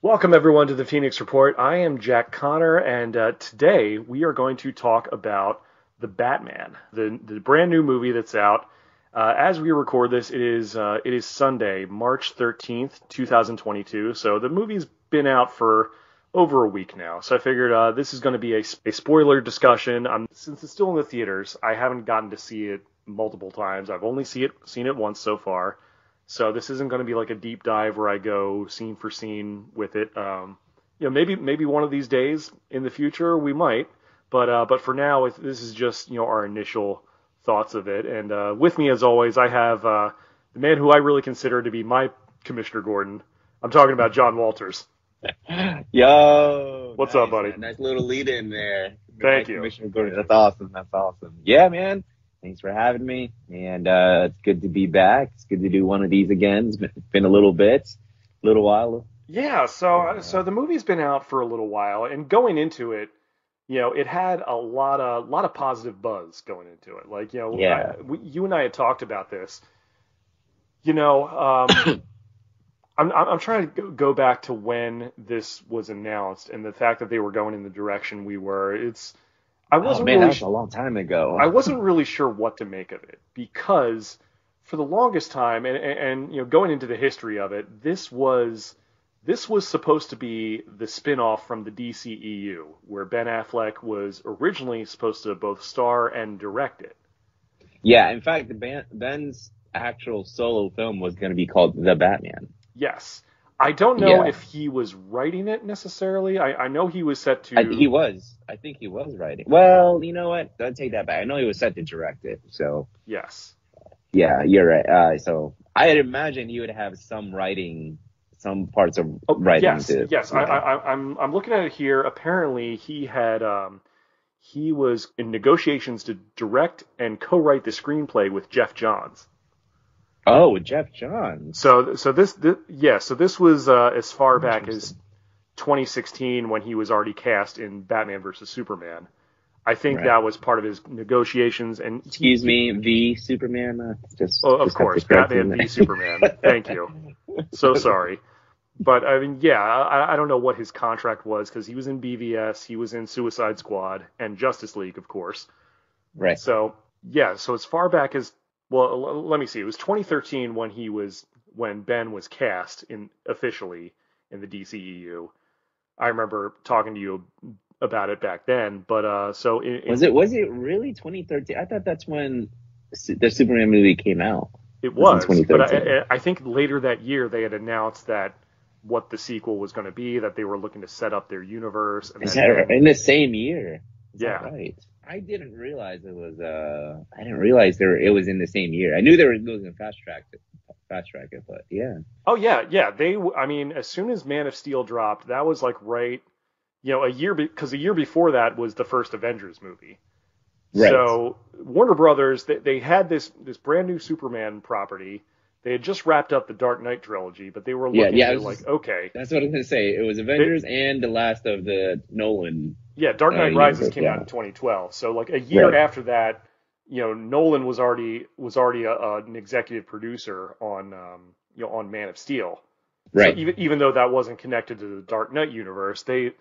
Welcome, everyone, to the Phoenix Report. I am Jack Connor, and uh, today we are going to talk about The Batman, the, the brand new movie that's out. Uh, as we record this, it is uh, it is Sunday, March 13th, 2022. So the movie's been out for over a week now. So I figured uh, this is going to be a, a spoiler discussion. Um, since it's still in the theaters, I haven't gotten to see it multiple times. I've only see it, seen it once so far. So this isn't going to be like a deep dive where I go scene for scene with it. Um, you know, maybe maybe one of these days in the future we might, but uh, but for now it, this is just you know our initial thoughts of it. And uh, with me as always, I have uh, the man who I really consider to be my Commissioner Gordon. I'm talking about John Walters. Yo, What's nice, up, buddy? man. Nice little lead in there. Thank Nice you. Commissioner Gordon. That's awesome. That's awesome. Yeah, man. Thanks for having me. And uh, it's good to be back. It's good to do one of these again. It's been, it's been a little bit, a little while. Yeah, so so the movie's been out for a little while, and going into it, you know, it had a lot of lot of positive buzz going into it. Like you know, Yeah. I, we, you and I had talked about this. You know, um, I'm I'm trying to go back to when this was announced and the fact that they were going in the direction we were. It's I Oh wasn't man, really that was a long time ago. I wasn't really sure what to make of it because for the longest time, and, and, and you know, going into the history of it, this was this was supposed to be the spin-off from the DCEU, where Ben Affleck was originally supposed to both star and direct it. Yeah, in fact, the Ben, Ben's actual solo film was going to be called The Batman. Yes. I don't know Yeah. if he was writing it necessarily. I, I know he was set to. I, he was. I think he was writing. Well, you know what? I'll take that back. I know he was set to direct it. So yes. yeah, you're right. Uh, so I had imagined he would have some writing, some parts of Oh, writing yes, to. yes. I, I, I- I'm I'm looking at it here. Apparently, he had um, he was in negotiations to direct and co-write the screenplay with Geoff Johns. Oh, with Geoff Johns. So so this, this yeah. So this was uh, as far back as 2016 when he was already cast in Batman versus Superman. I think Right. that was part of his negotiations. And Excuse me, V Superman. Uh, just, Oh, of just have course, Batman v Superman. Thank you. So sorry. But I mean, yeah, I, I don't know what his contract was because he was in BVS, he was in Suicide Squad, and Justice League, of course. right. So yeah, so as far back as well, l- let me see. It was 2013 when he was when Ben was cast in officially in the DCEU. I remember talking to you about it back then. But uh, so in, in- Was it? Was it really 2013? I thought that's when the Superman movie came out. It was was, but I, I think later that year they had announced that what the sequel was going to be, that they were looking to set up their universe. And that in the same year? Is Yeah. right. I didn't realize it was. Uh, I didn't realize there it was in the same year. I knew they were going to fast track it, fast track it, but yeah. Oh yeah, yeah. They, I mean, as soon as Man of Steel dropped, that was like right, you know, a year because a year before that was the first Avengers movie. Right. So Warner Brothers, they, they had this this brand new Superman property. They had just wrapped up the Dark Knight trilogy, but they were looking yeah, was like, okay, That's what I was gonna say. It was Avengers and the last of the Nolan. Yeah, Dark Knight Uh, Rises came out in 2012. So like a year Right. after that, you know, Nolan was already was already a, a, an executive producer on um, you know on Man of Steel. Right. So even even though that wasn't connected to the Dark Knight universe, they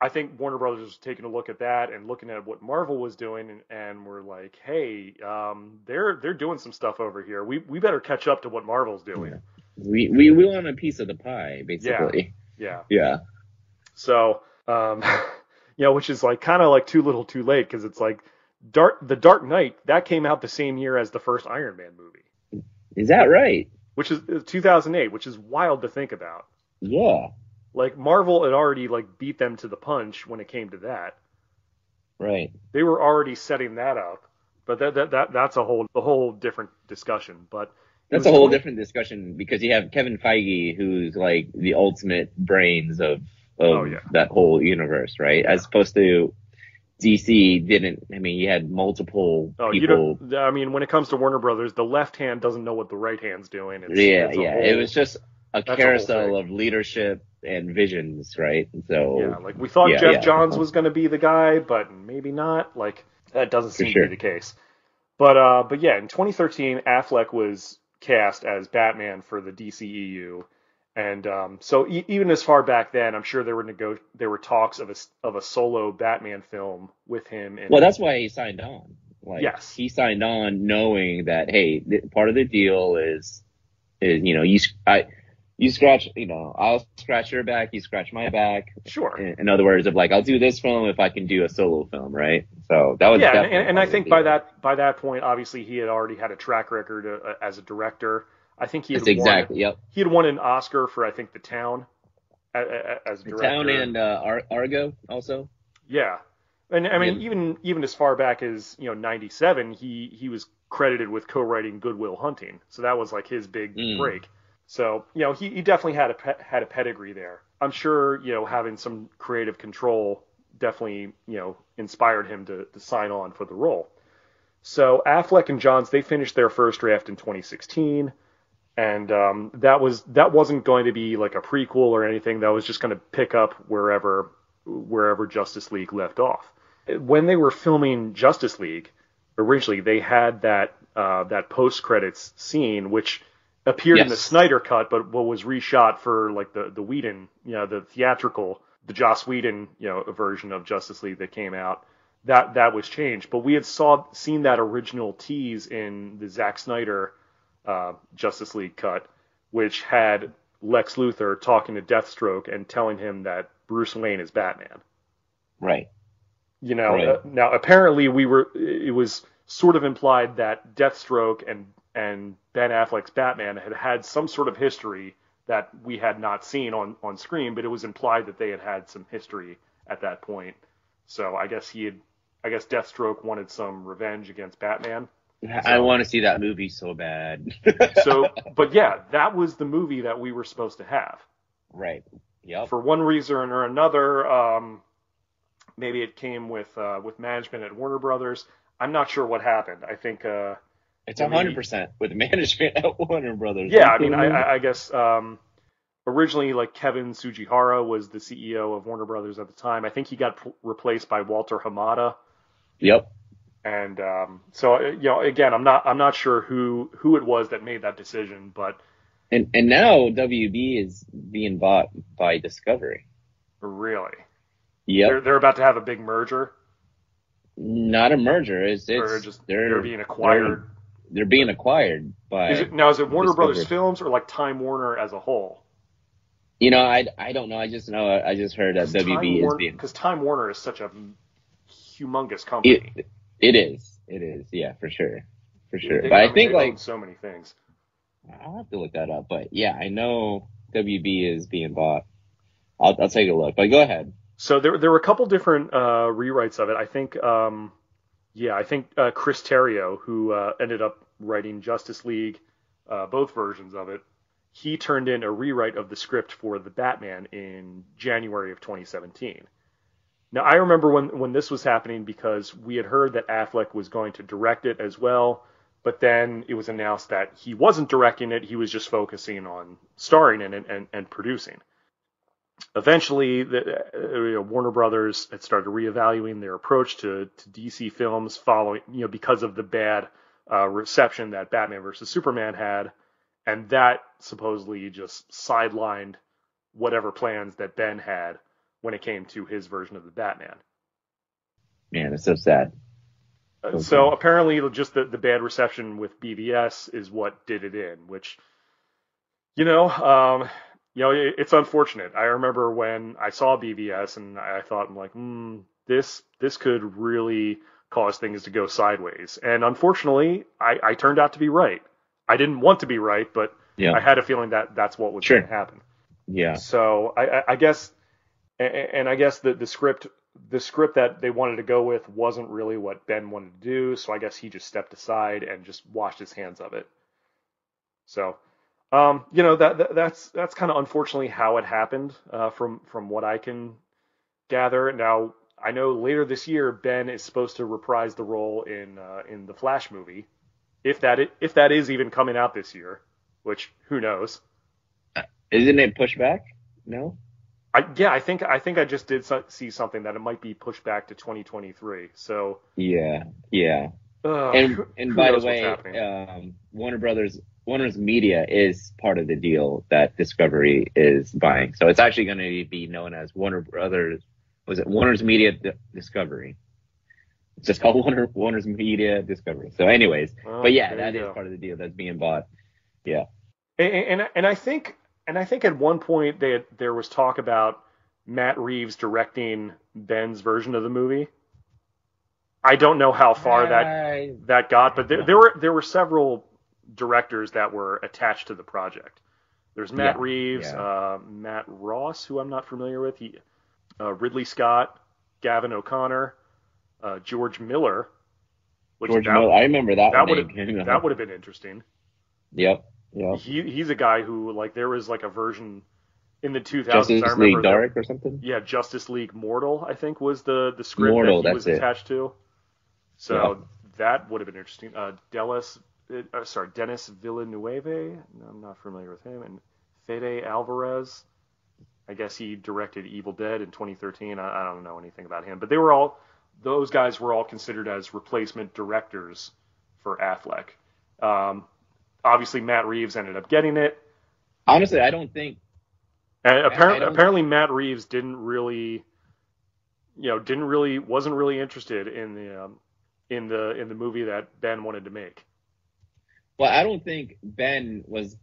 I think Warner Brothers was taking a look at that and looking at what Marvel was doing and, and were like, hey, um, they're they're doing some stuff over here. We we better catch up to what Marvel's doing. we, we we want a piece of the pie, basically. Yeah. Yeah. So, um, you know, which is like kind of like too little, too late because it's like Dark, the Dark Knight that came out the same year as the first Iron Man movie, Is that right? which is is 2008, which is wild to think about. Yeah. Like Marvel had already like beat them to the punch when it came to that. Right. They were already setting that up, but that that, that that's a whole a whole different discussion. But That's a whole 20 different discussion because you have Kevin Feige, who's like the ultimate brains of of Oh, yeah. that whole universe, right? As opposed to DC didn't. I mean, you had multiple Oh, you people. don't. I mean, when it comes to Warner Brothers, the left hand doesn't know what the right hand's doing. It's, yeah, it's yeah. whole- It was just a a carousel thing. of leadership and visions, right? So Yeah, like we thought Yeah, Geoff yeah. Johns was going to be the guy, but maybe not. Like that doesn't seem sure. to be the case. But uh, but yeah, in 2013, Affleck was cast as Batman for the DCEU, And um, so e- even as far back then, I'm sure there were nego- there were talks of a of a solo Batman film with him. well, that's why he signed on. Like, yes, he signed on knowing that hey, th- part of the deal is is you know you I you scratch you know I'll scratch your back, you scratch my back. Sure. In, in other words, of like I'll do this film if I can do a solo film, right? So that was yeah, and, and I think by that by that point, obviously he had already had a track record uh, as a director. I think he had That's exactly won, yep. He had won an Oscar for I think The Town as the director. Town and uh, Ar- Argo also. Yeah, and I mean Yeah. even even as far back as you know '97, he he was credited with co-writing Good Will Hunting, so that was like his big Mm. break. So you know he, he definitely had a pe- had a pedigree there. I'm sure you know having some creative control definitely you know inspired him to, to sign on for the role. So Affleck and Johns they finished their first draft in 2016, and um, that was that wasn't going to be like a prequel or anything. That was just going to pick up wherever wherever Justice League left off. When they were filming Justice League, originally they had that uh, that post credits scene which appeared in the Snyder cut, but what was reshot for like the the Whedon, you know, the theatrical, the Joss Whedon, you know, version of Justice League that came out. That that was changed, but we had saw seen that original tease in the Zack Snyder uh, Justice League cut, which had Lex Luthor talking to Deathstroke and telling him that Bruce Wayne is Batman. Right. You know, Right. uh, now apparently we were it was sort of implied that Deathstroke and and Ben Affleck's Batman had had some sort of history that we had not seen on on screen, but it was implied that they had had some history at that point. So I guess he had I guess Deathstroke wanted some revenge against Batman. I want to see that movie so bad. So, but yeah, that was the movie that we were supposed to have. right. Yep. For one reason or another, um, maybe it came with uh, with management at Warner Brothers. I'm not sure what happened. I think, uh, It's hundred percent with management at Warner Brothers. yeah, I mean, I, I- guess um, originally like Kevin Tsujihara was the CEO of Warner Brothers at the time. I think he got p- replaced by Walter Hamada. Yep. And um, so, uh, you know, again, I'm not I'm not sure who who it was that made that decision, but And and now WB is being bought by Discovery. really, Yep. they're they're about to have a big merger, Not a merger. It's or it's just they're they're being acquired. They're, being acquired by. Is it now? Is it Warner Brothers Films or like Time Warner as a whole? You know, I I don't know. I just know. I just heard that WB is being. because Time Warner is such a humongous company. It, it is. It is. Yeah, for sure. For sure. They- but I mean, think like so many things. I'll have to look that up. But yeah, I know WB is being bought. I'll I'll take a look. But go ahead. So there there were a couple different uh, rewrites of it. I think, um, yeah, I think uh, Chris Terrio, who uh, ended up writing Justice League, uh, both versions of it, he turned in a rewrite of the script for the Batman in January of 2017. Now I remember when when this was happening because we had heard that Affleck was going to direct it as well, but then it was announced that he wasn't directing it; he was just focusing on starring in it and, and producing eventually the, uh, you know, Warner Brothers had started reevaluating their approach to, to DC films following, you know, because of the bad uh, reception that Batman versus Superman had, and that supposedly just sidelined whatever plans that Ben had when it came to his version of the Batman. Man, it's so sad. Uh, Okay. So apparently, just the, the bad reception with BVS is what did it in, which, you know, um, you know, it's unfortunate. I remember when I saw BVS and I thought, I'm like, hmm, this this could really cause things to go sideways. And unfortunately, I, I turned out to be right. I didn't want to be right, but Yeah. I had a feeling that that's what was Sure. going to happen. Yeah. So I, I, guess, and I guess the, the script, the script that they wanted to go with wasn't really what Ben wanted to do. So I guess he just stepped aside and just washed his hands of it. So, um, you know that, that that's that's kind of unfortunately how it happened uh, from from what I can gather. Now I know later this year Ben is supposed to reprise the role in uh, in the Flash movie, if that if that is even coming out this year, which who knows. Isn't it pushed back? No. I, yeah, I think I think I just did see something that it might be pushed back to 2023. So, Yeah. Yeah. uh, and and by the way, um, Warner Brothers Warner's Media is part of the deal that Discovery is buying. So it's actually going to be known as Warner Brothers. Was it Warner's Media D- Discovery? It's just called Warner Warner's Media Discovery. So, anyways, Well, but yeah, that is go. part of the deal that's being bought. Yeah. And, and and I think and I think at one point they there was talk about Matt Reeves directing Ben's version of the movie. I don't know how far that that got, but there, there were there were several directors that were attached to the project. There's Matt Yeah, Reeves, yeah. uh, Matt Ross, who I'm not familiar with, he, uh, Ridley Scott, Gavin O'Connor, uh, George Miller. Which George Miller. I remember that, that would have that would have been interesting. Yep. Yep. He he's a guy who like there was like a version in the 2000s. Justice I remember League that- Dark or something. yeah, Justice League Mortal, I think was the the script Mortal, that he was it. attached to. So that would have been interesting. Uh, Delis, uh, sorry, Dennis Villanueva. I'm not familiar with him. And Fede Alvarez. I guess he directed Evil Dead in 2013. I, I don't know anything about him, but they were all those guys were all considered as replacement directors for Affleck. Um, obviously, Matt Reeves ended up getting it. Honestly, I don't think. And apparently, don't- apparently Matt Reeves didn't really, you know, didn't really wasn't really interested in the um, in the in the movie that Ben wanted to make. Well, I don't think Ben was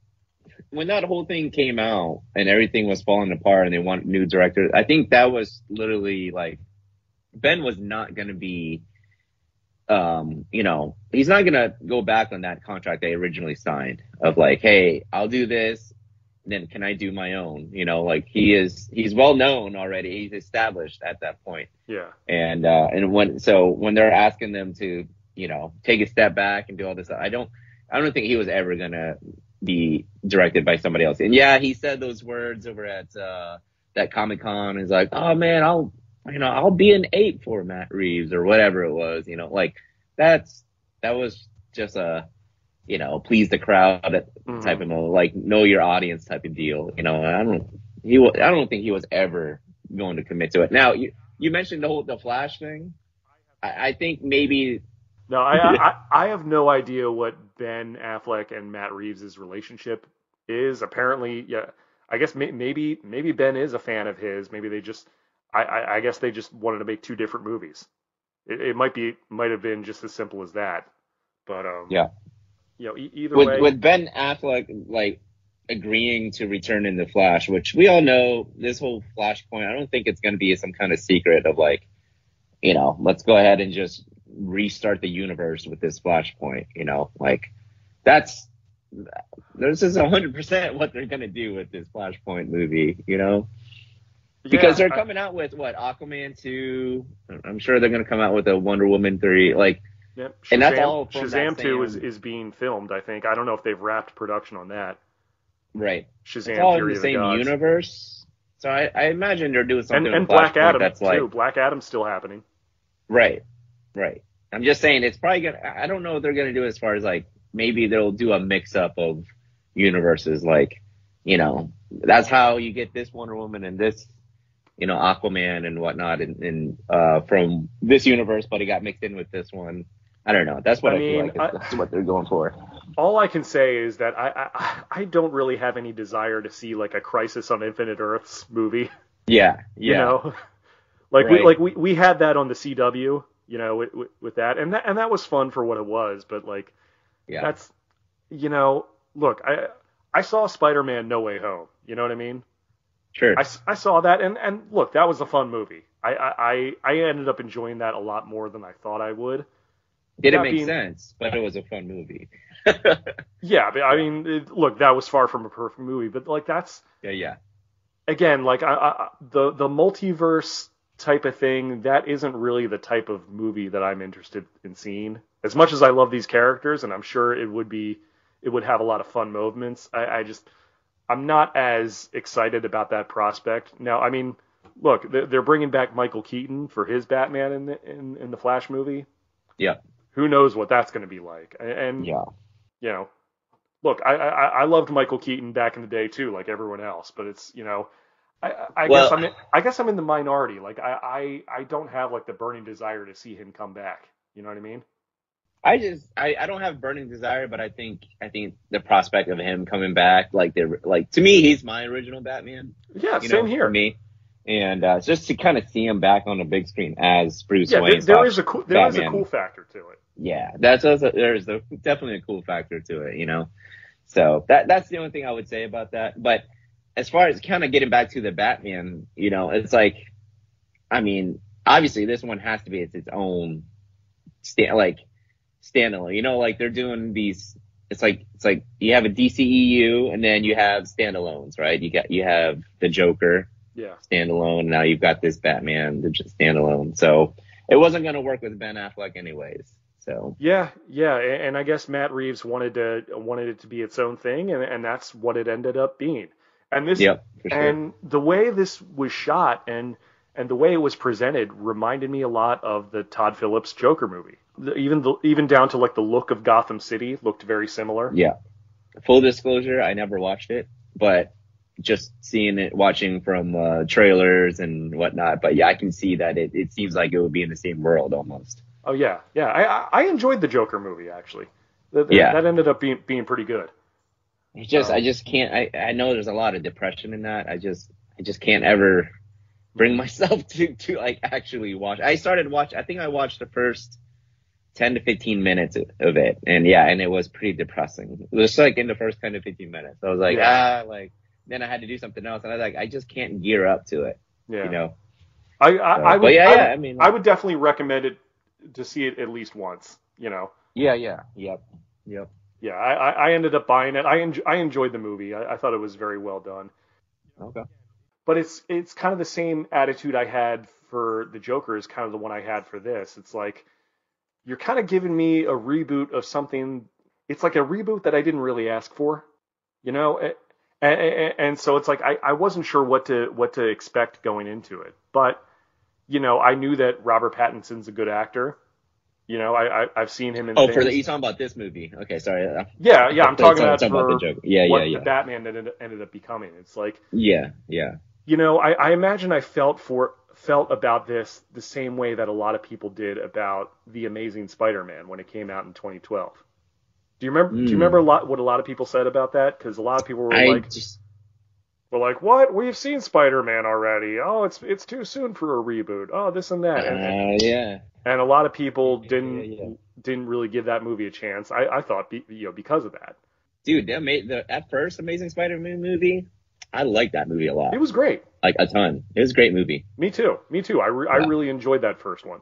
when that whole thing came out and everything was falling apart and they want new directors. I think that was literally like Ben was not going to be, um, you know, he's not going to go back on that contract they originally signed of like, hey, I'll do this, then can I do my own? You know, like he is, he's well known already. He's established at that point. Yeah, And uh, and when so when they're asking them to you know take a step back and do all this, I don't I don't think he was ever gonna be directed by somebody else. And yeah, he said those words over at uh, that Comic Con. He's like, oh man, I'll you know I'll be an ape for Matt Reeves or whatever it was. You know, like that's that was just a you know please the crowd Mhm. type of like know your audience type of deal. You know, I don't he I don't think he was ever going to commit to it. Now you you mentioned the whole the Flash thing. I, I think maybe no, I, I I have no idea what Ben Affleck and Matt Reeves' relationship is. Apparently, yeah, I guess may, maybe maybe Ben is a fan of his. Maybe they just, I, I, I guess they just wanted to make two different movies. It, it might be might have been just as simple as that. But um, Yeah. you know, e- either with way, with Ben Affleck like agreeing to return in the Flash, which we all know this whole Flashpoint. I don't think it's going to be some kind of secret of like, you know, let's go ahead and just restart the universe with this Flashpoint. You know, like that's this is hundred percent what they're going to do with this Flashpoint movie. You know. because yeah, they're I- coming out with what Aquaman two. I'm sure they're gonna come out with a Wonder Woman three. Like Yep. And that's Shazam- all Shazam that 2 is, is being filmed, I think. I don't know if they've wrapped production on that. right, Shazam it's all in Fury the the same Gods. universe. So I, I imagine they're doing And, something. and with Black Adam that's too. like Black Adam's still happening. right, right. I'm just saying it's probably gonna. I I don't know what they're gonna do as far as like maybe they'll do a mix up of universes. Like you know that's how you get this Wonder Woman and this you know Aquaman and whatnot and, and uh, from this universe, but it got mixed in with this one. I don't know. That's what I I, mean, feel like. I- That's what they're going for. All I can say is that I, I I don't really have any desire to see like a Crisis on Infinite Earths movie. Yeah, You yeah, know, like we like we, we had that on the CW. You know, with, with, with that, and that and that was fun for what it was. But like yeah. that's you know, look, I I saw Spider-Man No Way Home. You know what I mean? sure. I, I saw that and, and look, that was a fun movie. I, I, I I ended up enjoying that a lot more than I thought I would. Didn't make being- sense, but it was a fun movie. Yeah, but I mean, it, look, that was far from a perfect movie, but like that's Yeah, yeah, again, like I, I, the the multiverse type of thing. That isn't really the type of movie that I'm interested in seeing. As much as I love these characters, and I'm sure it would be, it would have a lot of fun moments. I, I just, I'm not as excited about that prospect. Now, I mean, look, they're, bringing back Michael Keaton for his Batman in the in, in the Flash movie. Yeah. Who knows what that's going to be like? And, and yeah. you know, look, I, I I loved Michael Keaton back in the day too, like everyone else. But it's you know, I I Well- guess I'm in, I guess I'm in the minority. Like I, I I don't have like the burning desire to see him come back. You know what I mean? I just I, I don't have burning desire, but I think I think the prospect of him coming back, like the like to me, he's my original Batman. Yeah, You same know, here. Me. And uh, just to kind of see him back on the big screen as Bruce Yeah, Wayne. there, there slash is a cool, there is a cool factor to it. Yeah, that's also, there's a, definitely a cool factor to it, you know. So that that's the only thing I would say about that. But as far as kind of getting back to the Batman, you know, it's like, I mean, obviously this one has to be its, its own stand like standalone. You know, like they're doing these. It's like it's like you have a DCEU and then you have standalones, right? You got you have the Joker Yeah. standalone. Now you've got this Batman the standalone. So it wasn't going to work with Ben Affleck anyways. So Yeah, yeah, and I guess Matt Reeves wanted to wanted it to be its own thing, and, and that's what it ended up being. And this, yep, sure. and the way this was shot and and the way it was presented reminded me a lot of the Todd Phillips Joker movie. The, even the, even down to like the look of Gotham City looked very similar. Yeah. Full disclosure, I never watched it, but just seeing it, watching from uh, trailers and whatnot. But yeah, I can see that it, it seems like it would be in the same world almost. Oh yeah, yeah. I I, enjoyed the Joker movie actually. That, that- Yeah. that ended up being being pretty good. It's just, Um, I just can't, I, I know there's a lot of depression in that. I just, I just can't ever bring myself to, to like actually watch. I started watch, I think I watched the first 10 to 15 minutes of it. And yeah, and it was pretty depressing. It was like in the first 10 to 15 minutes. I was like, Yeah. ah, like, then I had to do something else. And I was like, I just can't gear up to it, Yeah. you know? I I, So, I would yeah, I, yeah, I mean, I would definitely recommend it to see it at least once. You know. yeah, yeah, yep, yep. Yeah, I, I ended up buying it. I enj- I enjoyed the movie. I, I thought it was very well done. Okay. But it's it's kind of the same attitude I had for the Joker is kind of the one I had for this. It's like you're kind of giving me a reboot of something. It's like a reboot that I didn't really ask for, you know. And, and, and so it's like I, I wasn't sure what to what to expect going into it. But you know, I knew that Robert Pattinson's a good actor. You know, I, I I've seen him in. Oh, things. for the, you talking about this movie? Okay, sorry. Yeah, yeah, I'm talking you were about the Joker. Yeah, yeah, yeah, the Batman ended, ended up becoming. It's like yeah, yeah. you know, I, I imagine I felt for felt about this the same way that a lot of people did about the Amazing Spider-Man when it came out in 2012. Do you remember? Do you Hmm. remember a lot what a lot of people said about that? Because a lot of people were I like, just, were like, "What? We've seen Spider-Man already. Oh, it's it's too soon for a reboot. Oh, this and that." And, uh, yeah. and a lot of people didn't yeah, yeah. didn't really give that movie a chance. I, I thought, be, you know, because of that, Dude, that made the at first Amazing Spider-Man movie. I liked that movie a lot, it was great. like a ton. It was a great movie. Me too. Me too. I, re- I really enjoyed that first one.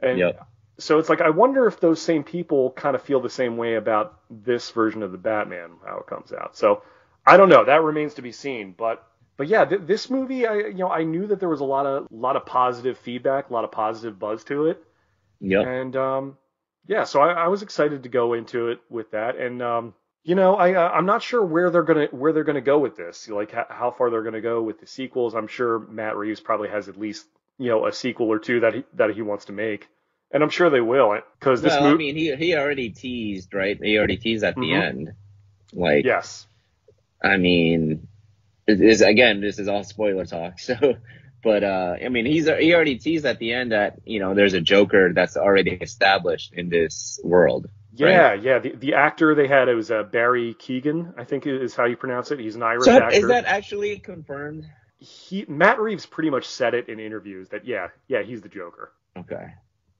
And Yep. so it's like I wonder if those same people kind of feel the same way about this version of the Batman how it comes out. So I don't know. That remains to be seen. But but yeah, th- this movie, I you know, I knew that there was a lot of lot of positive feedback, a lot of positive buzz to it, Yep. and um, yeah, so I, I was excited to go into it with that. And um, you know, I uh, I'm not sure where they're gonna where they're gonna go with this, like how, how far they're gonna go with the sequels. I'm sure Matt Reeves probably has at least you know a sequel or two that he that he wants to make, and I'm sure they will because this well, I mean, he he already teased, right? He already teased at the Mhm. end. Like, yes, I mean, is again, this is all spoiler talk. So, but uh, I mean, he's he already teased at the end that you know there's a Joker that's already established in this world. yeah, yeah. The the actor they had it was uh, Barry Keegan, I think is how you pronounce it. He's an Irish So actor. is that actually confirmed? he Matt Reeves pretty much said it in interviews that yeah, yeah, he's the Joker. Okay.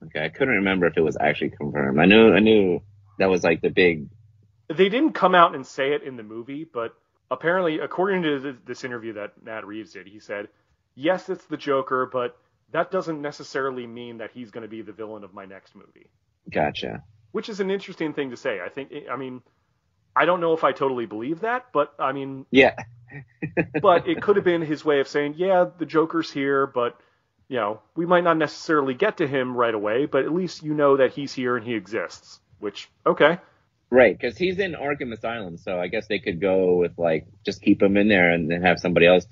Okay. I couldn't remember if it was actually confirmed. I knew I knew that was like the big They didn't come out and say it in the movie, but apparently, according to this interview that Matt Reeves did, he said, "Yes, it's the Joker, but that doesn't necessarily mean that he's going to be the villain of my next movie." gotcha. Which is an interesting thing to say. I think. I mean, I don't know if I totally believe that, but I mean, Yeah. but it could have been his way of saying, "Yeah, the Joker's here, but." You know, we might not necessarily get to him right away, but at least you know that he's here and he exists. Which, okay, Right, because he's in Arkham Asylum, so I guess they could go with like just keep him in there and then have somebody else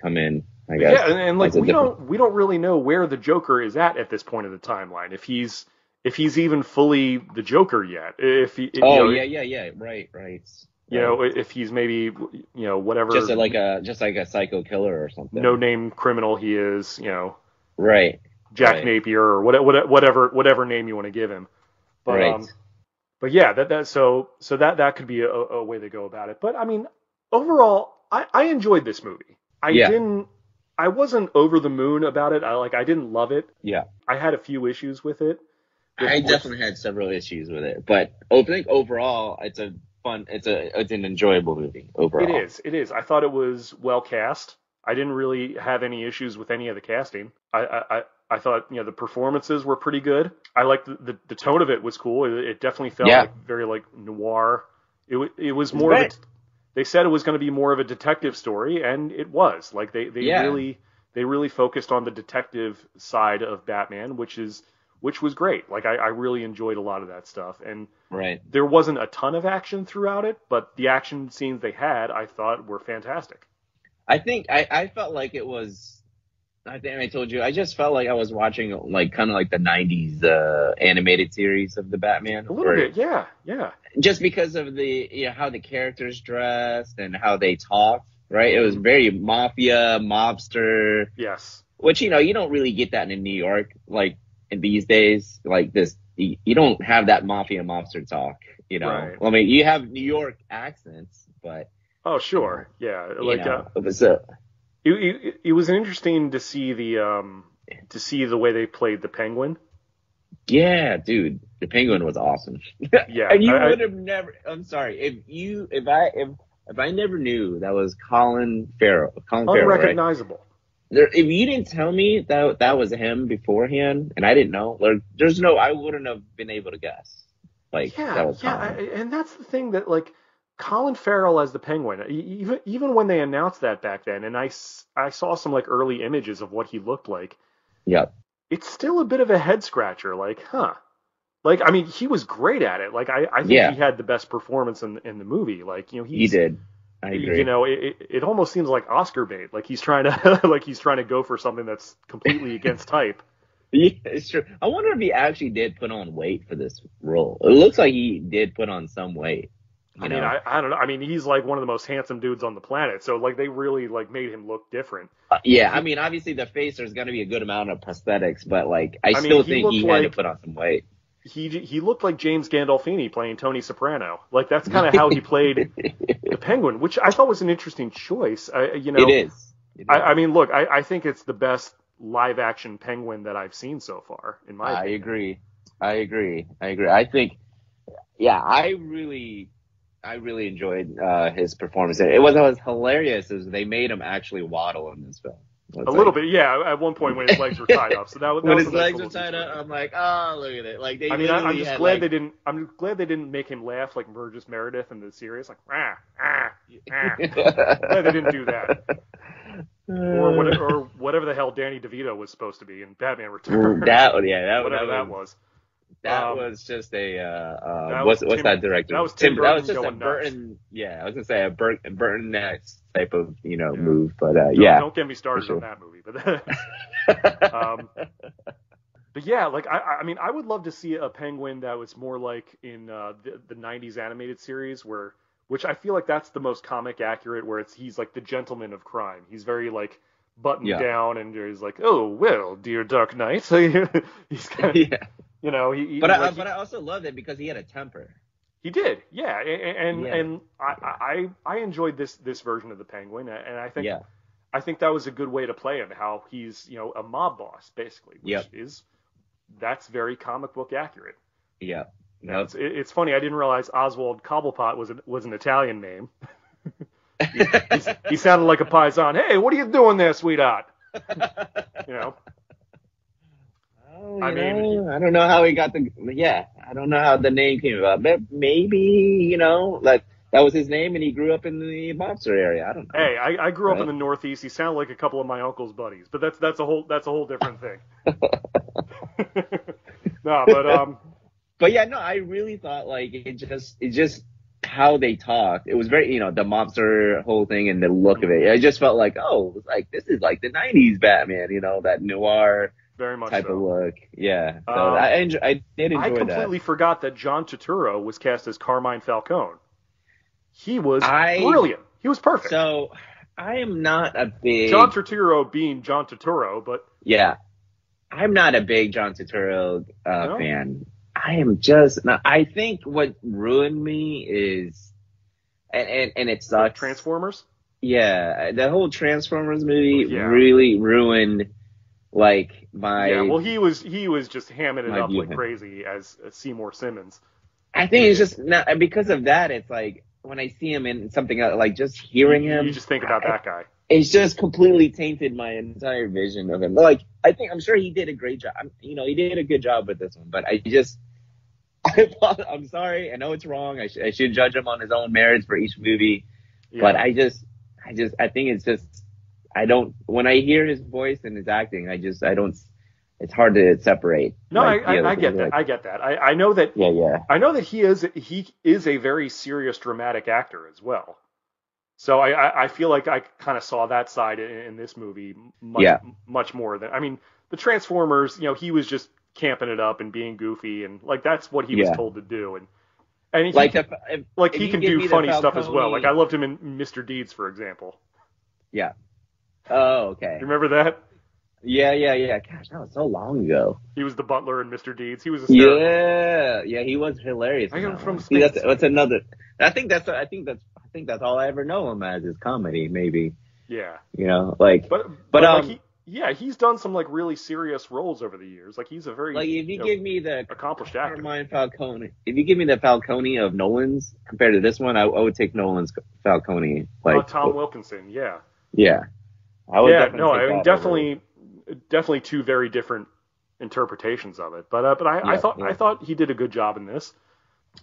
come in. I guess. Yeah, and, and like That's we different- don't we don't really know where the Joker is at at this point of the timeline. If he's if he's even fully the Joker yet. If he, you Oh know, yeah, yeah, yeah. Right, right. you know, if he's maybe you know whatever just like a just like a psycho killer or something. no name criminal he is, you know, Right. Jack Right. Napier or what, what, whatever whatever name you want to give him. But Right. um, but yeah, that that so so that that could be a, a way to go about it. But I mean, overall, I I enjoyed this movie. I Yeah. didn't. I wasn't over the moon about it. I like. I didn't love it. Yeah. I had a few issues with it. With- I definitely had several issues with it, but I think overall it's a fun, it's a it's an enjoyable movie overall. It is. It is. I thought it was well cast. I didn't really have any issues with any of the casting. I I, I, I thought you know the performances were pretty good. I liked the, the, the tone of it was cool. It, it definitely felt Yeah. like very like noir. It it was It's more of a, they said it was going to be more of a detective story, and it was. Like they they Yeah. really they really focused on the detective side of Batman, which is which was great. Like I, I really enjoyed a lot of that stuff, and Right. there wasn't a ton of action throughout it, but the action scenes they had, I thought, were fantastic. I think I, I felt like it was. I think I told you. I just felt like I was watching like kind of like the '90s uh, animated series of the Batman. A little bit, yeah, yeah. just because of the you know how the characters dressed and how they talked. Right. It was very mafia, mobster, Yes. which you know you don't really get that in New York like in these days. Like this, you you don't have that mafia mobster talk. You know. Right. I mean, you have New York accents, but Oh, sure. Yeah. you Like, know, uh, so it, it, it was interesting to see the um to see the way they played the Penguin. yeah, dude, the Penguin was awesome. Yeah. and you I- would have never. I'm sorry if you if I if if I never knew that was Colin Farrell. Colin Farrell, right? There, if you didn't tell me that that was him beforehand, and I didn't know, like, there's no, I wouldn't have been able to guess. Like Yeah, yeah, I- and that's the thing that like Colin Farrell as the Penguin. Even even when they announced that back then, and I, I saw some like early images of what he looked like. Yep. it's still a bit of a head scratcher. Like, huh? Like, I mean, he was great at it. Like, I, I think Yeah. he had the best performance in in the movie. Like, you know, He did. I agree. You know, it, it, it almost seems like Oscar bait. Like he's trying to like he's trying to go for something that's completely against type. yeah, it's true. I wonder if he actually did put on weight for this role. It looks like he did put on some weight. I know? mean, I, I don't know. I mean, he's like one of the most handsome dudes on the planet. So like they really like made him look different. Uh, yeah, I mean, obviously the face, there's going to be a good amount of prosthetics, but like, I, I mean, still he think he had to put on some weight. He he looked like James Gandolfini playing Tony Soprano. Like that's kind of how he played the Penguin, which I thought was an interesting choice. I, you know, it is. It I. I mean, look, I, I think it's the best live action penguin that I've seen so far, in my I opinion. agree. I agree. I agree. I think, yeah, I really, I really enjoyed uh, his performance. It was, it was hilarious as they made him actually waddle in this film. A little bit, yeah. At one point when his legs were tied up, so that, was- that When was his legs were tied up. I'm like, oh, look at it. Like they I mean, I'm just glad like, they didn't. I'm glad they didn't make him laugh like Burgess Meredith in the series, like ah ah ah. glad they didn't do that, or whatever, or whatever the hell Danny DeVito was supposed to be in Batman Returns. that, yeah, that, whatever that, was. That Um, was just a, uh, uh, that what's, was what's that director? that was Tim Burton. that was Burton just a going nuts. Burton, yeah, I was gonna say a Burton, Burton next type of, you know, Yeah. move, but, uh, Don't, yeah. don't get me started for on that movie, but um, but yeah, like I, I mean, I would love to see a penguin that was more like in uh, the, the '90s animated series, where which I feel like that's the most comic accurate, where it's he's like the gentleman of crime. He's very like buttoned Yeah. down, and he's like, oh well, dear Dark Knight. he's kind of, yeah. You know, he, he But I, like, but I also loved it because he had a temper. he did, yeah, and and, Yeah. and I, I I enjoyed this this version of the penguin, and I think Yeah. I think that was a good way to play him. How he's you know a mob boss basically, which Yep. is that's very comic book accurate. Yeah. Now, No, it's, it- it's funny. I didn't realize Oswald Cobblepot was an, was an Italian name. He's, he sounded like a paisan. Hey, what are you doing there, sweetheart? You know. Oh, I mean- know, I don't know how he got the. Yeah, I don't know how the name came about, but maybe you know, like that was his name, and he grew up in the mobster area. I don't know. Hey, I, I grew up in the Northeast. He sounded like a couple of my uncle's buddies, but that's that's a whole that's a whole different thing. no, but um, But yeah, no, I really thought like it just, it just how they talked. It was very, you know, the mobster whole thing and the look of it. I just felt like, oh, like this is like the '90s Batman, you know, that noir very much type so. of look. Yeah, so Um, I enjoy, I did enjoy that. I completely forgot that John Turturro was cast as Carmine Falcone. He was I- brilliant. He was perfect. So I am not a big John Turturro being John Turturro, but Yeah. I'm not a big John Turturro uh, No? fan. I am just. I think what ruined me is, and and, and it sucks. Transformers. Yeah, the whole Transformers movie Yeah. really ruined like my. yeah. Well, he was he was just hamming it up like him. crazy as, as Seymour Simmons. I think it's just not because of that. It's like when I see him in something else, like just hearing him. you just think about that guy. it's just completely tainted my entire vision of him. Like, I think I'm sure he did a great job. I'm, you know, he did a good job with this one, but I just, I, I'm sorry. I know it's wrong. I, sh- I should judge him on his own merits for each movie, Yeah. but I just, I just, I think it's just, I don't. When I hear his voice and his acting, I just, I don't. It's hard to separate. no, like, I, I, I get that. Like, I get that. I, I know that yeah, yeah, I know that he is he is a very serious dramatic actor as well. So I, I, I feel like I kind of saw that side in, in this movie much Yeah. much more than I mean the Transformers. You know, he was just camping it up and being goofy and like that's what he was told to do and and he, like if, if, like if he can do funny stuff as well. Like I loved him in Mr. Deeds, for example. yeah. Oh, okay. You remember that? Yeah, yeah, yeah. Gosh, that was so long ago. He was the butler in Mr. Deeds. He was hysterical. Yeah, yeah, he was hilarious. I in got him from one. See, that's, Space. that's another. I think that's. I think that's. I think that's all I ever know him as is comedy. Maybe Yeah, you know, like but But, but, like um, he, yeah, he's done some like really serious roles over the years. Like he's a very like if you know, give me the accomplished actor. Carmine Falcone, if you give me the Falcone of Nolan's compared to this one, I, I would take Nolan's Falcone. Like uh, Tom Wilkinson, yeah, yeah, I would yeah, definitely no, I mean that over- definitely, definitely two very different interpretations of it. But uh, but I, I thought yeah. I thought he did a good job in this.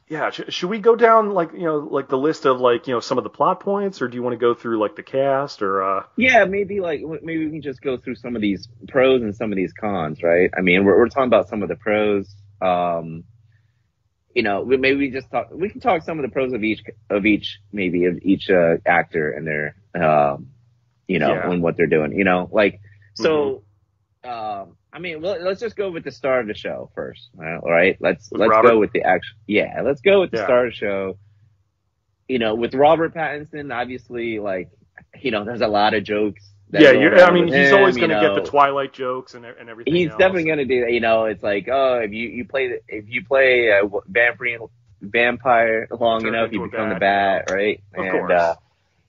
Yeah, sh- should we go down like you know like the list of like you know some of the plot points, or do you want to go through like the cast or uh? Yeah, maybe like maybe we can just go through some of these pros and some of these cons, right? I mean, we're we're talking about some of the pros. Um, you know, we- maybe we just talk. We can talk some of the pros of each of each maybe of each uh, actor and their um, you know, Yeah. and what they're doing. You know, like so. Um, I mean, well, let's just go with the star of the show first. All right, let's With let's Robert? go with the actual. Yeah, let's go with the Yeah. star of the show. You know, with Robert Pattinson, obviously, like you know, there's a lot of jokes. that Yeah, you're, I mean he's him, always going to get the Twilight jokes and and everything. He's else. definitely gonna do that. You know, it's like, oh, if you you play if you play a vampire vampire long Turn enough, you become the bat, bat, right? Of and, course. Uh,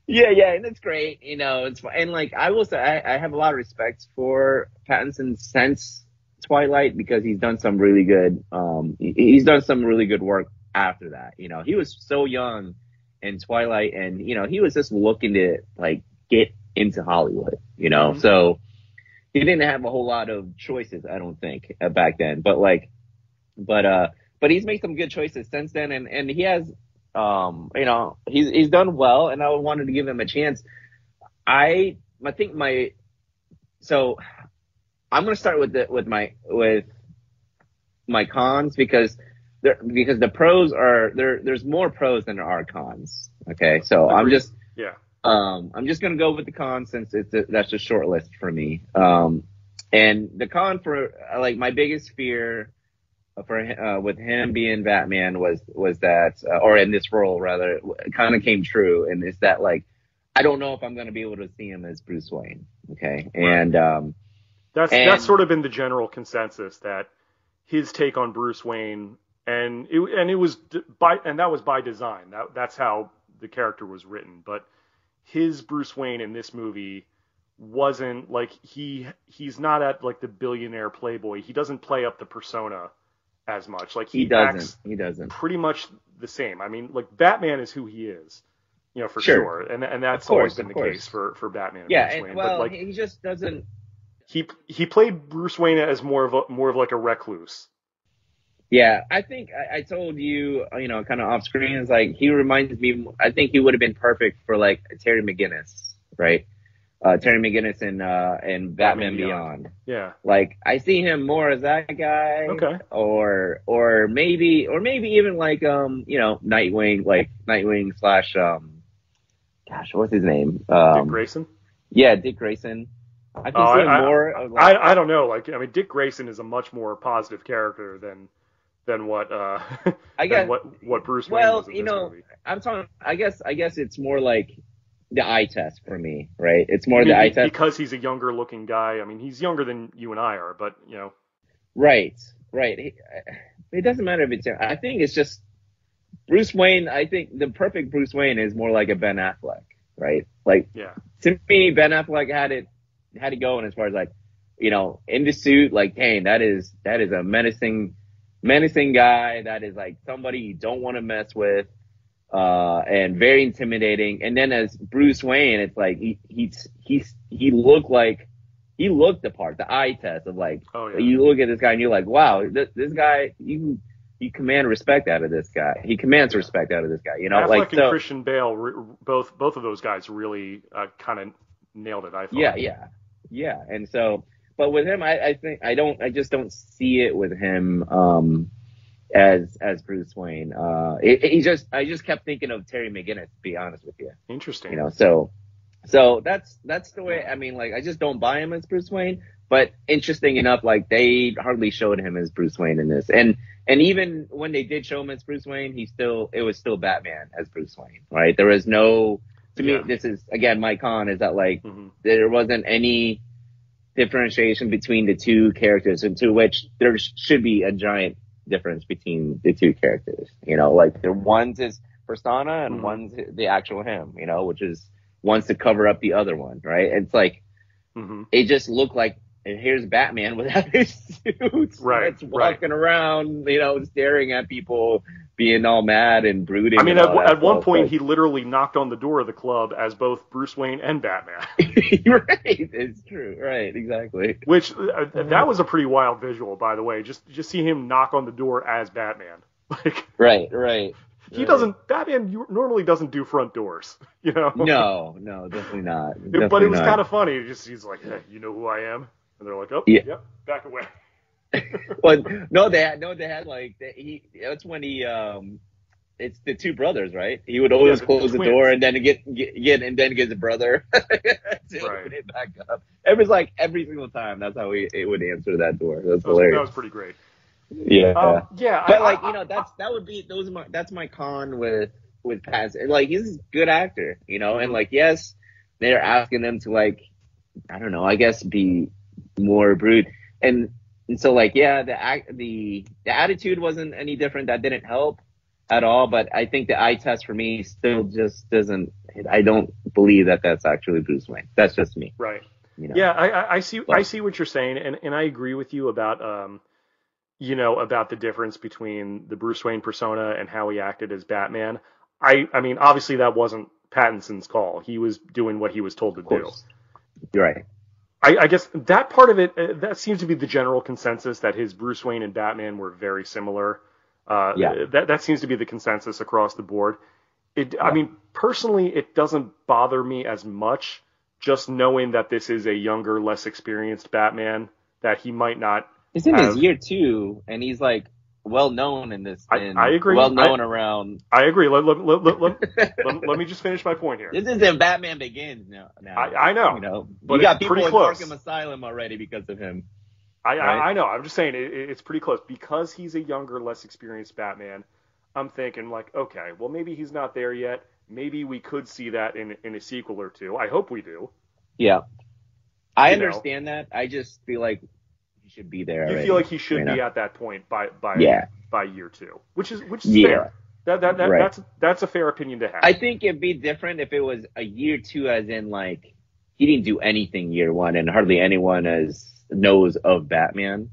yeah, yeah, and it's great. You know, it's and like I will say, I, I have a lot of respect for Pattinson since Twilight because he's done some really good. Um, he- he's done some really good work after that. You know, he was so young in Twilight, and you know, he was just looking to like get into Hollywood. You know, Mhm. so he didn't have a whole lot of choices, I don't think, uh, back then. But like, but uh, but he's made some good choices since then, and and he has, um, you know, he's he's done well, and I wanted to give him a chance. I I think my so I'm gonna start with the with my with my cons because there because the pros are there. There's more pros than there are cons. Okay, so I'm just Yeah. um, I'm just gonna go with the con since it's a, that's a short list for me. Um, and the con for like my biggest fear for uh, with him being Batman was was that, uh, or in this role rather, kind of came true, and it's that like I don't know if I'm gonna be able to see him as Bruce Wayne. Okay, and um, That's And- that's sort of been the general consensus that his take on Bruce Wayne and it and it was by and that was by design. That that's how the character was written. But his Bruce Wayne in this movie wasn't like he he's not at like the billionaire playboy. He doesn't play up the persona as much. Like he, he doesn't. acts He doesn't. pretty much the same. I mean, like Batman is who he is. You know, for Sure. sure. And and that's course, always been the course. case for for Batman Yeah, and, Wayne. well, but like he just doesn't. he he played Bruce Wayne as more of a more of like a recluse. Yeah, I think I, I told you, you know, kind of off screen. Is like he reminds me. I think he would have been perfect for like Terry McGinnis, right? Uh, Terry McGinnis and uh, in Batman Batman Beyond. Beyond. Yeah. Like I see him more as that guy. Okay. Or or maybe or maybe even like um you know Nightwing like Nightwing slash um gosh what's his name um Dick Grayson. yeah Dick Grayson. I can Oh, see I- him I- more. of like, I I don't know. Like I mean, Dick Grayson is a much more positive character than than what uh I than guess what what Bruce Wayne well you know movie. I'm talking. I guess I guess it's more like the eye test for me, right? It's more the eye test, because he's a younger looking guy. I mean, he's younger than you and I are, but you know, right? right. He, it doesn't matter if it's. I think it's just Bruce Wayne. I think the perfect Bruce Wayne is more like a Ben Affleck, right? Like Yeah. to me, Ben Affleck had it had it going as far as like, you know, in the suit, like, hey, that is that is a menacing menacing guy. That is like somebody you don't want to mess with. Uh, and very intimidating. And then as Bruce Wayne, it's like he he's he's he looked like he looked the part, the eye test of like Oh yeah. you look at this guy and you're like, wow, this, this guy, you you command respect out of this guy. He commands respect out of this guy. You know, Affleck like and so. Christian Bale, re- both both of those guys really uh, kind of nailed it. I thought. Yeah, yeah, yeah. And so, but with him, I, I think I don't, I just don't see it with him um, as as Bruce Wayne. Uh, it, it- he just, I just kept thinking of Terry McGinnis. To be honest with you, Interesting. you know. So, so that's that's the way. I mean, like, I just don't buy him as Bruce Wayne. But interesting enough, like they hardly showed him as Bruce Wayne in this, and and even when they did show him as Bruce Wayne, he still it was still Batman as Bruce Wayne, right? There was no. To Yeah. me, this is again my con is that like Mhm. there wasn't any differentiation between the two characters, into which there sh- should be a giant difference between the two characters. You know, like the one's his persona and Mhm. one's the actual him. You know, which is wants to cover up the other one, right? It's like Mhm. it just looked like and here's Batman without his suit, Right, It's walking around, you know, staring at people, being all mad and brooding. I mean, at, at one point, Like- he literally knocked on the door of the club as both Bruce Wayne and Batman, right, it's true, right, exactly. which uh, that was a pretty wild visual, by the way. Just just see him knock on the door as Batman. Like Right, right. he right. doesn't. Batman normally doesn't do front doors, you know. No, no, definitely not. but it was not. kind of funny. Just he's like, hey, you know who I am, and they're like, oh, Yeah. yep, back away. But no, they had no, they had like they, he. That's when he um, it's the two brothers, right? He would always the close the twins. door and then get get, get and then get his brother to Right. open it back up. It was like every single time. That's how he it would answer that door. That's That was, that was pretty great. yeah. Um, yeah, but I- like I- you know, that's that would be those are my that's my con with with Pat. And like he's a good actor, you know, and like yes, they're asking them to like I don't know, I guess be more brute and and so like yeah, the the the attitude wasn't any different. That didn't help at all. But I think the eye test for me still just doesn't. I don't believe that that's actually Bruce Wayne. That's just me. right. You know? Yeah, I, I, see. I see what you're saying, and, and I agree with you about, um, you know, about the difference between the Bruce Wayne persona and how he acted as Batman. I, I mean, obviously that wasn't Pattinson's call. He was doing what he was told to do. You're right. I, I guess that part of it, uh, that seems to be the general consensus that his Bruce Wayne and Batman were very similar. Uh, Yeah. That that seems to be the consensus across the board. It, I mean, personally, it doesn't bother me as much just knowing that this is a younger, less experienced Batman. That he might not. He's in have- his year two, and he's like well known in this. I- in- I agree. Well known around. I agree. Let, let, let, let, let, let, me just finish my point here. This is in Batman Begins now. now I, I know. You know, but you got people in close. Arkham Asylum already because of him. I, Right? I, I know. I'm just saying it, it- it's pretty close because he's a younger, less experienced Batman. I'm thinking like, okay, well maybe he's not there yet. Maybe we could see that in in a sequel or two. I hope we do. Yeah, I You know. understand that. I just feel like he should be there. You already, feel like he should you know? be at that point by by Yeah. by year two, which is which is Yeah. fair. That that, that Right. that's that's a fair opinion to have. I think it'd be different if it was a year two, as in like he didn't do anything year one, and hardly anyone as knows of Batman.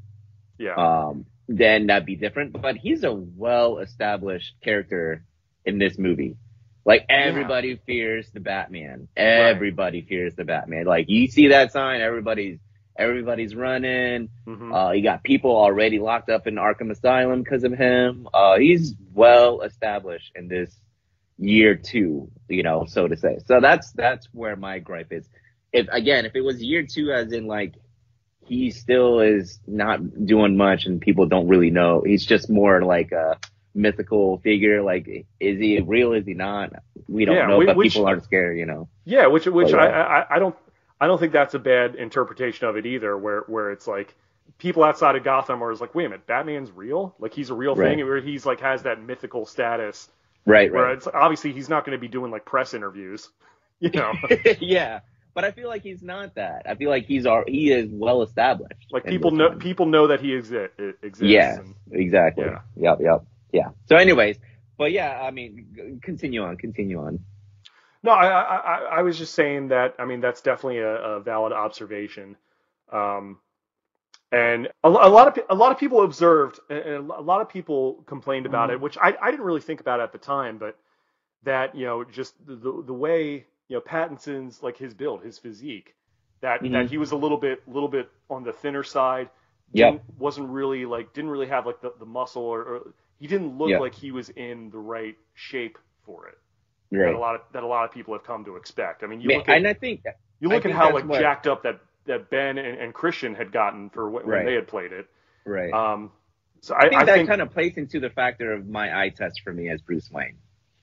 yeah. um, then that'd be different. But he's a well established character in this movie. Like everybody fears the Batman. Everybody fears the Batman. Like you see that sign, everybody's everybody's running. Mhm. Uh, you got people already locked up in Arkham Asylum because of him. Uh, he's well established in this year two, you know, so to say. So that's that's where my gripe is. If again, if it was year two, as in like he still is not doing much and people don't really know. He's just more like a mythical figure. Like, is he real? Is he not? We don't Yeah, know, but people aren't scared, you know. Yeah, which which But, I. I I don't I don't think that's a bad interpretation of it either. Where where it's like people outside of Gotham are just like, wait a minute, Batman's real? Like he's a real Right. thing? Where he's like has that mythical status. Right, Where right. it's obviously he's not going to be doing like press interviews. You know. yeah. but I feel like he's not that. I feel like he's our, he is well established. Like people know one. people know that he exi- exists. Yeah, and- exactly. Yeah. Yep, yep, yeah. So, anyways, but yeah, I mean, continue on, continue on. No, I, I, I, was just saying that. I mean, that's definitely a, a valid observation. Um, and a, a lot of a lot of people observed, and a lot of people complained about Mm-hmm. it, which I, I didn't really think about at the time, but that you know just the the, way you know Pattinson's like his build, his physique, that that Mhm. he was a little bit little bit on the thinner side. Yep. didn't- wasn't really like didn't really have like the, the muscle or, or he didn't look Yeah. like he was in the right shape for it that a lot of that a lot of people have come to expect. I mean, you Man, look at and I think you I look at how like what- jacked up that that Ben and, and Christian had gotten for when, when Right. they had played it. right. Um, so I I, think I that think kind of plays into the factor of my eye test for me as Bruce Wayne.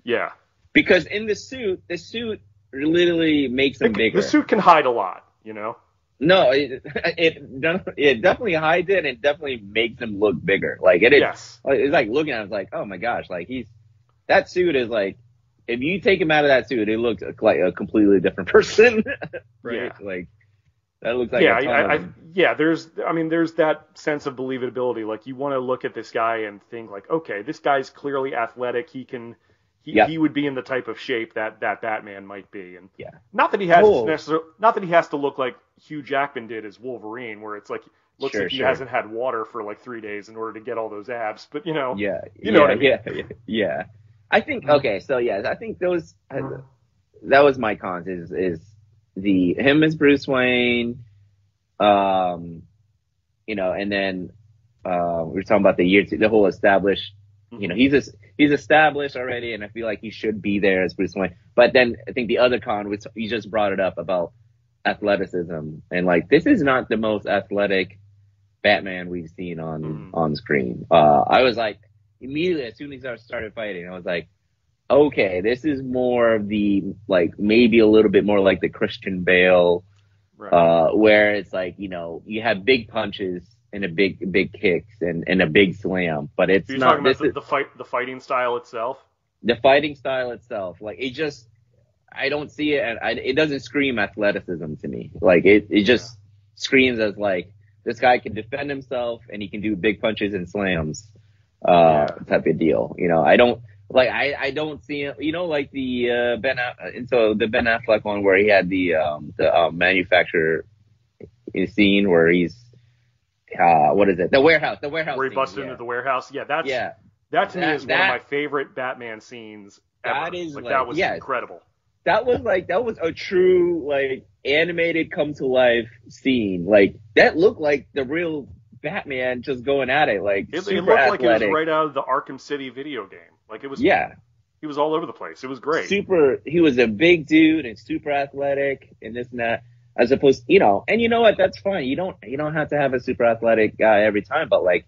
yeah, Because in the suit, the suit literally makes him bigger. the suit can hide a lot. You know, No, it, it it definitely hides it and it definitely makes him look bigger. Like it is. yes, It's like looking at it, it's like, oh my gosh, like he's that suit is like if you take him out of that suit, it looks like a completely different person. right? Yeah. Like that looks like yeah, I, of I, yeah. There's, I mean, there's that sense of believability. Like you want to look at this guy and think like, okay, this guy's clearly athletic. He can. He, Yep. he would be in the type of shape that, that Batman might be, and Yeah. not that he has Cool. necessarily, not that he has to look like Hugh Jackman did as Wolverine, where it's like looks Sure, like he sure. hasn't had water for like three days in order to get all those abs. But you know, Yeah, You know yeah, what I mean. yeah, yeah, yeah. I think okay, so yeah, I think those that was my cons is is the him as Bruce Wayne, um, you know, and then uh, we were talking about the year two, the whole established, you know, he's a, he's established already, and I feel like he should be there as Bruce Wayne. But then I think the other con, which you just brought it up about athleticism, and like this is not the most athletic Batman we've seen on Mhm. on screen. Uh, I was like immediately as soon as I started fighting, I was like, okay, this is more of the like maybe a little bit more like the Christian Bale, right. uh, where it's like you know you have big punches and a big big kicks and, and a big slam, but it's You're not talking about the, is the fight, the fighting style itself. the fighting style itself. Like it just I don't see it, and I, it doesn't scream athleticism to me. Like it it just screams as like this guy can defend himself and he can do big punches and slams, uh, Yeah. type of deal. You know, I don't like I I don't see it. You know, like the uh, Ben and so the Ben Affleck one where he had the um the um, manufacturer scene where he's uh what is it the warehouse the warehouse where he scene, busted yeah. into the warehouse. Yeah, that's yeah that to me That- is one of my favorite Batman scenes ever. That is, like, like, that was yes. incredible. that was like that was a true like animated come to life scene. Like that looked like the real Batman just going at it. Like It, it super looked like it was athletic. right out of the Arkham City video game. Like it was. yeah, He was all over the place. It was great. super. He was a big dude and super athletic and this and that. As opposed, you know, and you know what? That's fine. You don't you don't have to have a super athletic guy every time. But like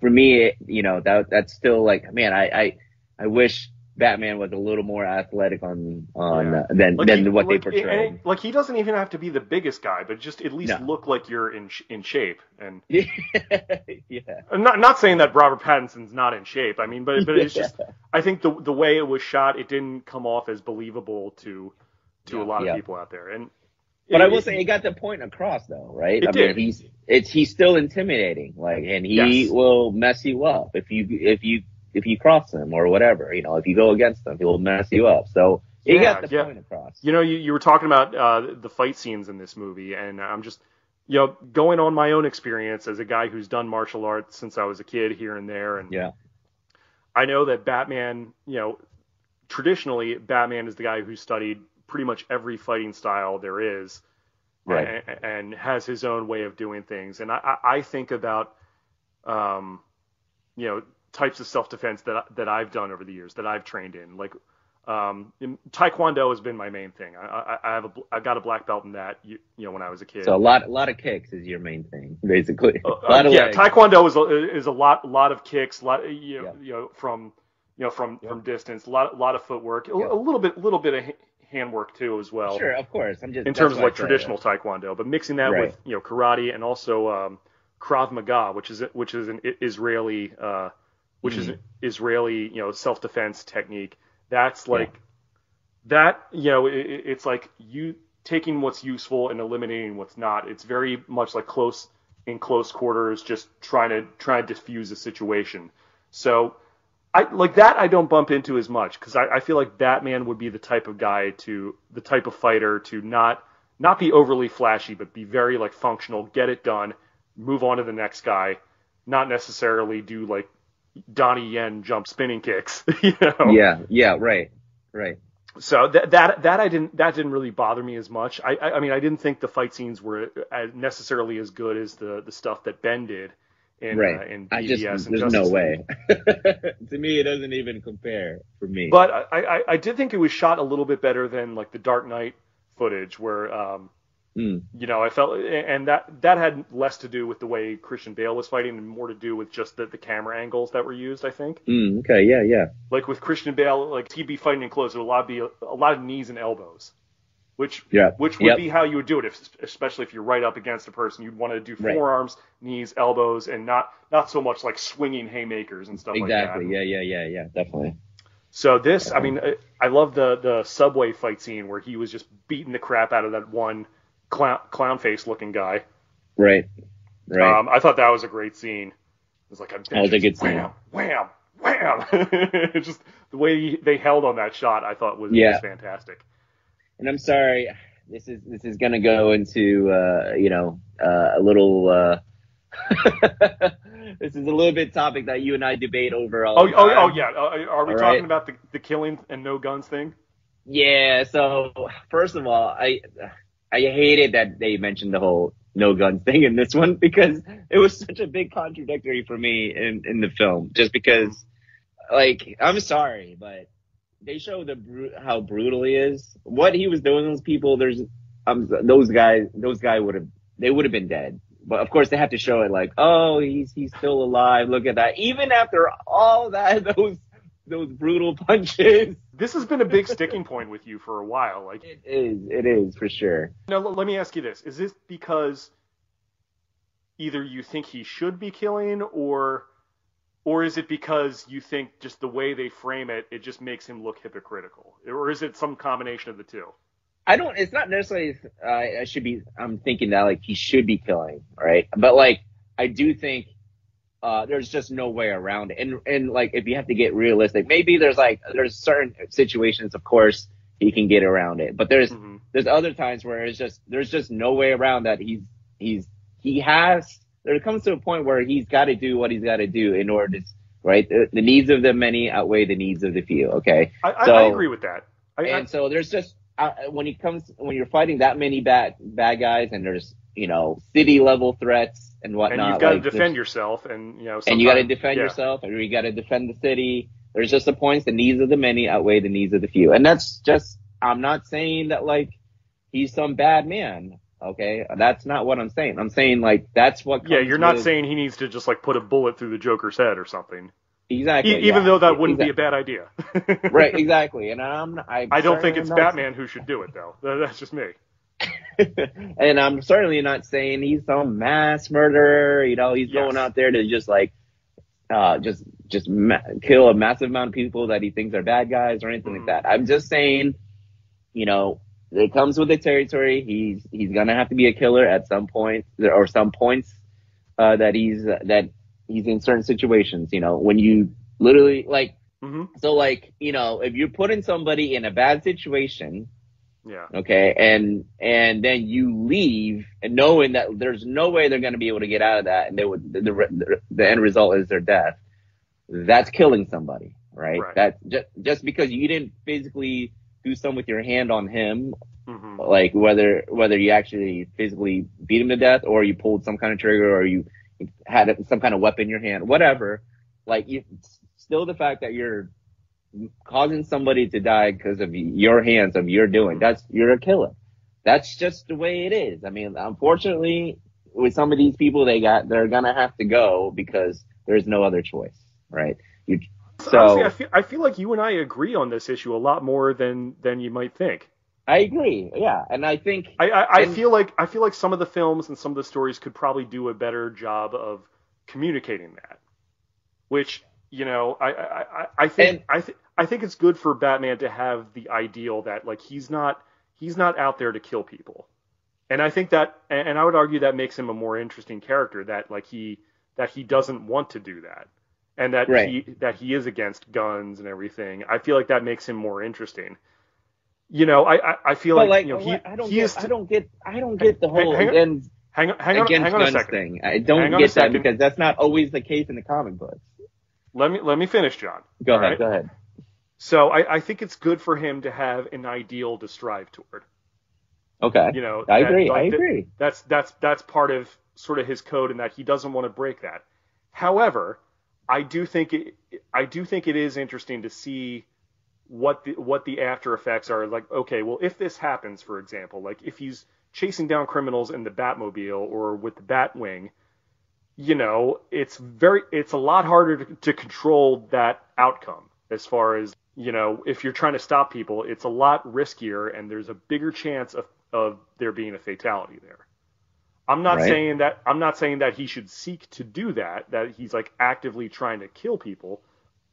for me, it, you know, that that's still like, man, I I, I wish. Batman was a little more athletic on on Yeah. uh, than Like, than he, what like, they portrayed. like he doesn't even have to be the biggest guy, but just at least No. look like you're in in shape. And yeah. I'm not not saying that Robert Pattinson's not in shape. I mean, but but it's just I think the the way it was shot, it didn't come off as believable to to Yeah, a lot of yeah. people out there. And But it- I will it- say it got the point across though, right? It I did. mean, he's it's he's still intimidating, like, and he Yes. will mess you up if you if you if you cross him or whatever. You know, if you go against him, he will mess you up. So he Yeah, got the yeah. point across. You know, you, you were talking about uh, the fight scenes in this movie, and I'm just, you know, going on my own experience as a guy who's done martial arts since I was a kid here and there, and Yeah. I know that Batman, you know, traditionally Batman is the guy who studied pretty much every fighting style there is, Right. and, and has his own way of doing things. And I, I I think about, um, you know, types of self-defense that I- that I've done over the years that I've trained in, like. Um, in- Taekwondo has been my main thing. I, I, I have a, bl- I got a black belt in that, you, you know, when I was a kid. So a lot a lot of kicks is your main thing, basically. Uh, a lot of yeah, legs. Taekwondo is a, is a lot lot of kicks, lot you know, Yeah. you know from you know from Yeah. from distance, a lot lot of footwork, a, Yeah. a little bit little bit of handwork too as well. Sure, of course. I'm just In terms of like I said traditional Taekwondo, but mixing that Right. with you know karate and also um, Krav Maga, which is which is an Israeli uh, which is Mhm. an Israeli you know self defense technique. That's like that you know it, it- it's like you taking what's useful and eliminating what's not. It's very much like close in close quarters, just trying to try to diffuse a situation. So I like that I don't bump into as much because I, I feel like Batman would be the type of guy to the type of fighter to not not be overly flashy, but be very like functional, get it done, move on to the next guy, not necessarily do like Donnie Yen jump spinning kicks. You know? Yeah, yeah, right, right. So that that that I didn't that didn't really bother me as much. I I, I mean I didn't think the fight scenes were necessarily as good as the the stuff that Ben did in right. uh, in I just and there's Justice no way. to me, it doesn't even compare for me. But I, I I did think it was shot a little bit better than like the Dark Knight footage where um Mm, you know I felt and that that had less to do with the way Christian Bale was fighting and more to do with just the, the camera angles that were used. I think. mm, okay, yeah, yeah, like with Christian Bale, like he'd be fighting in close, there would a lot be a, a lot of knees and elbows, which yeah. which would Yep. be how you would do it, if, especially if you're right up against a person. You'd want to do Right. forearms, knees, elbows, and not not so much like swinging haymakers and stuff Exactly. like that. Yeah, yeah, yeah, yeah. Definitely. So this, I mean, I- I love the the subway fight scene where he was just beating the crap out of that one clown clown face looking guy. Right. Right. Um, I thought that was a great scene. It was like I'm a good scene. wham, wham, wham. Just the way they held on that shot, I thought was, Yeah. was fantastic. and I'm sorry. This is this is gonna go into uh, you know uh, a little. Uh, this is a little bit topic that you and I debate over all Oh, oh, oh, yeah. Are we All talking right. about the, the killing and no guns thing? Yeah. So first of all, I I hated that they mentioned the whole no guns thing in this one because it was such a big contradictory for me in in the film. Just because, like, I'm sorry, but they show the bru- how brutal he is. What he was doing to those people, there's um those guys, those guys would have they would have been dead. But of course they have to show it like, oh, he's he's still alive. Look at that. Even after all that, those those brutal punches. This has been a big sticking point with you for a while. Like, It is. It is for sure. now l- let me ask you this: Is this because either you think he should be killing, or or is it because you think just the way they frame it, it just makes him look hypocritical, or is it some combination of the two? I don't. It's not necessarily. Uh, I should be. I'm thinking that like he should be killing, right? But like I do think uh, there's just no way around it. And and like if you have to get realistic, maybe there's like there's certain situations, of course, he can get around it. But there's Mhm. there's other times where it's just there's just no way around that. He's he's he has. There comes to a point where he's got to do what he's got to do in order to right. The, the needs of the many outweigh the needs of the few. Okay. I, I, So- I agree with that. I, I, and so there's just uh, when it comes when you're fighting that many bad bad guys and there's you know city level threats and whatnot. and you've got like, to defend yourself, and you know, and you got to defend yeah. yourself, and you got to defend the city. There's just the points. The needs of the many outweigh the needs of the few, and that's just. I'm not saying that like he's some bad man. Okay, that's not what I'm saying. I'm saying like that's what. Yeah, you're not with- saying he needs to just like put a bullet through the Joker's head or something. exactly. E- even yeah. though that wouldn't Exactly. be a bad idea. right. Exactly, and I'm. I, I don't think it's not Batman who should do it though. That's just me. and I'm certainly not saying he's some mass murderer. You know, he's Yes. going out there to just like, uh, just just ma- kill a massive amount of people that he thinks are bad guys or anything Mhm. like that. I'm just saying, you know, it comes with the territory. He's he's gonna have to be a killer at some point or some points uh, that he's that he's in certain situations. You know, when you literally like hmm so like you know if you're putting somebody in a bad situation Yeah. okay and and then you leave and knowing that there's no way they're going to be able to get out of that and they would the, the, the end result is their death that's killing somebody right, Right. that just just because you didn't physically do something with your hand on him hmm like whether whether you actually physically beat him to death or you pulled some kind of trigger or you had some kind of weapon in your hand whatever like you still the fact that you're causing somebody to die because of your hands of your doing mm-hmm. that's you're a killer that's just the way it is i mean unfortunately with some of these people they got they're gonna have to go because there's no other choice right you so Honestly, I feel I feel like you and I agree on this issue a lot more than than you might think. i agree yeah and i think I, I, I And- feel like I feel like some of the films and some of the stories could probably do a better job of communicating that. Which you know, I I, I- I think And- I think I think it's good for Batman to have the ideal that like he's not he's not out there to kill people. And I think that, and I would argue that makes him a more interesting character. That like he that he doesn't want to do that, and that Right. he that he is against guns and everything. I feel like that makes him more interesting. You know, I I, I feel like, like, you know he I don't he get, is I don't get, I don't get the whole hang hang on hang on against hang on a guns second. thing. I don't on a get that because that's not always the case in the comic books. Let me let me finish, John. Go ahead, right? go ahead. So I, I think it's good for him to have an ideal to strive toward. Okay, You know, I that- agree. like, I that- agree. That's that's that's part of sort of his code, and that he doesn't want to break that. However, I do think it, I do think it is interesting to see what the what the after effects are. Like, okay, well, if this happens, for example, like if he's chasing down criminals in the Batmobile or with the Batwing, you know, it's very it's a lot harder to, to control that outcome as far as you know if you're trying to stop people it's a lot riskier and there's a bigger chance of, of there being a fatality there i'm not Right. saying that i'm not saying that he should seek to do that that he's like actively trying to kill people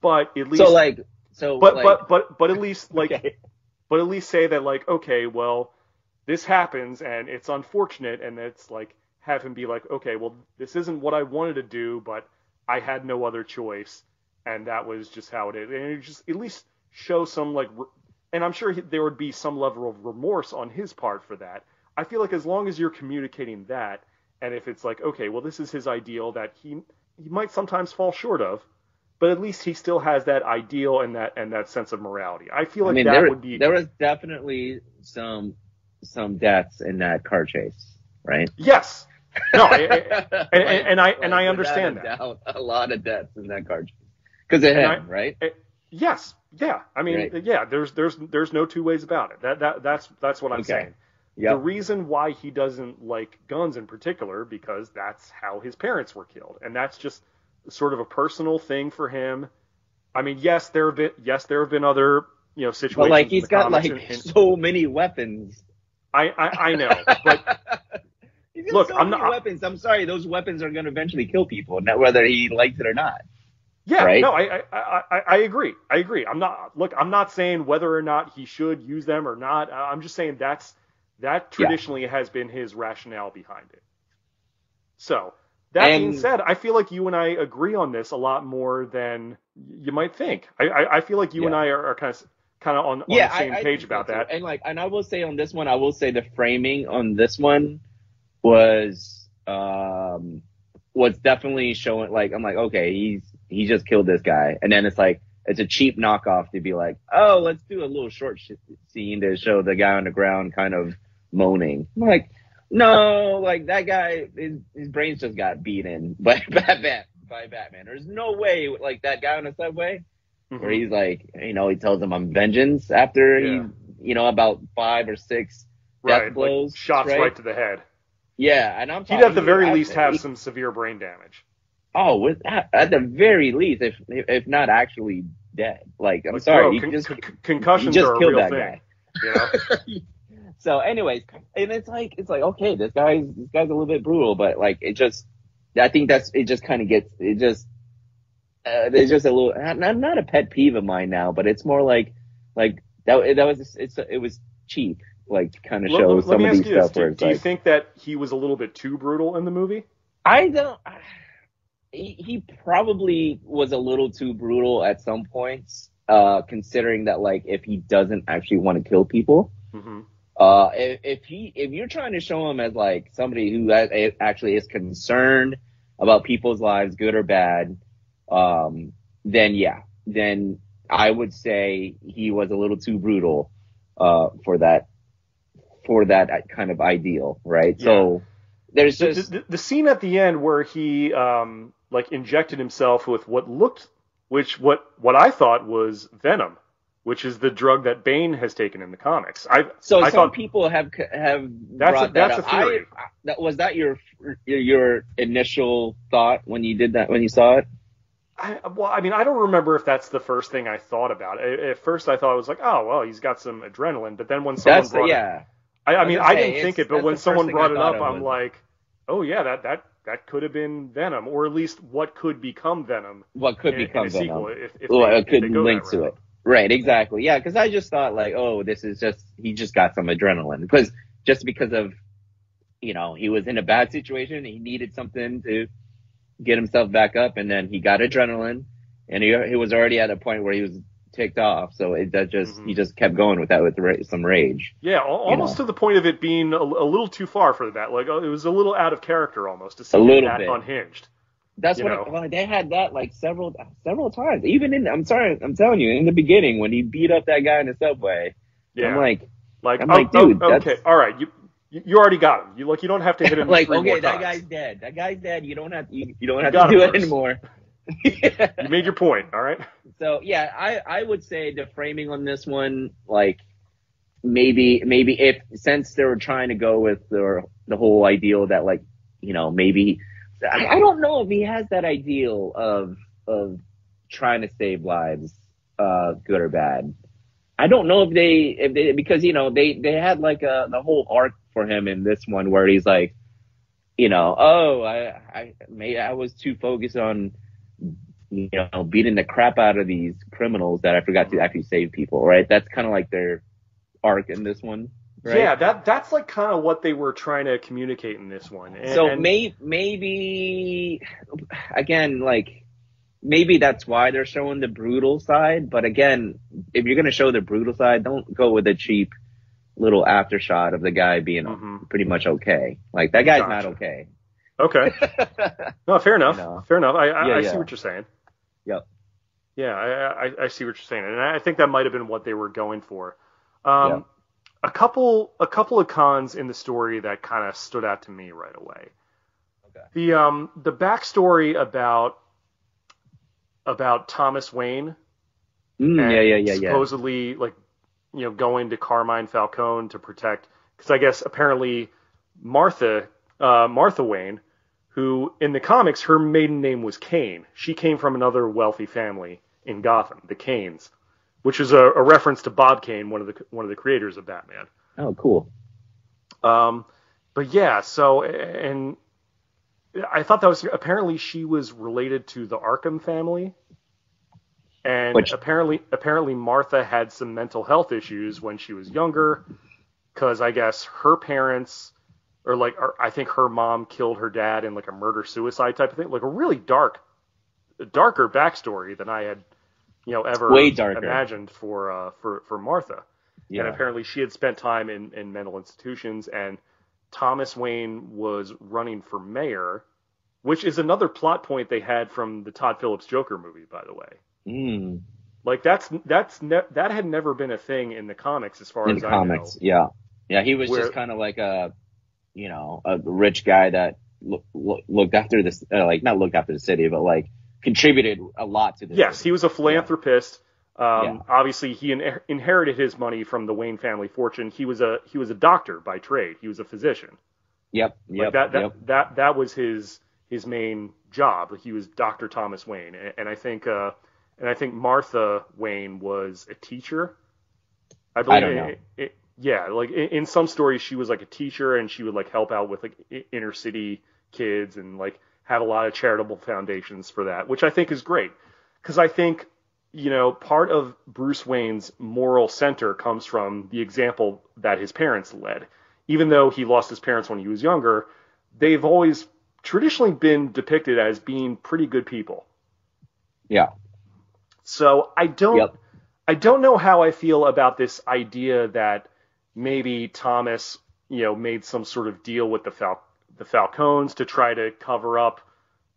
but at least So like, so but like, but but but at least like okay. but at least say that like okay well this happens and it's unfortunate and it's like have him be like okay well this isn't what i wanted to do but i had no other choice and that was just how it is and it just at least show some like re- and i'm sure he, there would be some level of remorse on his part for that i feel like as long as you're communicating that and if it's like okay well this is his ideal that he he might sometimes fall short of but at least he still has that ideal and that and that sense of morality i feel like I mean, that there would be there was definitely some some deaths in that car chase, right? Yes. No, I, I- and, and, and I and I understand that. a doubt, A lot of deaths in that car chase because of him, I- right? Yes. Yeah. I mean, Right. yeah. There's there's there's no two ways about it. That that that's that's what I'm Okay. saying. The reason why he doesn't like guns in particular because that's how his parents were killed, and that's just sort of a personal thing for him. I mean, yes, there have been yes there have been other you know situations. But like he's got like and- and- so many weapons. I, I I know, but Look, so I'm not- weapons. I'm sorry, those weapons are going to eventually kill people, not whether he likes it or not. Yeah, Right? no, I, I, I, I agree. I agree. I'm not look. I'm not saying whether or not he should use them or not. I'm just saying that's that Yeah. traditionally has been his rationale behind it. So that being said, I feel like you and I agree on this a lot more than you might think. I, I, I feel like you and I are, are kind of kind of on, on yeah, the same I, page about too. that. And like, and I will say on this one, I will say the framing on this one was um was definitely showing like I'm like okay he's he just killed this guy and then it's like it's a cheap knockoff to be like oh let's do a little short sh- scene to show the guy on the ground kind of moaning I'm like no like that guy his his brains just got beaten by Batman by Batman there's no way like that guy on the subway where Mhm. he's like, you know, he tells him I'm vengeance after Yeah. he, you know, about five or six death right, like, blows. shots right? right? to the head. Yeah, and I'm He'd at the very least have he- some severe brain damage. Oh, with at, at the very least, if if not actually dead. Like I'm Like, sorry, bro, con- just con- concussions just are a killed real that thing. guy. You know? So, anyways, and it's like it's like okay, this guy's this guy's a little bit brutal, but like it just, I think that's it. Just kind of gets it just. Uh, it's just a little not not a pet peeve of mine now, but it's more like like that that was it's it was cheap like kind of show let, let some me of ask these you this: stuff do, do you think that he was a little bit too brutal in the movie? I don't. He, he probably was a little too brutal at some points, uh, considering that like if he doesn't actually want to kill people, hmm uh, if, if he if you're trying to show him as like somebody who actually is concerned about people's lives, good or bad, um, then yeah, then I would say he was a little too brutal, uh, for that for that kind of ideal, right? So there's The, the, the scene at the end where he um, like injected himself with what looked, which what what I thought was venom, which is the drug that Bane has taken in the comics. I So I some thought people have have That's a- brought that's that a up. I- theory. I- that was that your your initial thought when you did that when you saw it. I, well, I mean, I don't remember if that's the first thing I thought about. At, at first, I thought it was like, oh, well, he's got some adrenaline. But then when someone That's brought it, yeah. I, I I mean, I didn't think it, but when someone brought it up, I'm like, oh yeah, that that that could have been Venom, or at least what could become Venom What could in, become in Venom? if, if Well, they, it could link to it. Right, exactly. Yeah, because I just thought like, oh, this is just he just got some adrenaline because just because of you know he was in a bad situation, he needed something to get himself back up, and then he got adrenaline, and he he was already at a point where he was ticked off, so it that just Mhm. he just kept going with that with ra- some rage. Yeah, al- almost know. to the point of it being a, a little too far for that. Like uh, it was a little out of character almost to see A little bat bit. unhinged. That's what know. I, well, they had that like several several times. Even in I'm sorry, I'm telling you, in the beginning when he beat up that guy in the subway, Yeah, I'm like, like, I'm oh, like, oh, dude, that's- okay, all right, you you you already got him. You like you don't have to hit him like okay, that times. guy's dead. That guy's dead. You don't have you, you don't have got to do him it anymore. You made your point. All right. So yeah, I I would say the framing on this one, like maybe maybe if since they were trying to go with the the whole ideal that like you know maybe I, I don't know if he has that ideal of of trying to save lives, uh, good or bad. I don't know if they if they because you know they they had like a the whole arc for him in this one where he's like, you know, oh I I may I was too focused on you know, beating the crap out of these criminals that I forgot to actually save people, right? That's kind of like their arc in this one, right? Yeah, that that's like kind of what they were trying to communicate in this one. And, So and- may, maybe, again, like, maybe that's why they're showing the brutal side. But again, if you're going to show the brutal side, don't go with a cheap little after shot of the guy being Mhm. pretty much okay. Like, that guy's Gotcha. not okay. Okay. No, fair enough. Know. Fair enough. I, I, Yeah, I yeah. see what you're saying. Yep. Yeah, I, I, I see what you're saying, and I think that might have been what they were going for. Um, Yeah. A couple, a couple of cons in the story that kind of stood out to me right away. Okay. The um, the backstory about about Thomas Wayne Mm, yeah, yeah, yeah, yeah. supposedly like you know going to Carmine Falcone to protect because I guess apparently Martha uh, Martha Wayne, who in the comics her maiden name was Kane. She came from another wealthy family in Gotham, the Kanes, which is a, a reference to Bob Kane, one of the one of the creators of Batman. Oh, cool. Um, but yeah, so and I thought that was apparently she was related to the Arkham family, and Which- apparently apparently Martha had some mental health issues when she was younger, because I guess her parents or like or I think her mom killed her dad in like a murder suicide type of thing, like a really dark, darker backstory than I had you know ever Way imagined for uh, for for Martha. Yeah. and apparently she had spent time in, in mental institutions and thomas wayne was running for mayor which is another plot point they had from the todd phillips joker movie by the way. Mm, like that's that's ne- that had never been a thing in the comics as far in as comics, i know. yeah. Yeah, he was Where- just kind of like a, you know, a rich guy that look, look, looked after this, uh, like not looked after the city, but like contributed a lot to this. yes city. he was a philanthropist um, Yeah. obviously he in- inherited his money from the wayne family fortune he was a he was a doctor by trade he was a physician Yep, Like yep, that, that, yep. that that was his his main job. He was Dr. Thomas Wayne, and, and I think uh, and I think Martha Wayne was a teacher. I believe. don't know. It, it, yeah, like in, in some stories, she was like a teacher, and she would like help out with like inner city kids, and like have a lot of charitable foundations for that, which I think is great, because I think you know part of Bruce Wayne's moral center comes from the example that his parents led even though he lost his parents when he was younger, they've always traditionally been depicted as being pretty good people. Yeah. So I don't Yep. I don't know how I feel about this idea that maybe Thomas, you know, made some sort of deal with the Fal- the Falcones to try to cover up,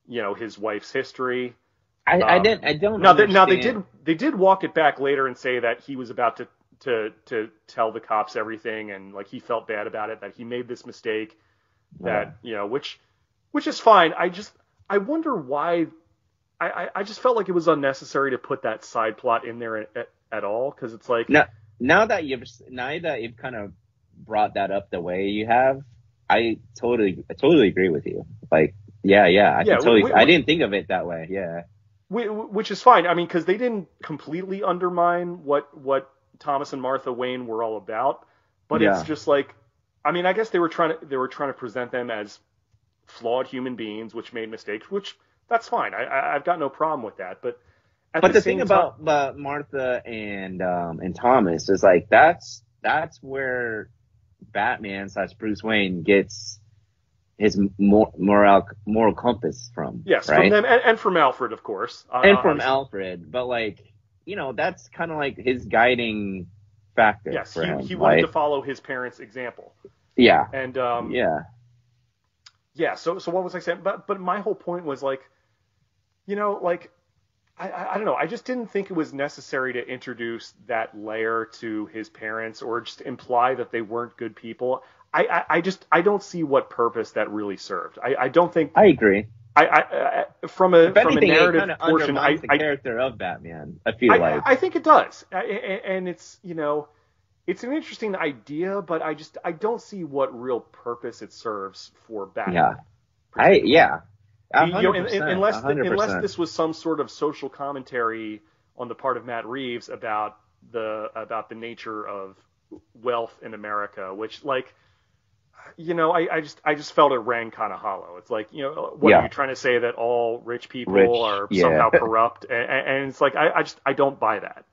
you know, his wife's history. I, I Um, didn't. I don't. Now, they, now they did they did walk it back later and say that he was about to to to tell the cops everything and like he felt bad about it that he made this mistake that you know which which is fine. I just I wonder why I I, I just felt like it was unnecessary to put that side plot in there at, at all because it's like No. Now that you've now that you've kind of brought that up the way you have, I totally I totally agree with you. Like, yeah, yeah, I Yeah, totally. we- I didn't think of it that way. Yeah. Whi- which is fine. I mean, because they didn't completely undermine what what Thomas and Martha Wayne were all about, but it's just like, I mean, I guess they were trying to they were trying to present them as flawed human beings which made mistakes, which that's fine. I, I I've got no problem with that. But at but the, same thing time- about uh, Martha and um, and Thomas is like that's that's where Batman slash Bruce Wayne gets his mor- moral moral compass from. yes, right? from them and, and from Alfred, of course, uh, and from obviously. Alfred, but like you know that's kind of like his guiding factor. Yes, he, him, he wanted to follow his parents' example, yeah, and um, yeah, yeah so so what was i saying but but my whole point was like you know like I, I I don't know. I just didn't think it was necessary to introduce that layer to his parents or just imply that they weren't good people. I, I, I just I don't see what purpose that really served. I, I don't think I agree. I, I, I from a If from a anything, it narrative kind portion. I, undermines the I, character of Batman. I feel I, like I think it does, I- I- and it's you know, it's an interesting idea, but I just I don't see what real purpose it serves for Batman. Yeah. I yeah. You know, un- un- 100%, unless a hundred unless percent. this was some sort of social commentary on the part of Matt Reeves about the about the nature of wealth in America, which like you know, I, I just I just felt it rang kind of hollow. It's like you know, what Yeah. are you trying to say that all rich people Rich, are yeah. somehow corrupt? And, and it's like I, I just I don't buy that.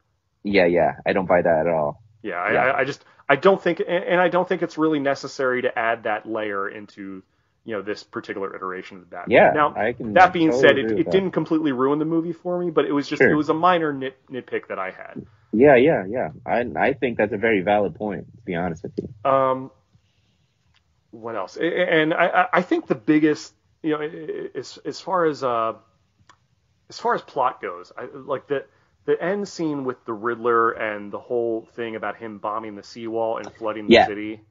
Yeah, yeah. I don't buy that at all. Yeah, I, Yeah. I, I just I don't think, and I don't think it's really necessary to add that layer into you know this particular iteration of the Batman. Yeah. Now I can that being totally said, it, it that. didn't completely ruin the movie for me, but it was just Sure. it was a minor nit, nitpick that I had. Yeah, yeah, yeah. I I think that's a very valid point. To be honest with you. Um, what else? And I, I- I think the biggest, you know, as as far as uh, as far as plot goes, I, like the the end scene with the Riddler and the whole thing about him bombing the seawall and flooding the Yeah. city.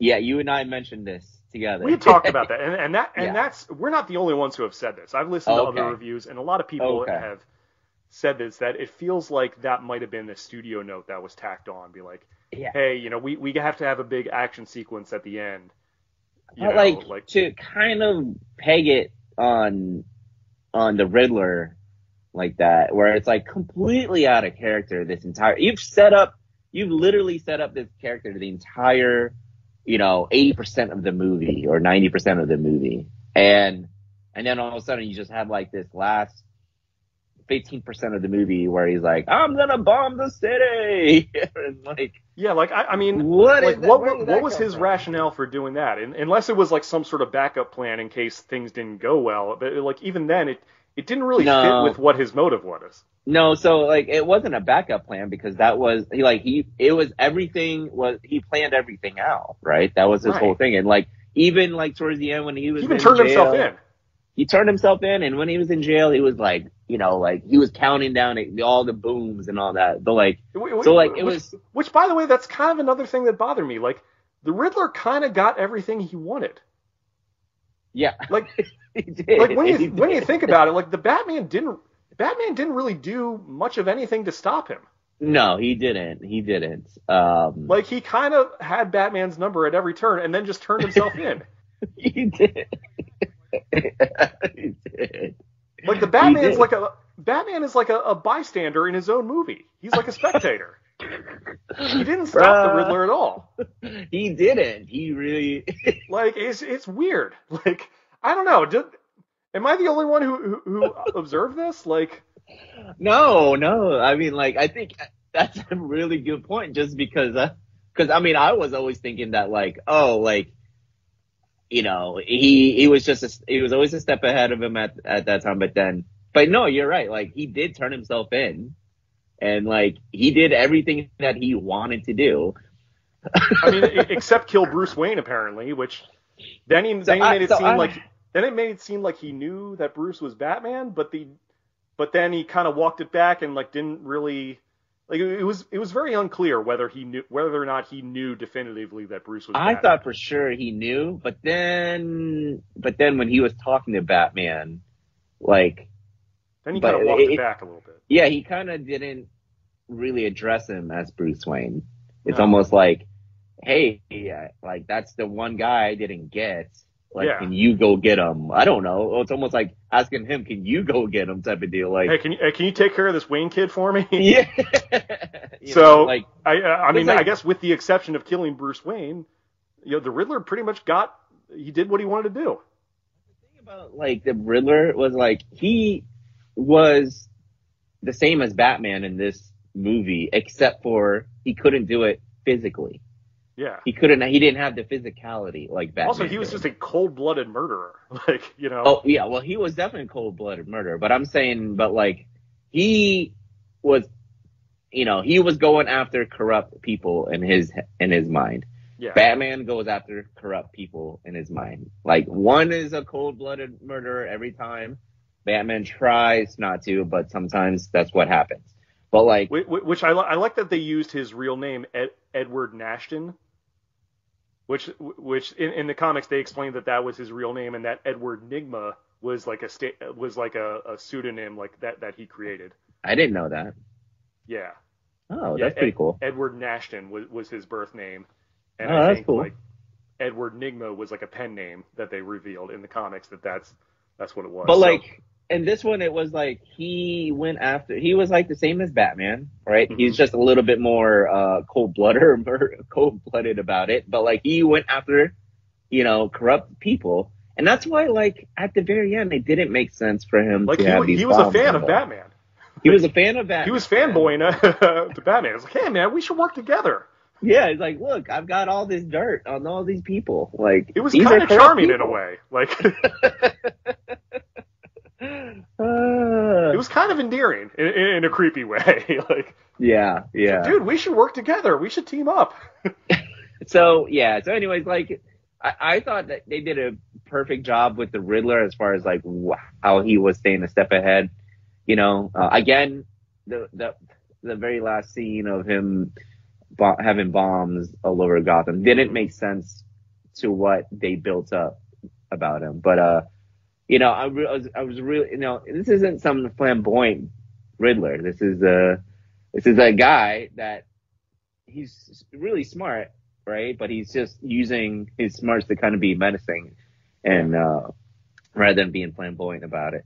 Yeah, you and I mentioned this together. We talked about that, and, and that and Yeah. that's we're not the only ones who have said this. I've listened to other reviews, and a lot of people Okay. have said this that it feels like that might have been the studio note that was tacked on, be like, Yeah. hey, you know, we we have to have a big action sequence at the end. You But know, like, like to kind of peg it on on the Riddler like that, where it's like completely out of character. This entire you've set up, you've literally set up this character the entire, you know, eighty percent of the movie or ninety percent of the movie, and and then all of a sudden you just have like this last. 15% of the movie where he's like, I'm gonna bomb the city. and like, yeah, like I, I mean, what like that- what what, what was his from? rationale for doing that? And, unless it was like some sort of backup plan in case things didn't go well, but like even then, it it didn't really No. fit with what his motive was. No, so like it wasn't a backup plan because that was he like he it was everything was he planned everything out, right? That was his Right. whole thing. And like even like towards the end when he was He even turned himself in. He turned himself in and when he was in jail he was like, you know, like he was counting down all the booms and all that. But like Wh- so like which- it was Which, by the way, that's kind of another thing that bothered me. Like, the Riddler kind of got everything he wanted. yeah. Like, he did. like when He you when you think about it, like the Batman didn't Batman didn't really do much of anything to stop him. No, he didn't. He didn't. Um Like he kind of had Batman's number at every turn, and then just turned himself in. he did. he did. Like the Batman's like a Batman is like a, a bystander in his own movie. He's like a spectator. he didn't stop the Riddler at all. He didn't. He really Like it's it's weird. Like I don't know. Am I the only one who who, who observed this? Like. No, no. I mean, like, I think that's a really good point. Just because, uh, because I mean, I was always thinking that, like, oh, like, you know, he he was just a, he was always a step ahead of him at at that time. But then, but no, you're right. Like, he did turn himself in, and like, he did everything that he wanted to do. I mean, except kill Bruce Wayne apparently, which then he then he I- made it so seem I- like then it made it seem like he knew that Bruce was Batman, but the but then he kind of walked it back and like didn't really like it was it was very unclear whether he knew whether or not he knew definitively that Bruce was. Batman. I thought for sure he knew, but then, but then when he was talking to Batman, like. then he kind of walked it- it back a little bit. Yeah, he kind of didn't really address him as Bruce Wayne. It's No. almost like, hey, like that's the one guy I didn't get. Like, Yeah. can you go get him? I don't know. It's almost like asking him, can you go get him type of deal. Like, Hey, can you hey, can you take care of this Wayne kid for me? yeah. So- know, like, I uh, I mean like- I guess with the exception of killing Bruce Wayne, you know the Riddler pretty much got he did what he wanted to do. The thing about like the Riddler was like he was the same as Batman in this movie, except for he couldn't do it physically. Yeah. He couldn't. He didn't have the physicality like Batman. Also, he was did. just a cold-blooded murderer. Like, you know. Oh yeah, well he was definitely cold-blooded murderer. but I'm saying, but like he was, you know, he was going after corrupt people in his in his mind. yeah. Batman goes after corrupt people in his mind. Like one is a cold-blooded murderer every time. Batman tries not to, but sometimes that's what happens. But like, Wh- wh- Which I, li- I like that they used his real name, Ed- Edward Nashton. Which, which in, in the comics they explained that that was his real name, and that Edward Nygma was like a sta- was like a, a pseudonym like that that he created. I didn't know that. Yeah, Oh, Yeah, that's pretty Ed- cool. Edward Nashton was, was his birth name, and Oh, I that's think cool. like Edward Nygma was like a pen name that they revealed in the comics that that's that's what it was. But So- like in this one, it was like he went after. He was like the same as Batman, right? Mhm. He's just a little bit more uh, cold blooded, cold blooded about it. But like he went after, you know, corrupt people, and that's why like at the very end, it didn't make sense for him like to he, he was a fan of. Batman. He was a fan of Batman. He was fanboying uh, to Batman. It's like, hey man, we should work together. Yeah, he's like, look, I've got all this dirt on all these people. Like It was kind of charming in a way. Like it was kind of endearing in, in, a creepy way. like, yeah, yeah. dude, we should work together. We should team up. So yeah. So anyways, like I, I thought that they did a perfect job with the Riddler as far as like how he was staying a step ahead. You know, uh, again, the the the very last scene of him bo- having bombs all over Gotham didn't make sense to what they built up about him. But uh, you know, I, re- I was I was really you know this isn't some flamboyant Riddler. This is a this is a guy that he's really smart, right? But he's just using his smarts to kind of be menacing, and uh, rather than being flamboyant about it.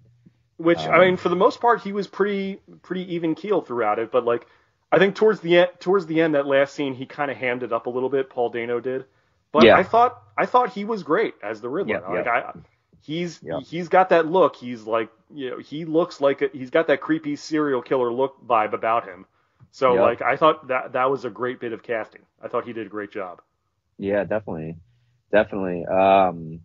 Which Um, I mean, for the most part, he was pretty pretty even keeled throughout it. But like, I think towards the end, towards the end, that last scene, he kind of hammed it up a little bit. Paul Dano did, but Yeah. I thought I thought he was great as the Riddler. Yeah, like yeah. I, he's Yeah. he's got that look. He's like you know he looks like a, he's got that creepy serial killer look vibe about him. So Yeah. like I thought that that was a great bit of casting. I thought he did a great job. Yeah, definitely, definitely. Um,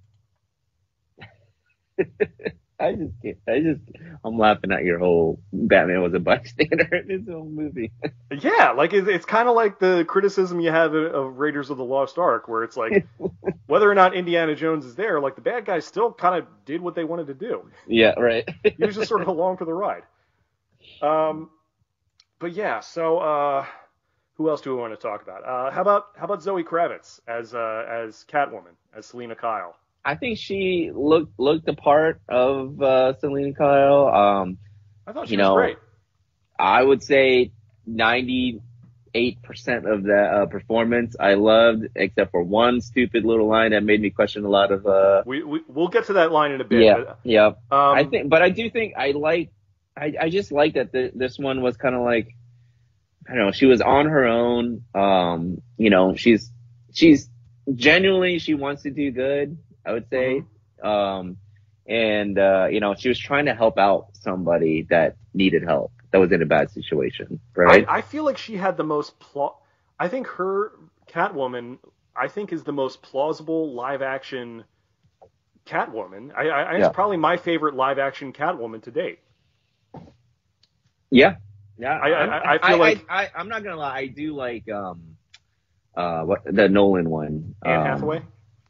I just, can't- I just, I'm laughing at your whole Batman was a bystander in his own movie. Yeah, like it's, it's kind of like the criticism you have of- of Raiders of the Lost Ark, where it's like whether or not Indiana Jones is there, like the bad guys still kind of did what they wanted to do. yeah, right. He was just sort of along for the ride. Um, but yeah, so uh, who else do we want to talk about? Uh, how about how about Zoe Kravitz as uh, as Catwoman, as Selina Kyle? I think she looked looked the part of uh, Selina Kyle. Um, I thought she You was know, great. I would say 98% of the uh, performance I loved, except for one stupid little line that made me question a lot of. Uh, We, we we'll get to that line in a bit. yeah, yeah. but, um, I think, but I do think I like. I, I just like that the, this one was kind of like, I don't know. She was on her own. Um, you know, she's she's genuinely she wants to do good. I would say. Um, and uh, you know, she was trying to help out somebody that needed help that was in a bad situation, right? I, I feel like she had the most pla- I think her Catwoman, I think, is the most plausible live action Catwoman. I, I, Yeah. It's probably my favorite live action Catwoman to date. Yeah, yeah. I- I- I feel like- I, I, am not gonna lie. I do like um, uh, what the Nolan one. Anne um, Hathaway.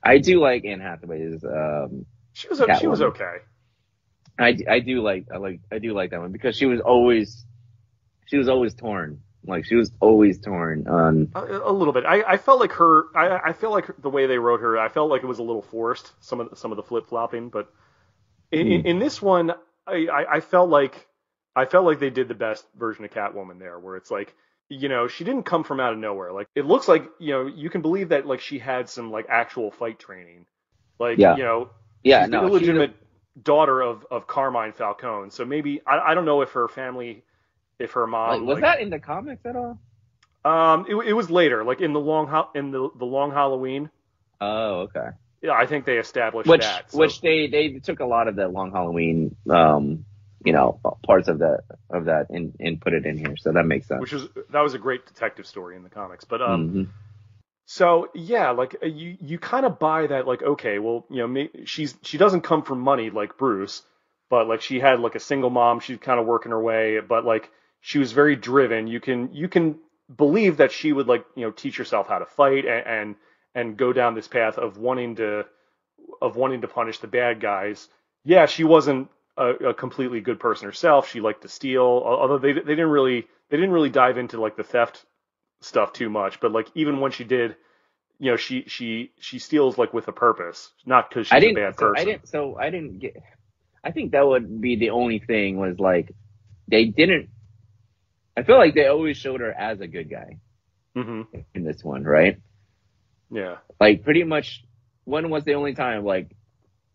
I do like Anne Hathaway's. Um, She was she was okay. I, I do like I like I do like that one because she was always she was always torn. Like she was always torn on. A, a little bit. I, I felt like her. I, I feel like the way they wrote her. I felt like it was a little forced. Some of the, some of the flip flopping, but in, in, in this one, I, I, I felt like I felt like they did the best version of Catwoman there, where it's like you know she didn't come from out of nowhere. Like it looks like you know you can believe that like she had some like actual fight training. Like Yeah. you know Yeah, she's no, the she- illegitimate daughter of of Carmine Falcone. So maybe I, I don't know if her family, if her mom like, was like, that in the comics at all? um, it, it was later, like in the long Ho- in the the long Halloween. Oh, okay. Yeah, I think they established Which that. so- which they they took a lot of the Long Halloween um you know parts of the of that and and put it in here. So that makes sense. Which is that was a great detective story in the comics, but um. Mhm. So yeah, like uh, you you kind of buy that like okay, well you know she's she doesn't come from money like Bruce, but like she had like a single mom, she's kind of working her way, but like she was very driven. You can you can believe that she would like you know teach herself how to fight and and, and go down this path of wanting to of wanting to punish the bad guys. Yeah, she wasn't a, a completely good person herself. She liked to steal, although they they didn't really they didn't really dive into like the theft stuff too much. But like even when she did, you know, she she she steals like with a purpose, not because she's I a didn't. bad so person. I didn't. So I didn't get. I think that would be the only thing was like they didn't. I feel like they always showed her as a good guy hmm in this one, right? Yeah. Like pretty much. When was the only time like?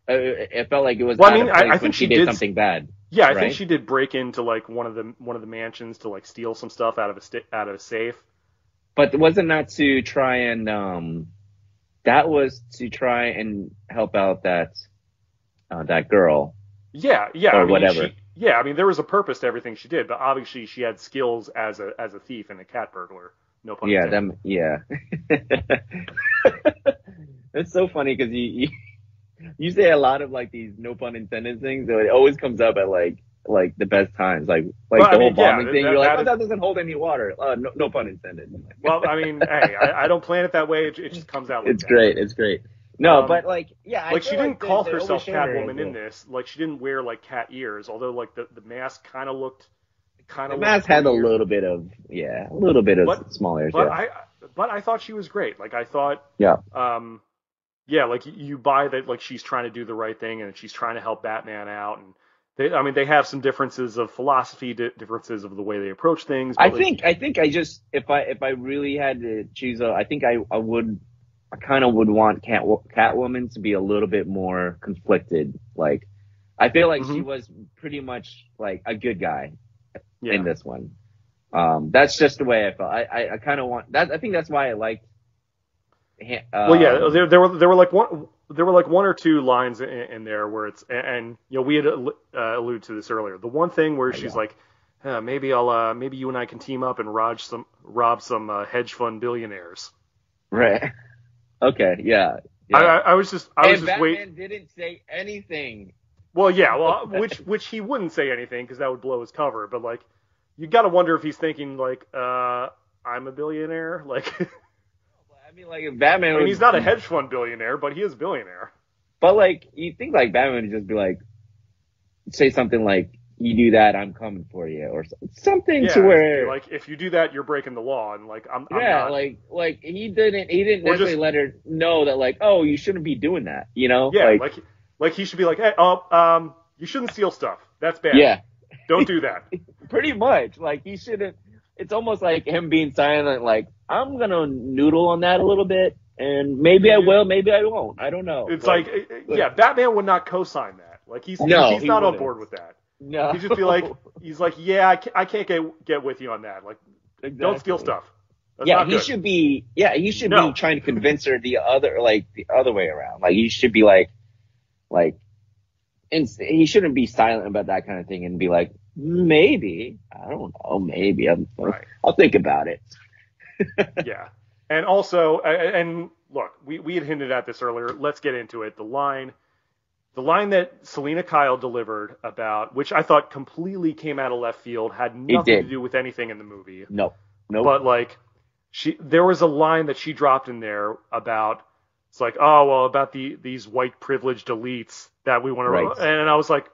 Uh, it felt like it was. Well, I mean, I- I think she she did did- something bad. Yeah, I Right? think she did break into like one of the one of the mansions to like steal some stuff out of a sta- out of a safe. But wasn't that to try and um that was to try and help out that uh, that girl. Yeah, yeah, Or I mean, whatever. she- yeah, I mean, there was a purpose to everything she did, but obviously she had skills as a as a thief and a cat burglar. No pun Yeah, intended. them yeah. it's so funny cuz you, you you say a lot of like these no pun intended things so it always comes up at like like the best times like like Well, the whole mean, yeah, bombing that- thing that- you're like that oh that doesn't hold any water uh, no, no pun intended Well, I mean, hey, I, I don't plan it that way. It, it just comes out. Like it's that. great it's great no Um, but like yeah I Like she didn't they- call they herself showed her Catwoman in this. Like she didn't wear like cat ears, although like the the mask kind of looked kind of. the mask had a little bit of yeah a little bit of But- small ears But yeah I but I thought she was great. Like I thought. Yeah. Um. Yeah, like you buy that like she's trying to do the right thing and she's trying to help Batman out and. They, I mean, they have some differences of philosophy, di- differences of the way they approach things. I but, like, think I think I just if I if I really had to choose a I think I I would I kind of would want Cat Catwoman to be a little bit more conflicted. Like I feel like she Mhm. was pretty much like a good guy yeah. in this one. Um, that's just the way I felt. I I, I kind of want that. I think that's why I liked. Ha- Well, yeah, um, there, there were there were like one there were like one or two lines in, in there where it's and, and you know we had uh, alluded to this earlier. The one thing where she's know. like, uh, maybe I'll uh, maybe you and I can team up and rob some rob some uh, hedge fund billionaires. right. Okay. Yeah. yeah. I, I, was just I was and just Batman wait. didn't say anything. Well, yeah, well, which which he wouldn't say anything because that would blow his cover. But like, you got to wonder if he's thinking like, uh, I'm a billionaire. Like, mean, like if Batman. I mean, he's not a hedge fund billionaire, but he is billionaire. But like, you think like Batman would just be like, say something like, "You do that, I'm coming for you," or something Yeah, to where, like if you do that, you're breaking the law, and like I'm, I'm yeah, not. like like he didn't he didn't Or necessarily just- let her know that like, oh, you shouldn't be doing that, you know? Yeah, like, like, like he should be like, hey, oh, um, you shouldn't steal stuff. That's bad. yeah, Don't do that. pretty much. Like he shouldn't. It's almost like him being silent. Like I'm gonna noodle on that a little bit, and maybe I will, maybe I won't. I don't know. It's like, uh, uh, yeah, Batman would not co-sign that. Like he's No, he's he not on wouldn't. board with that. no, He'd just be like, he's like, yeah, I can't, I can't get get with you on that. Like, don't steal stuff. That's yeah, he good. should be. Yeah, he should No. be trying to convince her the other, like the other way around. Like he should be like, like, and he shouldn't be silent about that kind of thing and be like, maybe I don't know, maybe I'm, Right. I'll think about it. yeah. And also, and look, we, we had hinted at this earlier. Let's get into it. The line, the line that Selina Kyle delivered about, which I thought completely came out of left field, had nothing to do with anything in the movie. No, no, But like, she, there was a line that she dropped in there about, it's like, oh well, about the these white privileged elites that we want Right. to, and I was like,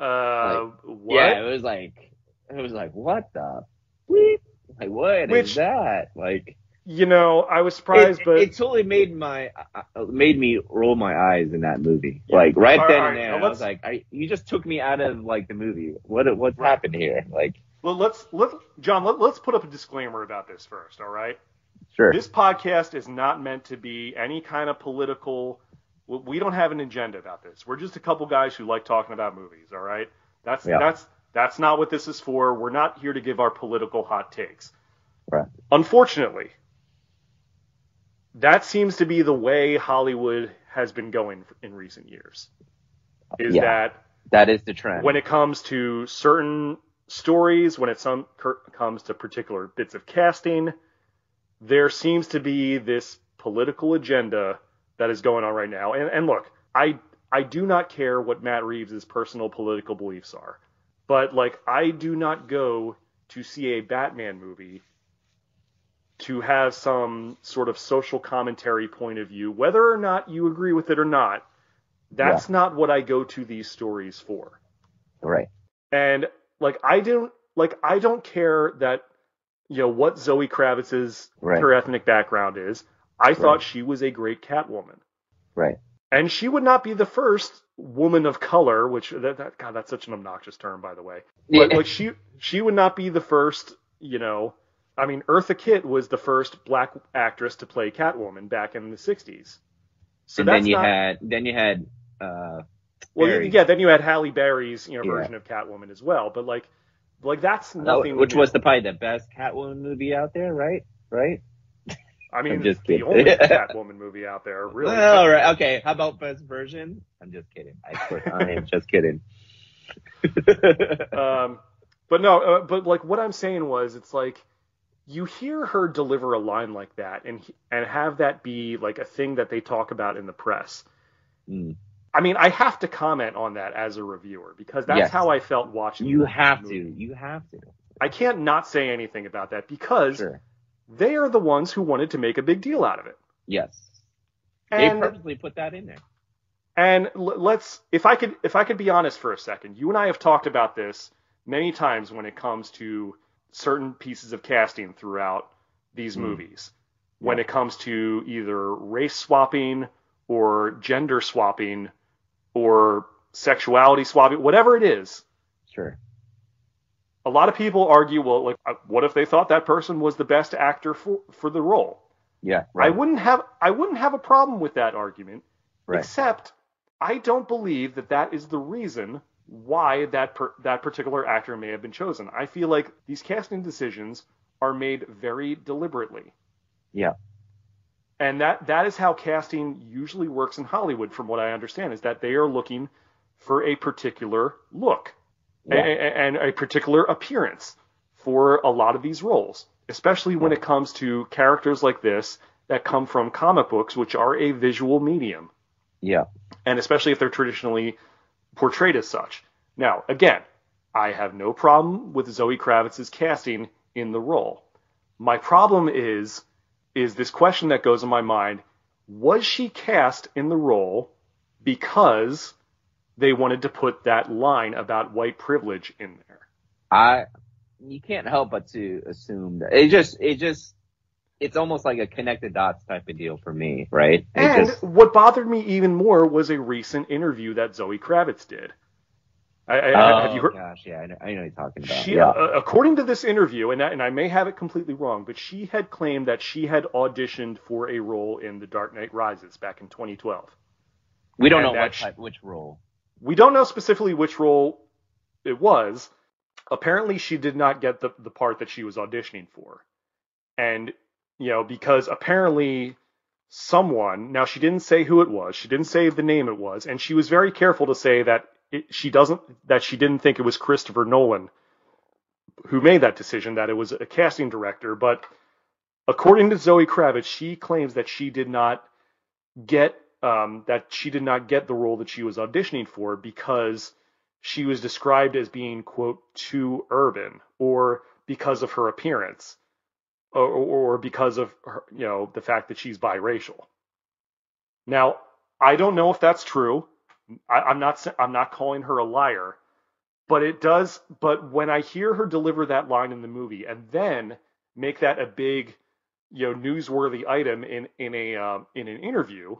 uh, what? yeah, it was like, it was like, what the, bleep? Like what is Which- that? Like, You know, I was surprised, it, but it totally made my uh, uh, made me roll my eyes in that movie. Yeah. Like right All then right, and there, now I was like, I, "You just took me out of like the movie. What what's Right. happened here?" Like, well, let's let John. Let, let's put up a disclaimer about this first. All right. sure, This podcast is not meant to be any kind of political. we- We don't have an agenda about this. We're just a couple guys who like talking about movies. All right. That's Yeah. that's that's not what this is for. We're not here to give our political hot takes. Right. Unfortunately, that seems to be the way Hollywood has been going in recent years. Is Yeah. that That is the trend. when it comes to certain stories, when it some, comes to particular bits of casting, there seems to be this political agenda that is going on right now. And, and look, I I do not care what Matt Reeves' personal political beliefs are, but like I do not go to see a Batman movie to have some sort of social commentary point of view, whether or not you agree with it or not. That's not what I go to these stories for. right. And like I don't like I don't care that you know what Zoe Kravitz's Right. her ethnic background is. I thought she was a great Catwoman. Right. And she would not be the first woman of color, which that, that God, that's such an obnoxious term, by the way. But Yeah. like she she would not be the first, you know. I mean, Eartha Kitt was the first black actress to play Catwoman back in the '60s. So and then you not, had then you had uh well, Berry. yeah. Then you had Halle Berry's, you know, Yeah. version of Catwoman as well. But like, like that's oh, nothing. which was the probably the best Catwoman movie out there, right? Right? I mean, I'm just the kidding. only Catwoman movie out there, really. All right. Okay. How about best version? I'm just kidding. I. I am just kidding. um, but no, uh, but like what I'm saying was, it's like you hear her deliver a line like that, and and have that be like a thing that they talk about in the press. Mm. I mean, I have to comment on that as a reviewer because that's Yes. how I felt watching. You have movie. to. You have to. I can't not say anything about that because Sure. They are the ones who wanted to make a big deal out of it. Yes. And they purposely put that in there. And let's, if I could, if I could be honest for a second, you and I have talked about this many times when it comes to certain pieces of casting throughout these Mm. movies. When it comes to either race swapping or gender swapping or sexuality swapping, whatever it is, Sure. A lot of people argue, well, like, uh, what if they thought that person was the best actor for for the role? Yeah. right. I wouldn't have, I wouldn't have a problem with that argument. right. Except, I don't believe that that is the reason why that per, that particular actor may have been chosen. I feel like these casting decisions are made very deliberately, Yeah. and that that is how casting usually works in Hollywood, from what I understand, is that they are looking for a particular look Yeah. a- and a particular appearance for a lot of these roles, especially when it comes to characters like this that come from comic books, which are a visual medium Yeah. and especially if they're traditionally portrayed as such. Now, again, I have no problem with Zoe Kravitz's casting in the role. My problem is is this question that goes in my mind, was she cast in the role because they wanted to put that line about white privilege in there? I. You can't help but to assume that it just it just it's almost like a connected dots type of deal for me, right? It And just what bothered me even more was a recent interview that Zoe Kravitz did. I, I, oh have you heard? gosh, yeah, I know, I know what you're talking about. She, yeah. uh, according to this interview, and I, and I may have it completely wrong, but she had claimed that she had auditioned for a role in The Dark Knight Rises back in 2012. we don't and know what that- type, which role. We don't know specifically which role it was. Apparently, she did not get the, the part that she was auditioning for. And, you know, because apparently someone, now she didn't say who it was, she didn't say the name it was, and she was very careful to say that it, she doesn't, that she didn't think it was Christopher Nolan who made that decision, that it was a casting director. But according to Zoe Kravitz, she claims that she did not get um, that she did not get the role that she was auditioning for because she was described as being quote too urban or because of her appearance or, or because of her, you know the fact that she's biracial. Now I don't know if that's true. I, I'm not I'm not calling her a liar, but it does. But when I hear her deliver that line in the movie and then make that a big you know newsworthy item in in a um, in an interview,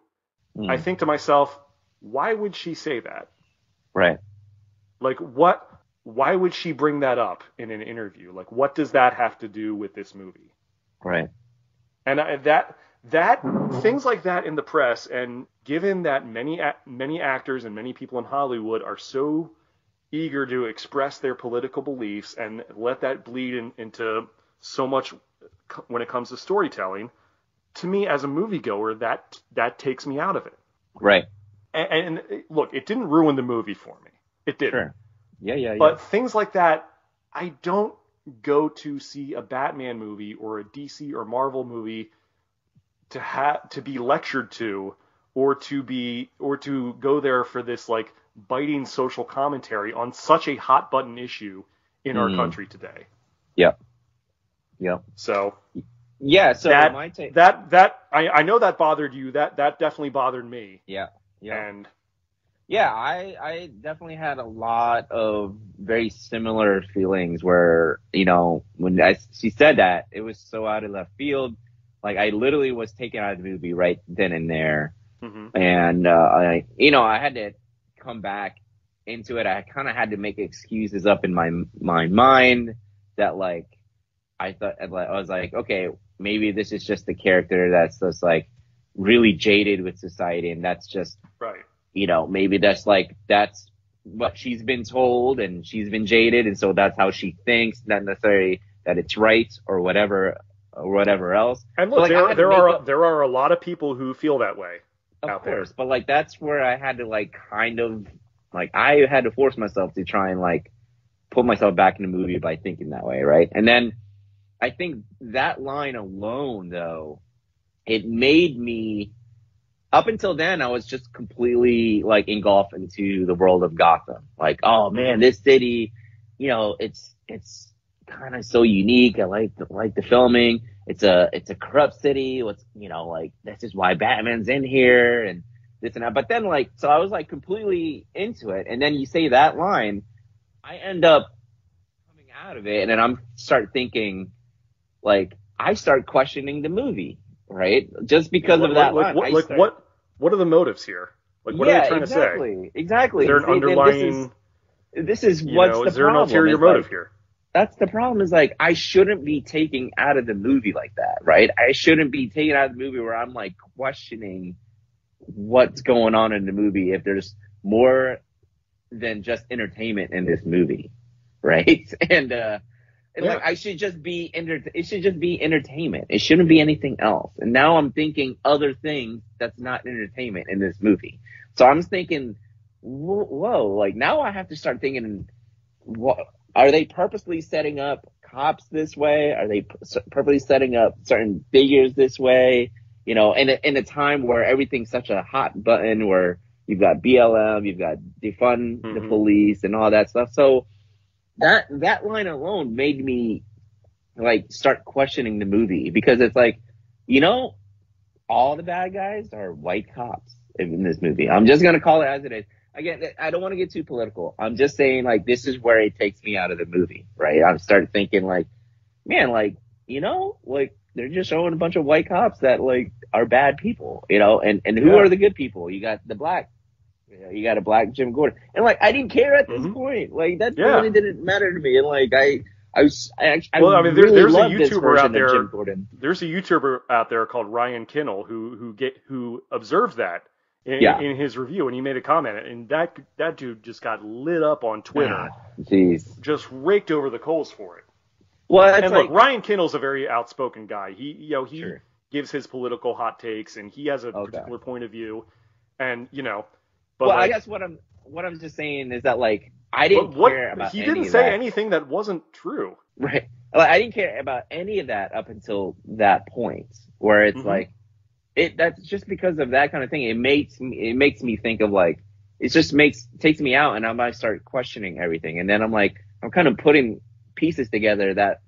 Hmm. I think to myself, why would she say that? right. Like what why would she bring that up in an interview? Like what does that have to do with this movie? Right. And I, that that things like that in the press and given that many many actors and many people in Hollywood are so eager to express their political beliefs and let that bleed in, into so much when it comes to storytelling, to me as a moviegoer that that takes me out of it. Right. and, and look, it didn't ruin the movie for me. It did. Sure. Yeah, yeah, yeah. But things like that, I don't go to see a Batman movie or a DC or Marvel movie to have to be lectured to or to be or to go there for this like biting social commentary on such a hot button issue in our Mm. country today. Yeah. Yeah. So Yeah. So that my take. that that I, I know that bothered you. That that definitely bothered me. yeah. Yeah. And Yeah, I I definitely had a lot of very similar feelings where you know when I, she said that it was so out of left field. Like I literally was taken out of the movie right then and there, mhm. and uh, I you know I had to come back into it. I kind of had to make excuses up in my my mind that like I thought I was like okay maybe this is just the character that's just like really jaded with society and that's just right. you know, maybe that's like, that's what she's been told and she's been jaded. And so that's how she thinks, not necessarily that it's right or whatever, or whatever else. And look, like, there there are there are a lot of people who feel that way. Of Out there. But like, that's where I had to like kind of, like, I had to force myself to try and like put myself back in the movie by thinking that way. Right. And then I think that line alone though, it made me, up until then, I was just completely like engulfed into the world of Gotham. Like, oh man, this city, you know, it's, it's kind of so unique. I like the, like the filming. It's a, it's a corrupt city. What's, you know, like, this is why Batman's in here and this and that. But then like, so I was like completely into it. And then you say that line, I end up coming out of it and then I'm start thinking like, I start questioning the movie, right? Just because Like, of that like, line. what, like start- what what are the motives here? Like what yeah, are they trying exactly, to say? Exactly. Is there an See, underlying This is, this is what's know, the is there an ulterior It's like- motive here? that's the problem is like I shouldn't be taking out of the movie like that, right? I shouldn't be taken out of the movie where I'm like questioning what's going on in the movie if there's more than just entertainment in this movie, right? And uh and Yeah. like I should just be enter- it should just be entertainment. It shouldn't be anything else. And now I'm thinking other things that's not entertainment in this movie. So I'm thinking, whoa, like now I have to start thinking, what are they purposely setting up cops this way? Are they purposely setting up certain figures this way? You know, in a, in a time where everything's such a hot button, where you've got BLM, you've got defund the Mhm. police, and all that stuff. So that that line alone made me like start questioning the movie because it's like, you know, all the bad guys are white cops in this movie. I'm just gonna call it as it is. Again, I don't want to get too political. I'm just saying like this is where it takes me out of the movie, right? I start thinking like, man, like you know, like they're just showing a bunch of white cops that like are bad people, you know, and and who Yeah. are the good people? You got the black. You, know, you got a black Jim Gordon, and like I didn't care at this Mhm. point. Like that Yeah. really didn't matter to me, and like I, I was, I actually, Well, I mean, there- really there's a YouTuber out there- Jim Gordon. There's a YouTuber out there called Ryan Kinel who who get who observed that in, Yeah. in his review and he made a comment and that that dude just got lit up on Twitter, Ah, Jeez. just raked over the coals for it. Well, that's and like, look, Ryan Kinel's a very outspoken guy. He you know he Sure. gives his political hot takes and he has a Okay. particular point of view, and you know, but well, like, I guess what I'm, what I'm just saying is that like I didn't what care about he didn't say that. anything that wasn't true. Right. Like, I didn't care about any of that up until that point where it's Mhm. like it that's just because of that kind of thing. It makes me it makes me think of like it just makes takes me out and I might start questioning everything. And then I'm like I'm kind of putting pieces together that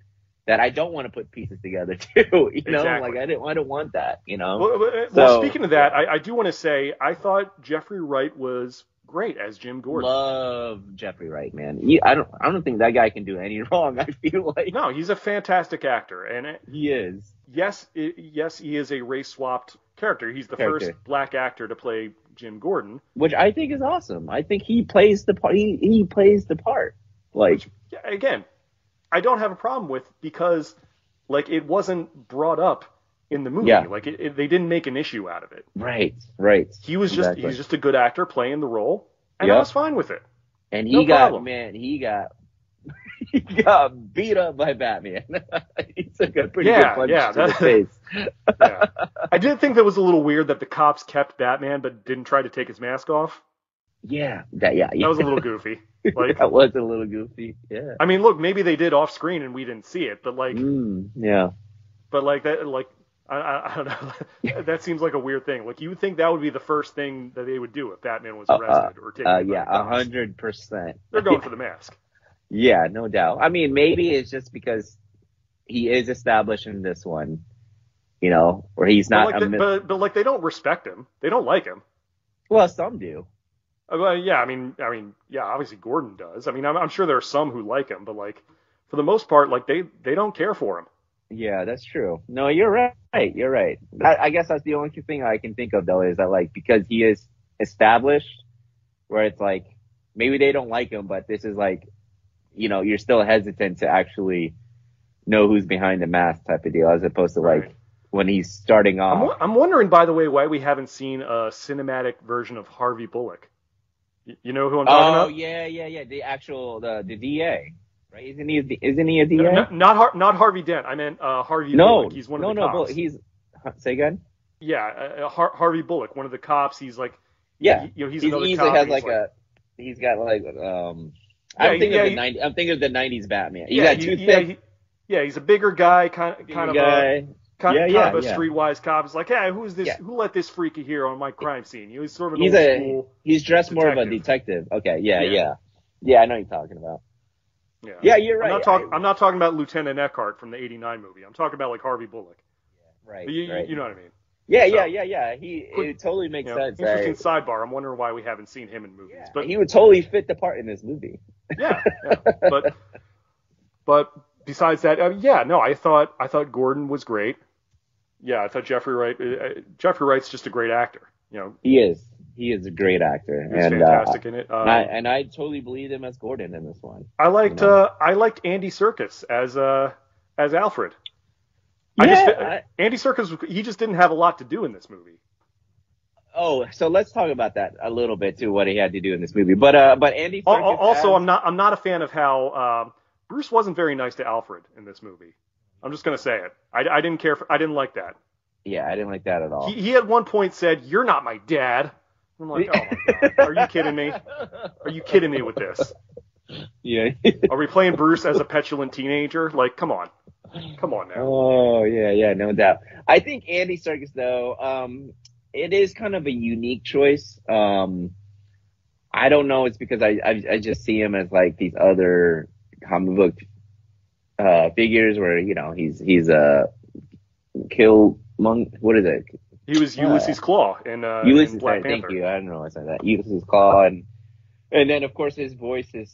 that I don't want to put pieces together too. You know, Exactly. like I didn't I don't want that, you know. Well, well, So- speaking of that, I, I do want to say I thought Jeffrey Wright was great as Jim Gordon. Love Jeffrey Wright, man. He, I don't I don't think that guy can do any wrong. I feel like No, he's a fantastic actor, and it, he is. yes, it, yes, he is a race swapped character. He's the Character. first black actor to play Jim Gordon. which I think is awesome. I think he plays the part. He, he plays the part. Like, Yeah, again, I don't have a problem with because like it wasn't brought up in the movie. Yeah. Like it, it, they didn't make an issue out of it. right, right. He was just Exactly. he's just a good actor playing the role, and I was fine with it. And he No got problem. man, he got he got beat up by Batman. he took a pretty Yeah, good punch yeah, to the face. Yeah. I did think that was a little weird that the cops kept Batman but didn't try to take his mask off. Yeah, that yeah, yeah. That was a little goofy. Like that was a little goofy. Yeah. I mean, look, maybe they did off screen and we didn't see it, but like, Mm, yeah. but like that, like I, I, I don't know. that seems like a weird thing. Like you would think that would be the first thing that they would do if Batman was Uh, uh, arrested or taken. Uh, yeah, a hundred percent. They're going for the mask. Yeah, no doubt. I mean, maybe it's just because he is established in this one, you know, where he's But not. like, a they, but, but like they don't respect him. They don't like him. well, some do. Uh, well, yeah, I mean, I mean, yeah, obviously Gordon does. I mean, I'm, I'm sure there are some who like him, but like for the most part, like they they don't care for him. Yeah, that's true. No, you're right. You're right. I, I guess that's the only thing I can think of though is that like because he is established, where it's like maybe they don't like him, but this is like, you know, you're still hesitant to actually know who's behind the mask type of deal, as opposed to like Right. when he's starting I'm, off. I'm wondering, by the way, why we haven't seen a cinematic version of Harvey Bullock. You know who I'm talking Oh about? Oh yeah, yeah, yeah. The actual the the DA, right? Isn't he? a- Isn't he a DA? No, not not, Har- not Harvey Dent. I meant uh, Harvey no, Bullock. He's one no, of the no. cops. But he's say again. yeah, uh, uh, Har- Harvey Bullock, one of the cops. He's like, Yeah, he- you know, he's, he's, another he cop. easily has he's like, a. He's got like um. Yeah, I'm thinking yeah, of the he- 90, I'm thinking of the '90s Batman. You yeah, got two he- yeah, he- yeah, he's a bigger guy, kind kind of a kind, Yeah, yeah, of a yeah. streetwise cop. is like, hey, who's this? Yeah. Who let this freaky here on my crime scene? You know, he's sort of an He's old a school. he's dressed more of a Detective. detective. Okay, yeah, Yeah. yeah, yeah. I know what you're talking about. Yeah, Yeah, you're I'm right. not, talk, I- I'm not talking about Lieutenant Eckhardt from the '89 movie. I'm talking about like Harvey Bullock. right, You, right. you know what I mean? yeah, so- yeah, yeah, yeah. He Quick- it totally makes You know, sense. interesting right? sidebar. I'm wondering why we haven't seen him in movies. But he would totally fit the part in this movie. yeah, yeah. but but besides that, uh, yeah, no, I thought I thought Gordon was great. Yeah, I thought Jeffrey Wright. Uh, uh, Jeffrey Wright's just a great actor. You know, He is. He is a great actor, he was and uh, fantastic in it. Um, and I and I totally believe him as Gordon in this one. I liked you know. uh, I liked Andy Serkis as uh as Alfred. I Yeah, just I- Andy Serkis. he just didn't have a lot to do in this movie. Oh, so let's talk about that a little bit too. What he had to do in this movie, but uh, but Andy. Al- Also, as- I'm not I'm not a fan of how um, Bruce wasn't very nice to Alfred in this movie. I'm just gonna say it. I, I didn't care. For, I didn't like that. Yeah, I didn't like that at all. He, he at one point said, "You're not my dad." I'm like, "Oh my god, are you kidding me? Are you kidding me with this? yeah. Are we playing Bruce as a petulant teenager? Like, come on, come on now." Oh yeah, yeah, no doubt. I think Andy Serkis though, um, it is kind of a unique choice. Um, I don't know. It's because I, I I just see him as like these other comic book uh figures where you know he's he's a kill monk. What is it? He was Ulysses Klaue in, uh, Ulysses. in Black thank Panther. you. I don't know why I said that. Ulysses Klaue and and then of course his voice is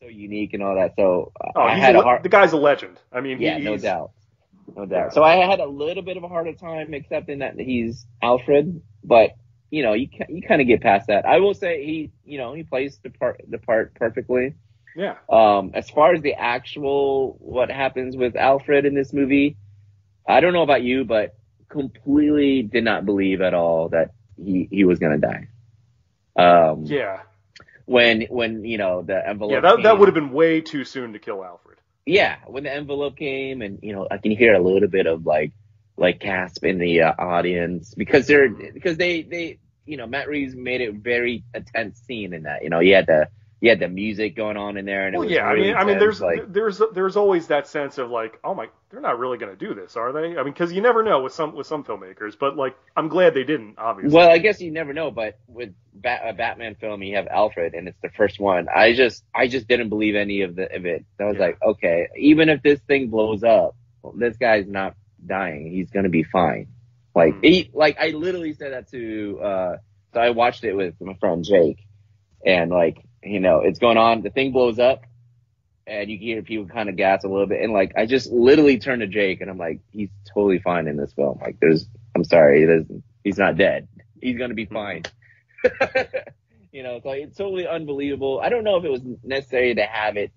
so unique and all that. So Oh, I he's had a, a hard. the guy's a legend. I mean, Yeah, no doubt. No doubt. So I had a little bit of a harder time accepting that he's Alfred, but you know, you you kind of get past that. I will say he, you know, he plays the part the part perfectly. Yeah, Um, as far as the actual what happens with Alfred in this movie, I don't know about you, but completely did not believe at all that he he was gonna die. Um, yeah, when when you know the envelope. yeah. That that would have been way too soon to kill Alfred. yeah, when the envelope came, and you know, I can hear a little bit of like like gasp in the uh, audience because they're because they they you know Matt Reeves made it very a tense scene in that. You know, he had the you had the music going on in there, and it Well, yeah. I really mean, I mean, there's like there's there's always that sense of like, oh my, they're not really going to do this, are they? I mean, because you never know with some with some filmmakers, but like, I'm glad they didn't. Obviously. well, I guess you never know, but with Bat- a Batman film, you have Alfred, and it's the first one. I just I just didn't believe any of the of it. I was Yeah. like, okay, even if this thing blows up, well, this guy's not dying. He's gonna be fine. Like Mhm. he, like I literally said that to. uh So I watched it with my friend Jake, and like you know, it's going on. The thing blows up, and you hear people kind of gas a little bit, and like I just literally turn to Jake, and I'm like, he's totally fine in this film. Like there's, I'm sorry, there's, he's not dead. He's gonna be mm-hmm. fine. you know, it's like, it's totally unbelievable. I don't know if it was necessary to have it.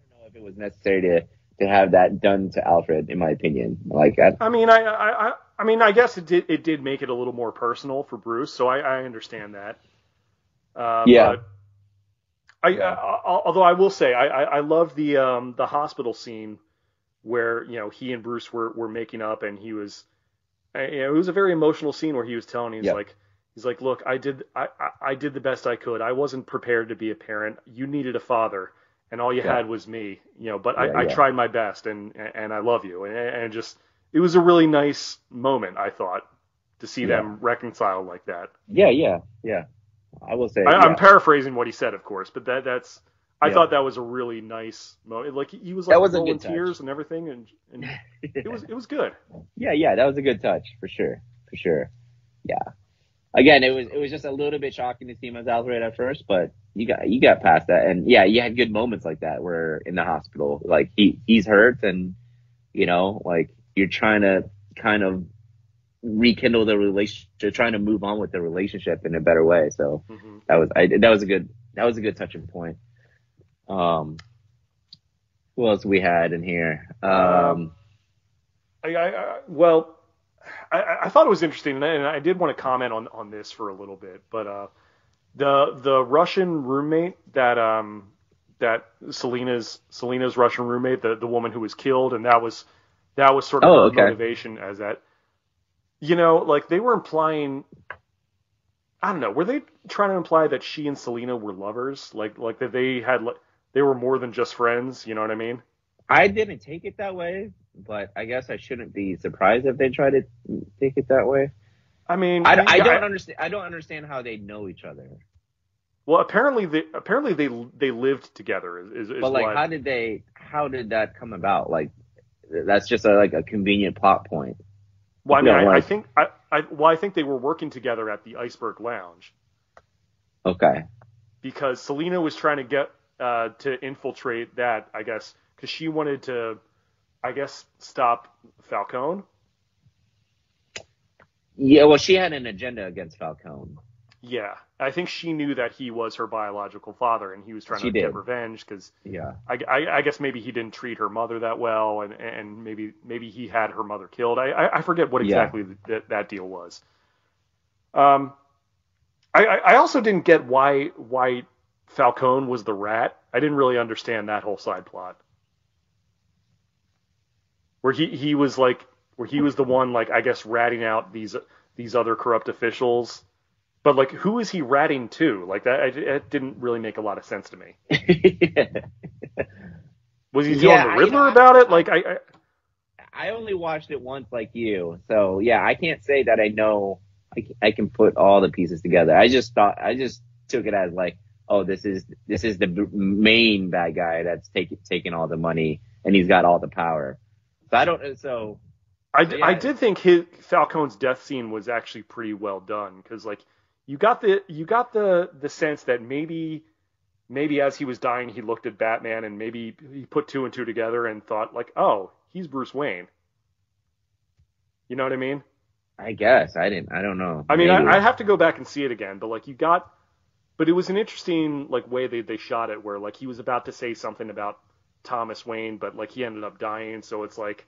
I don't know if it was necessary to to have that done to Alfred, in my opinion. Like, I, I mean, I, I, I, I mean, I guess it did, it did make it a little more personal for Bruce, so I, I understand that. Uh, Yeah. I, Yeah. I, although I will say, I, I, I love the, um, the hospital scene where you know he and Bruce were, were making up, and he was, you know, it was a very emotional scene where he was telling, he's like, He's like, look, I did I, I, I did the best I could. I wasn't prepared to be a parent. You needed a father, and all you Yeah. had was me. You know, but I, I tried my best, and and I love you, and, and just it was a really nice moment. I thought to see them reconcile like that. Yeah, yeah, yeah. I will say. I, yeah. I'm paraphrasing what he said, of course, but that that's I Yeah. thought that was a really nice moment. Like he was like was rolling tears and everything, and, and it was it was good. yeah, yeah, that was a good touch for sure, for sure. Yeah. Again, it was it was just a little bit shocking to see him as Alfred at first, but you got you got past that, and yeah, you had good moments like that where in the hospital, like he he's hurt, and you know, like you're trying to kind of rekindle the relationship, trying to move on with the relationship in a better way. So hmm that was I that was a good that was a good touching point. Um, who else we had in here? Um, I, I, I well, I- I, I thought it was interesting, and I, and I did want to comment on, on this for a little bit. But uh, the the Russian roommate that um that Selina's Selina's Russian roommate, the the woman who was killed, and that was that was sort of Oh, her okay. motivation as that. You know, like they were implying. I don't know. Were they trying to imply that she and Selina were lovers? Like, like that they had, like, they were more than just friends. You know what I mean? I didn't take it that way, but I guess I shouldn't be surprised if they try to take it that way. I mean, I, I don't understand. I don't understand how they know each other. Well, apparently they apparently they they lived together. Is, is, is But like, what- how did they? How did that come about? Like, that's just a, like a convenient plot point. Well, I mean, I, I think I, I well, I think they were working together at the Iceberg Lounge Okay. because Selina was trying to get uh, to infiltrate that. I guess because she wanted to, I guess, stop Falcone. Yeah. Well, she had an agenda against Falcone. Yeah, I think she knew that he was her biological father, and he was trying She to get revenge because Yeah. I, I, I guess maybe he didn't treat her mother that well, and, and maybe maybe he had her mother killed. I, I, forget what Yeah. exactly that, that deal was. Um, I, I I also didn't get why why Falcone was the rat. I didn't really understand that whole side plot, where he he was like where he was the one like I guess ratting out these these other corrupt officials. But like, who is he ratting to? Like that, it, it didn't really make a lot of sense to me. Was he telling Yeah, the I- Riddler I- about it? Like, I, I I only watched it once, like you. So yeah, I can't say that I know. I, I can put all the pieces together. I just thought I just took it as like, oh, this is this is the b- main bad guy that's taking taking all the money and he's got all the power. So I don't. So I, d- I Yeah. did think his Falcone's death scene was actually pretty well done because like you got the you got the the sense that maybe maybe as he was dying he looked at Batman and maybe he put two and two together and thought like oh he's Bruce Wayne. You know what I mean? I guess I didn't. I don't know. I mean, I, I have to go back and see it again, but like you got, but it was an interesting like way they they shot it, where like he was about to say something about Thomas Wayne, but like he ended up dying, so it's like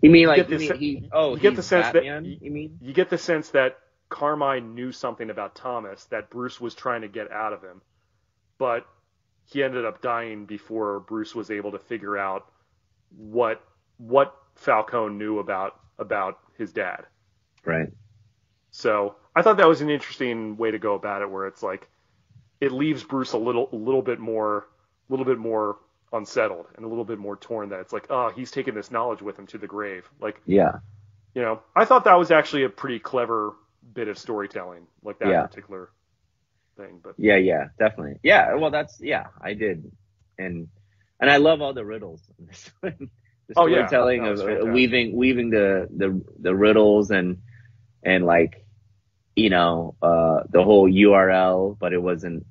you mean like get you the mean sen- he? Oh, you get the sense that- Batman, you- you mean? you get the sense that Carmine knew something about Thomas that Bruce was trying to get out of him, but he ended up dying before Bruce was able to figure out what what Falcone knew about about his dad. Right. So I thought that was an interesting way to go about it, where it's like it leaves Bruce a little, a little bit more, a little bit more unsettled and a little bit more torn. That it's like, oh, he's taking this knowledge with him to the grave. Like, Yeah. you know, I thought that was actually a pretty clever bit of storytelling, like that Yeah. particular thing. But Yeah, yeah, definitely. Yeah, well, that's yeah, I did, and and I love all the riddles. the Oh, yeah. storytelling That was of uh, weaving weaving the the the riddles and and like you know uh the whole URL, but it wasn't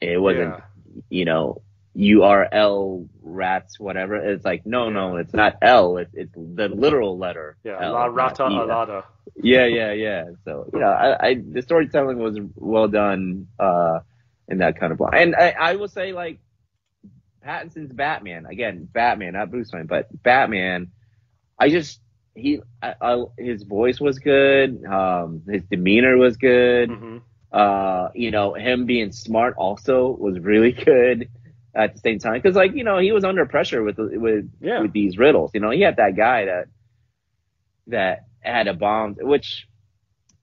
it wasn't yeah, you know URL rats whatever. It's like no, no, it's not L. It's it's the literal letter. yeah, L, la rata alada. Yeah, yeah, yeah. So you know, I, I the storytelling was well done uh, in that kind of plot. And I, I will say like Pattinson's Batman again, Batman, not Bruce Wayne, but Batman. I just he, I, I, his voice was good. Um, his demeanor was good. hmm Uh, you know, him being smart also was really good at the same time because like you know he was under pressure with with Yeah, with these riddles. You know, he had that guy that that had a bomb, which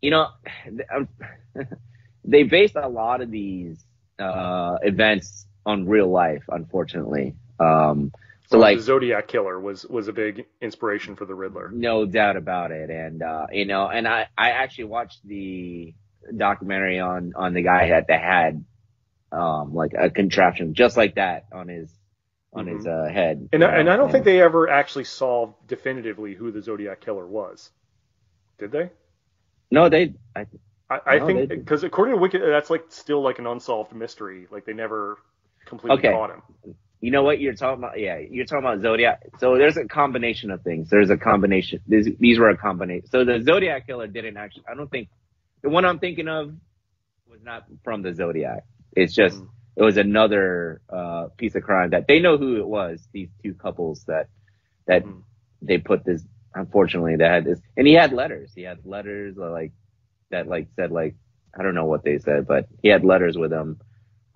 you know, they based a lot of these uh, events on real life, unfortunately. Um, so Well, like the Zodiac Killer was was a big inspiration for the Riddler. no doubt about it, and uh, you know, and I I actually watched the documentary on on the guy that that had um like a contraption just like that on his on his uh, head. Mm-hmm. And and I don't think they ever actually solved definitively who the Zodiac Killer was. Did they? No, they. I, I, I No, think because according to Wiki, that's like still like an unsolved mystery. Like they never completely Okay. caught him. you know what you're talking about? Yeah, you're talking about Zodiac. So there's a combination of things. There's a combination. These, these were a combination. So the Zodiac killer didn't actually. I don't think the one I'm thinking of was not from the Zodiac. It's just Mhm. it was another uh, piece of crime that they know who it was. These two couples that that Mhm. they put this. Unfortunately, they had this, and he had letters. He had letters uh, like that, like said like I don't know what they said, but he had letters with him.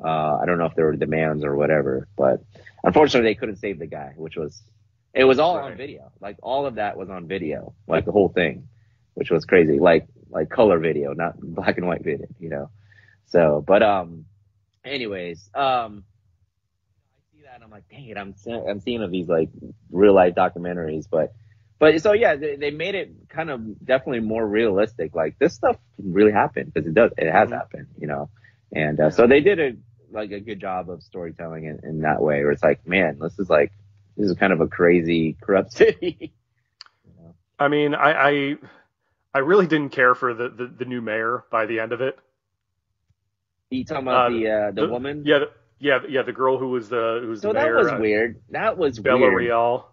Uh, I don't know if there were demands or whatever, but unfortunately they couldn't save the guy, which was, it was all on video. Like all of that was on video, like the whole thing, which was crazy. Like, like color video, not black and white video, you know? So, but, um, anyways, um, I see that and I'm like, dang it, I'm, I'm seeing of these like real life documentaries, but, but so yeah, they, they made it kind of definitely more realistic. Like this stuff can really happen because it does, it has Mhm. happened, you know? And uh, so they did a like a good job of storytelling in, in that way, where it's like, man, this is like this is kind of a crazy corrupt city. You know? I mean, I, I I really didn't care for the, the, the new mayor by the end of it. You talking about Uh, the uh, the, woman? Yeah, the, yeah, yeah. The girl who was the who was So the that was uh, weird. That was Bella weird. Real.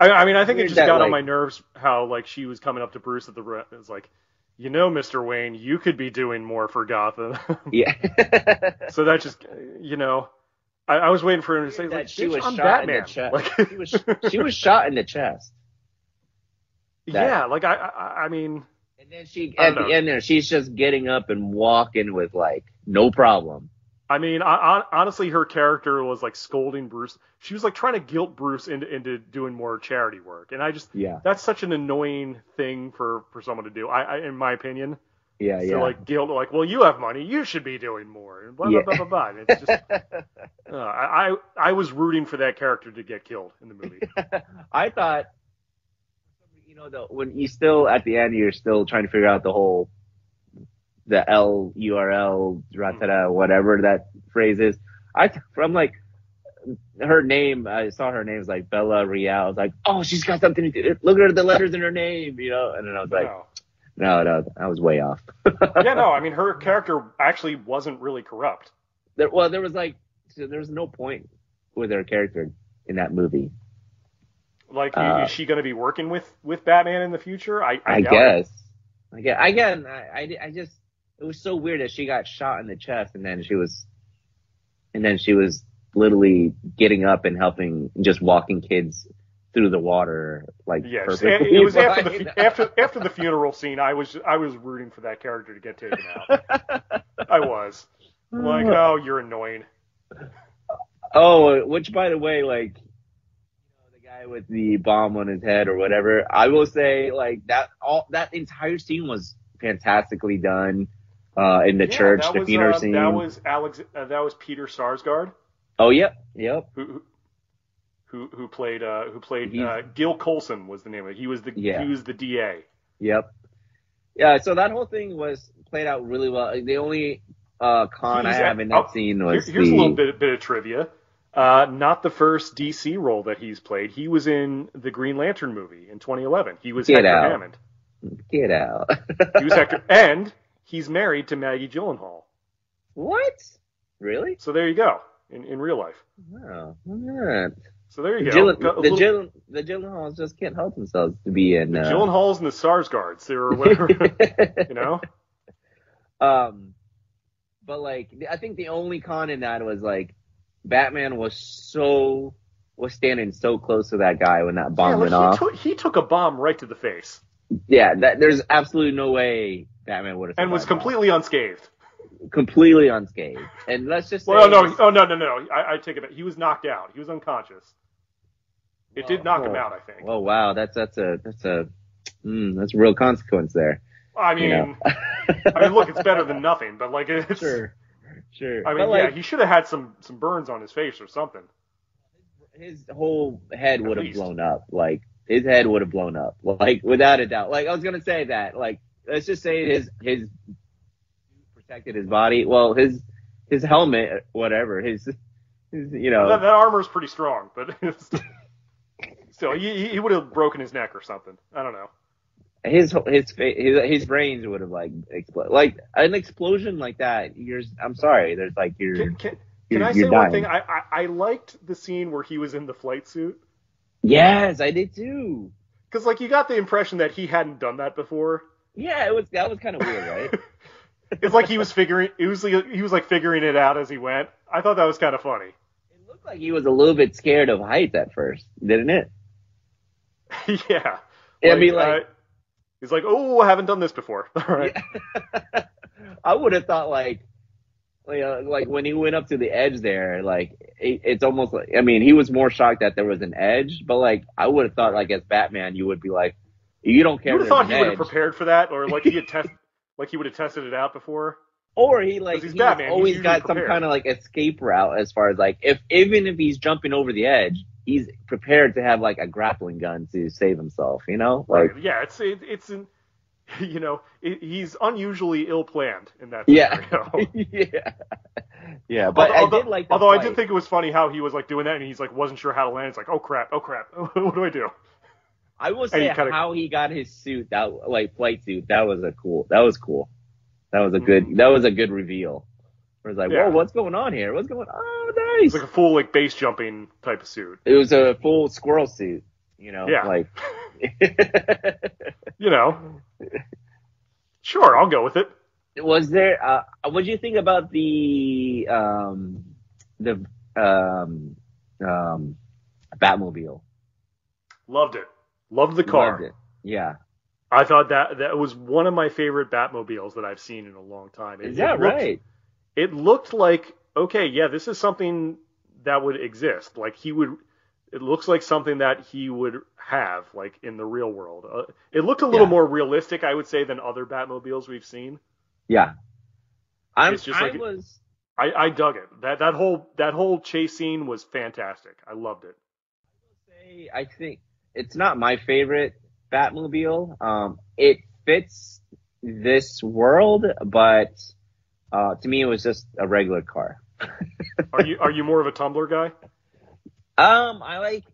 I, I mean, I think it just that, got on my nerves how like she was coming up to Bruce at the it was like, you know, Mr. Wayne, you could be doing more for Gotham. Yeah. so that just, you know, I, I was waiting for him to say like, she was I'm shot in the chest. Like, she was she was shot in the chest, that- yeah, like I, I, I mean, and then she at the end there, she's just getting up and walking with like no problem. I mean, I, honestly, her character was like scolding Bruce. She was like trying to guilt Bruce into into doing more charity work, and I just Yeah. that's such an annoying thing for for someone to do. I, I in my opinion. Yeah. So Yeah. like guilt, like, well, you have money, you should be doing more, and blah Yeah. blah blah blah. blah. And it's just, uh, I I was rooting for that character to get killed in the movie. I thought, you know, the, when you still at the end, you're still trying to figure out the whole, the L URL, ratata, mm-hmm. whatever that phrase is. I, I'm like, her name, I saw her name was like Bella Real. I was like, oh, she's got something to do. Look at the letters in her name, you know? And then I was like, no. no, no, I was way off. Yeah, no, I mean her character actually wasn't really corrupt. There, well, there was like, there was no point with her character in that movie. Like, Uh, is she going to be working with with Batman in the future? I I, I, it. guess. I guess. Again, I, I, I just, it was so weird that she got shot in the chest and then she was, and then she was literally getting up and helping, just walking kids through the water, like Yes, perfectly it, was after the after after the funeral scene. I was I was rooting for that character to get taken out. I was like, oh, you're annoying. Oh, which by the way, like, you know, the guy with the bomb on his head or whatever, I will say, like, that, all, that entire scene was fantastically done, uh, in the Yeah, church, the was, funeral um, scene. That was Alex. Uh, that was Peter Sarsgaard. oh, yep, yep. who who- who played uh who played uh, Gil Colson was the name of it. He was the Yeah. he was the DA. Yep. Yeah, so that whole thing was played out really well. Like, The only uh, con I have at- in that scene Here- was here's the a little bit bit of trivia. Uh, not the first DC role that he's played. He was in the Green Lantern movie in 2011. He was Get Hector out. Hammond. get out. He was Hector, and he's married to Maggie Gyllenhaal. what? Really? So there you go in, in real life. Oh. So there you The, go. Gyllen, the, little- Gyllen, the Gyllenhaals just can't help themselves to be in. the Uh, Gyllenhaals and the Sarsgaards or whatever. you know. um, but like, I think the only con in that was like, Batman was so was standing so close to that guy when that bomb Yeah, like, went off. he, took, he took a bomb right to the face yeah, that there's absolutely no way Batman would have and was completely unscathed. completely unscathed. And let's just say, Well, no, oh no, no, no. I, I take it back. He was knocked out. He was unconscious. It did Oh, knock him oh. out, I think. Oh wow, that's that's a that's a mm, that's a real consequence there. I mean, You know? I mean, look, it's better than nothing, but like it's. sure, sure. I mean, yeah, he should have had some some burns on his face or something. his whole head would have blown up. Like his head would have blown up. Like without a doubt. Like I was gonna say that. Like let's just say his his protected his body. Well, his his helmet, whatever. His, his you know. That, that armor's pretty strong, but it's, still, he, he would have broken his neck or something. I don't know. His his his his brains would have like exploded. Like an explosion like that. You're I'm sorry. There's like you're Can, can, you're, can I say dying. one thing? I, I I liked the scene where he was in the flight suit Yes, I did too. because like you got the impression that he hadn't done that before. Yeah, it was that was kind of weird, right? It's like he was figuring it was like, he was like figuring it out as he went. I thought that was kind of funny. it looked like he was a little bit scared of heights at first, didn't it? yeah. I mean, like- uh, he's like, oh, I haven't done this before. All right. I would have thought like, like, uh, like when he went up to the edge there, like it, it's almost like I mean he was more shocked that there was an edge, but like I would have thought like as Batman you would be like, you don't care. You would have thought he would have prepared for that, or like he had test, like he would have tested it out before. Or he like he's he's Batman, he's always usually got some kind of like escape route as far as like if even if he's jumping over the edge, he's prepared to have like a grappling gun to save himself. You know, like yeah, it's it, it's an, you know, it, he's unusually ill planned in that Yeah. scenario. yeah, yeah. But although, I did like. Although I fight. did think it was funny how he was like doing that, and he's like wasn't sure how to land. It's like, oh crap, oh crap, what do I do? I will say he kinda- how he got his suit, that like flight suit, that was a cool. That was cool. That was a good. Mhm. That was a good reveal. Where it's like, Yeah. whoa, what's going on here? What's going? on? Oh, It's nice. like a full like base jumping type of suit. it was a full squirrel suit. You know, Yeah. like. You know, sure, I'll go with it. was there? Uh, what do you think about the um the um um Batmobile? Loved it. Loved the car. Loved it. Yeah. I thought that that was one of my favorite Batmobiles that I've seen in a long time. It- Is that it looked- right? It looked like okay, yeah, this is something that would exist. Like he would. It looks like something that he would have like in the real world. Uh, it looked a little Yeah. more realistic, I would say, than other Batmobiles we've seen. Yeah. I'm, It's just I like- was. I, I dug it. That that whole that whole chase scene was fantastic. I loved it. I think it's not my favorite Batmobile. Um, it fits this world, but uh, to me, it was just a regular car. Are you are you more of a Tumbler guy? Um, I like,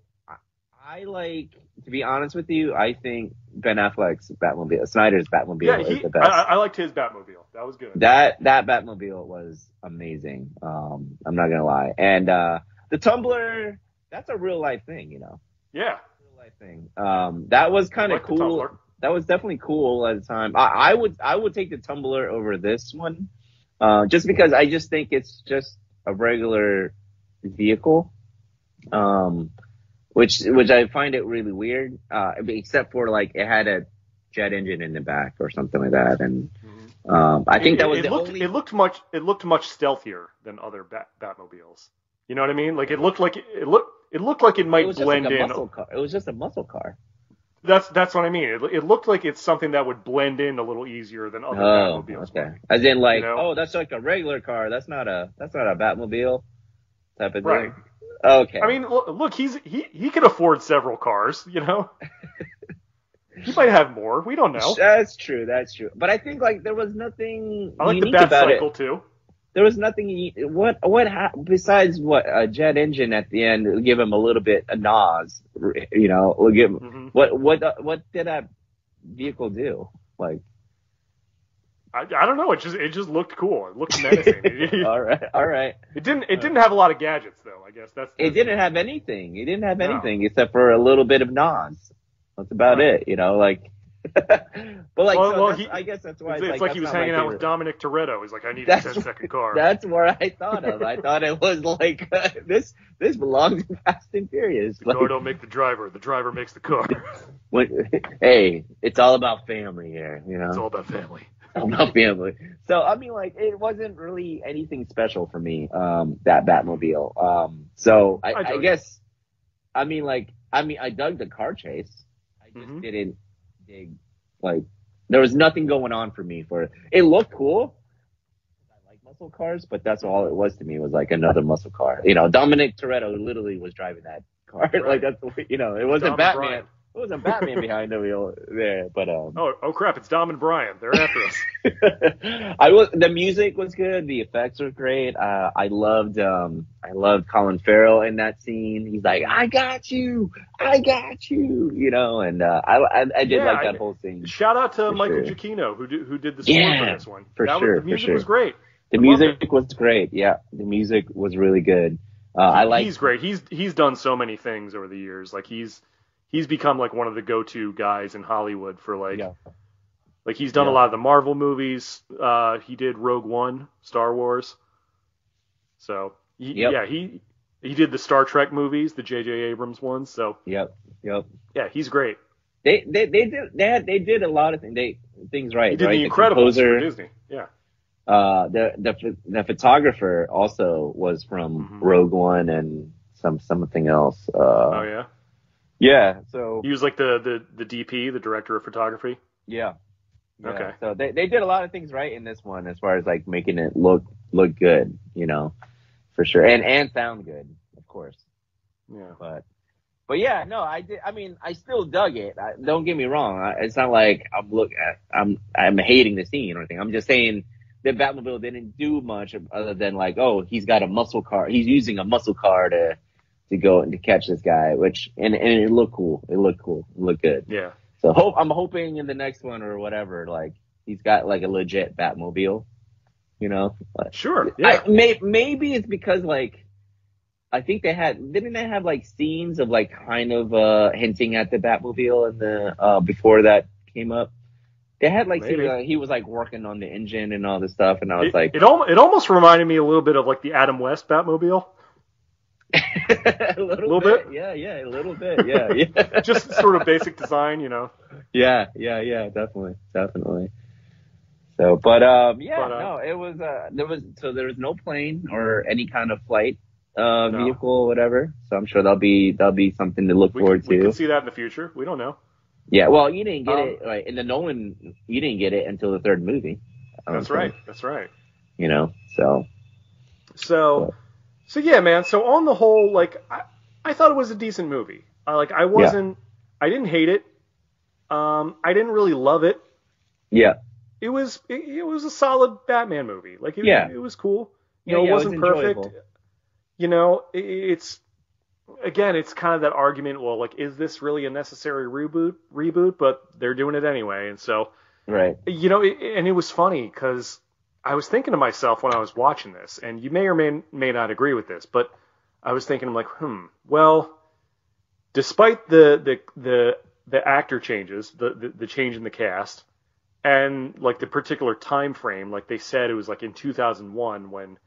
I like to be honest with you. I think Ben Affleck's Batmobile, Snyder's Batmobile, Yeah, is the I, best. I I liked his Batmobile. That was good. that that Batmobile was amazing. Um, I'm not gonna lie, and uh, the Tumbler, that's a real life thing, you know. Yeah, Real life thing. Um, that was kind of like cool. That was definitely cool at the time. I, I would I would take the Tumbler over this one, uh, just because I just think it's just a regular vehicle, um, which which I find it really weird. Uh, except for like it had a jet engine in the back or something like that, and Mhm. um, I think it, that was it the looked only. it looked much it looked much stealthier than other Bat, Batmobiles. You know what I mean? Like it looked like it looked it looked like it it might just blend like a in. muscle car. It was just a muscle car. That's that's what I mean. It, it looked like it's something that would blend in a little easier than other Oh, Batmobiles. okay. would. As in, like, You know? oh, that's like a regular car. That's not a that's not a Batmobile type of Right. thing. Okay. I mean, look, he's he he can afford several cars. You know, he might have more. We don't know. That's true. That's true. But I think like there was nothing I like the unique Bat about Cycle it. too. There was nothing. What what besides what a jet engine at the end give him a little bit of nose. You know, give him, hmm what what what did that vehicle do? Like, I, I don't know. It just it just looked cool. It looked menacing. it, all right, all right. didn't it didn't have a lot of gadgets though. I guess that's, It didn't have anything. It didn't have No. anything except for a little bit of nose. That's about Right. it. You know, like. but like, Well- so well, he- I guess that's why It's, it's, it's like, he was hanging out with. Dominic Toretto. He's like, I need a That's 10 what- second car. That's what I thought of. I thought it was like this. This belongs in Fast and Furious. The Like, car don't make the driver. The driver makes the car. hey, it's all about family here. You know, It's all about family. all about family. So I mean, like, it wasn't really anything special for me. Um, that Batmobile. Um, so I, I I, guess, I mean, like, I mean, I dug the car chase. I just Mhm. didn't dig like There was nothing going on for me for it. It looked cool. I like muscle cars, but that's all it was to me was like another muscle car. You know, Dominic Toretto literally was driving that car. Right. like that's the way, you know, it wasn't Dom Batman. Brian. It wasn't Batman behind the wheel there, but um Oh, oh crap! It's Dom and Brian. They're after us. I was the music was good, the effects were great. Uh, I loved um I loved Colin Farrell in that scene. He's like, "I got you, I got you," you know, and uh, I, I I did Yeah, like I- that whole scene. Shout out to Michael sure. Giacchino who did, who did the score Yeah, for this one. for That sure, Was, the music sure. was great. The I music was great. Yeah, the music was really good. Uh, I like he's great. He's he's done so many things over the years. Like he's he's become like one of the go-to guys in Hollywood for like Yeah. like he's done a lot of the Marvel movies. Uh, he did Rogue One, Star Wars. So he, Yep. yeah, he he did the Star Trek movies, the J.J. Abrams ones. So Yep, yep. yeah, he's great. They they they did they had they did a lot of things they things right. He did right? the Incredibles for Disney. Yeah, uh, the the the photographer also was from Mhm. Rogue One and some something else. Uh, oh yeah. Yeah. So He was like the the the DP, the director of photography. yeah. Yeah. Okay. So they they did a lot of things right in this one as far as like making it look look good, you know, for sure, and and sound good, of course. Yeah. But but yeah, no, I did. I mean, I still dug it. I, don't get me wrong. I, it's not like I'm look at I'm I'm hating the scene or anything. I'm just saying that Batmobile didn't do much other than like, oh, he's got a muscle car. He's using a muscle car to to go and to catch this guy, which and and it looked cool. It looked cool. It looked good. Yeah. So hope I'm hoping in the next one or whatever, like he's got like a legit Batmobile. You know, Sure. Yeah. I, may, maybe it's because like I think they had didn't they have like scenes of like kind of uh hinting at the Batmobile and the uh before that came up. They had like scenes he was like working on the engine and all this stuff, and I was it, like, it, al- it almost reminded me a little bit of like the Adam West Batmobile. a little, Little bit, bit? yeah, yeah, a little bit, yeah, yeah, Just sort of basic design, you know. yeah, yeah, yeah, definitely, definitely. So, but um, yeah, But, uh, no, it was uh, there was so there was no plane or any kind of flight uh No. vehicle or whatever. So I'm sure that'll be that'll be something to look We, forward could, we to. could see that in the future. We don't know. Yeah, well, you didn't get Um, it like in the Nolan. You didn't get it until the third movie. That's right. That's right. You know, so So, so yeah, man. So on the whole, like I, I thought it was a decent movie. I like I wasn't. I didn't hate it. Um, I didn't really love it. yeah, It was it, it was a solid Batman movie. Like it, Yeah. it was cool. You Yeah, know, yeah, it it was wasn't perfect. enjoyable. You know, it, it's again, it's kind of that argument. Well, like, is this really a necessary reboot? Reboot, but they're doing it anyway, and so right. you know, it, and it was funny because I was thinking to myself when I was watching this, and you may or may may not agree with this, but I was thinking, I'm like, hmm, well, despite the the the the actor changes, the, the the change in the cast, and like the particular time frame, like they said it was like in 2001 when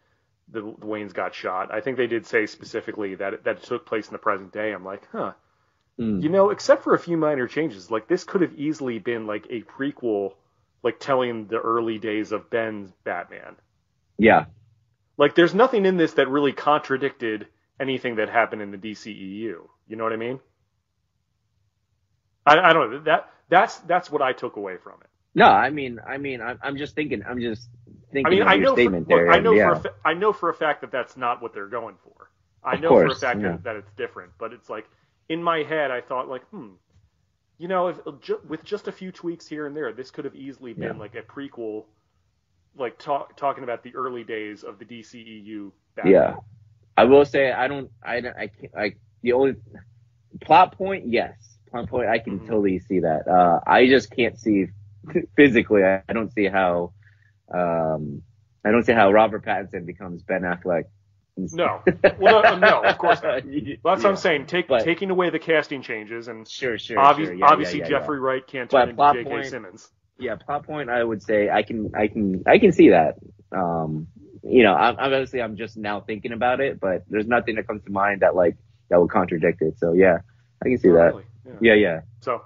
the, the Waynes got shot. I think they did say specifically that it, that it took place in the present day. I'm like, huh. Mm. You know, except for a few minor changes, like this could have easily been like a prequel, like telling the early days of Ben's Batman. Yeah, Like, there's nothing in this that really contradicted anything that happened in the DCEU. You know what I mean? I, I don't know. That that's that's what I took away from it. no, I mean, I mean, I'm, I'm just thinking, I'm just I thinking mean, of I know, for, statement look. I know yeah. for a fa- I know for a fact that that's not what they're going for. I Of know for a fact yeah. that, that it's different, but it's like in my head, I thought like, hmm, you know, if ju- with just a few tweaks here and there, this could have easily been Yeah. like a prequel, like talk, talking about the early days of the DCEU. Batman. Yeah, I will say I don't. I don't- I can't. like the only plot point. Yes, plot point. I can Mhm. totally see that. Uh, I just can't see physically. I, I don't see how. Um, I don't see how Robert Pattinson becomes Ben Affleck. No, well, no, no, of course not. Well, that's what I'm saying. Take, But- taking away the casting changes and Sure, sure. obvi- sure. Yeah, obviously yeah, yeah, Jeffrey Wright can't But turn into plot J.K. point- Simmons. Yeah. yeah, plot point. I would say I can, I can, I can see that. Um, you know, I'm, I'm obviously I'm just now thinking about it, but there's nothing that comes to mind that like that would contradict it. So yeah, I can see Oh, that. really? Yeah. Yeah, yeah. So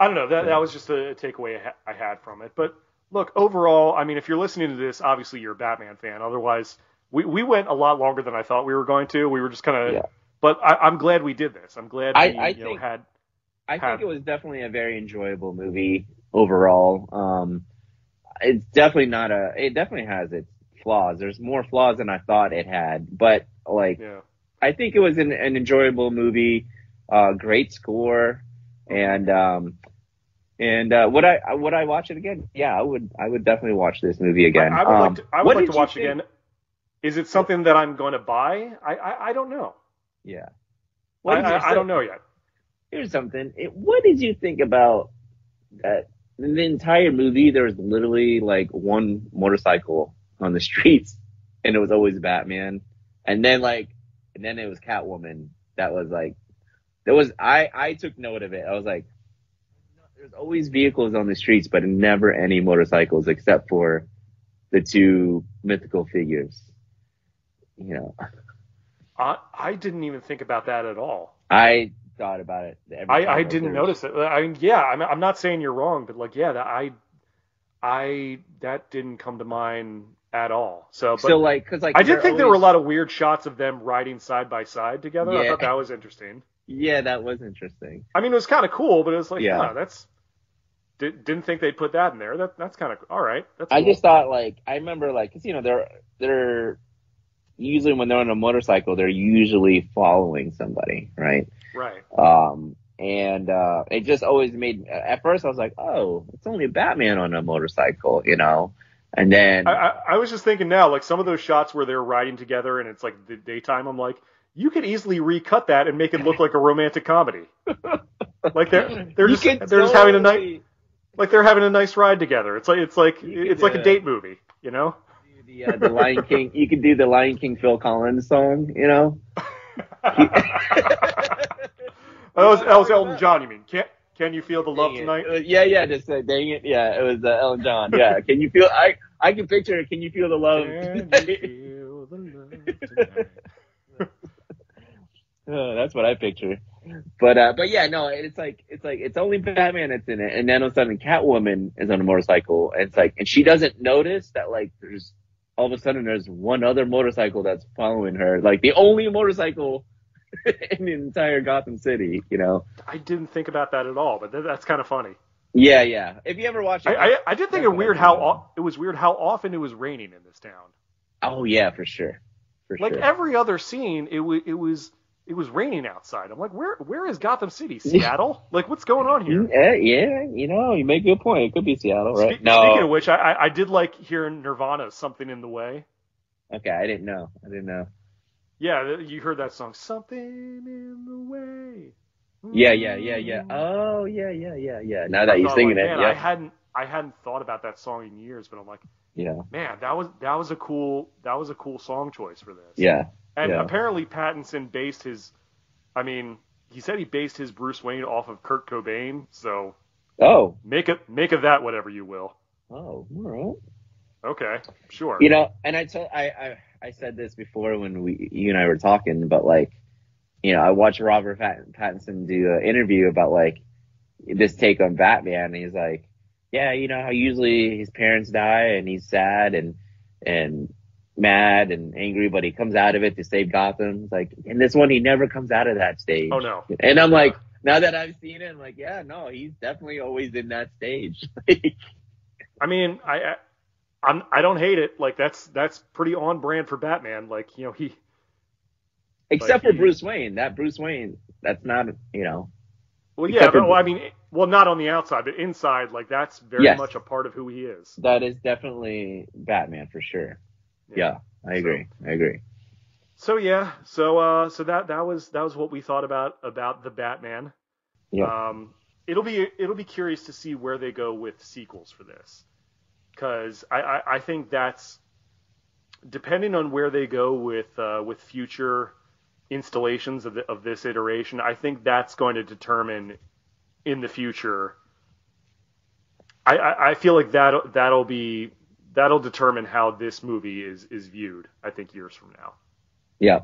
I don't know. That that was just a takeaway I, ha- I had from it. But look, overall, I mean, if you're listening to this, obviously you're a Batman fan. Otherwise, we we went a lot longer than I thought we were going to. We were just kind of. Yeah. But I, I'm glad we did this. I'm glad we I- I you know, think- had. I have- think it was definitely a very enjoyable movie. overall. Um, it's definitely not a. It definitely has its flaws. There's more flaws than I thought it had, but like Yeah. I think it was an, an enjoyable movie. Uh, great score, and um, and uh, would I would I watch it again? Yeah, I would. I would definitely watch this movie again. I, I would Um, like to, I would like to watch think- again. Is it something that I'm going to buy? I I, I don't know. Yeah. I, I, I don't know yet. here's something. It, what did you think about that? In the entire movie, there was literally like one motorcycle on the streets, and it was always Batman. And then like, and then it was Catwoman. That was like, there was I I took note of it. I was like, there's always vehicles on the streets, but never any motorcycles except for the two mythical figures. You know, I I didn't even think about that at all. I thought about it. every I, I didn't notice it. I mean, yeah, I'm, I'm not saying you're wrong, but like, yeah, that I, I that didn't come to mind at all. So, but So like, cause like I did think there were a lot of weird shots of them riding side by side together. I thought that was interesting. Yeah, that was interesting. I mean, it was kind of cool, but it was like, Yeah. yeah, that's did, didn't think they'd put that in there. That that's kind of all right. That's I cool. just thought like I remember like 'cause, you know they're they're usually when they're on a motorcycle they're usually following somebody, right? right. Um, and uh, it just always made at first I was like, oh, it's only a Batman on a motorcycle, you know, and then I, I, I was just thinking now, like some of those shots where they're riding together and it's like the daytime. I'm like, you could easily recut that and make it look like a romantic comedy. like they're they're You just they're just having a night like they're having a nice ride together. It's like it's like You it's like a date movie, you know? Do the uh, the Lion King. You could do the Lion King Phil Collins song, you know. That was that was Elton John. You mean? Can can you feel the love it. tonight? Uh, Yeah, yeah, just uh, dang it. Yeah, it was uh, Elton John. Yeah, can you feel? I I can picture. it. Can you feel the love? Can you feel the love tonight? Uh, that's what I picture. But uh, but yeah, no, it's like it's like it's only Batman that's in it, and then all of a sudden Catwoman is on a motorcycle, and it's like, and she doesn't notice that like there's all of a sudden there's one other motorcycle that's following her, like the only motorcycle in the entire Gotham City, you know? I didn't think about that at all, but that, that's kind of funny. Yeah, yeah. If you ever watch it, I, I, I did think it weird how o- it was weird how often it was raining in this town. oh yeah, for sure, for Like sure. every other scene, it was it was it was raining outside. I'm like, where where is Gotham City? Seattle? like, what's going on here? yeah, yeah, you know, you make a good point. It could be Seattle, right? Spe- no, Speaking of which, I, I did like hearing Nirvana "Something in the Way." okay, I didn't know. I didn't know. Yeah, you heard that song "Something in the Way." Yeah, yeah, yeah, yeah. Oh, yeah, yeah, yeah, yeah. Now that you're singing like, it, yeah, I hadn't I hadn't thought about that song in years, but I'm like, yeah, man, that was that was a cool that was a cool song choice for this. yeah. And Yeah. apparently Pattinson based his, I mean, he said he based his Bruce Wayne off of Kurt Cobain. So Oh, make it make of that whatever you will. oh, all right. Okay, sure. You know, and I told I, I I said this before when we you and I were talking, but like, you know, I watched Robert Pat- Pattinson do an interview about like this take on Batman. And he's like, yeah, you know how usually his parents die and he's sad and and mad and angry, but he comes out of it to save Gotham. It's like in this one, he never comes out of that stage. oh no. And I'm like, now that I've seen it, I'm like, yeah, no, he's definitely always in that stage. I mean, I, I I'm I don't hate it. Like that's that's pretty on brand for Batman. Like you know he Except Like for he- Bruce Wayne. That Bruce Wayne, that's not, you know. well yeah, for- but, well I mean well not on the outside, but inside like that's very Yes. much a part of who he is. That is definitely Batman for sure. Yeah, I agree. I agree. So yeah, so uh, so that that was that was what we thought about about the Batman. Yeah. Um, it'll be it'll be curious to see where they go with sequels for this, because I, I I think that's depending on where they go with uh, with future installations of the, of this iteration. I think that's going to determine in the future. I, I, I feel like that that'll be that'll determine how this movie is is viewed. I think years from now Yeah.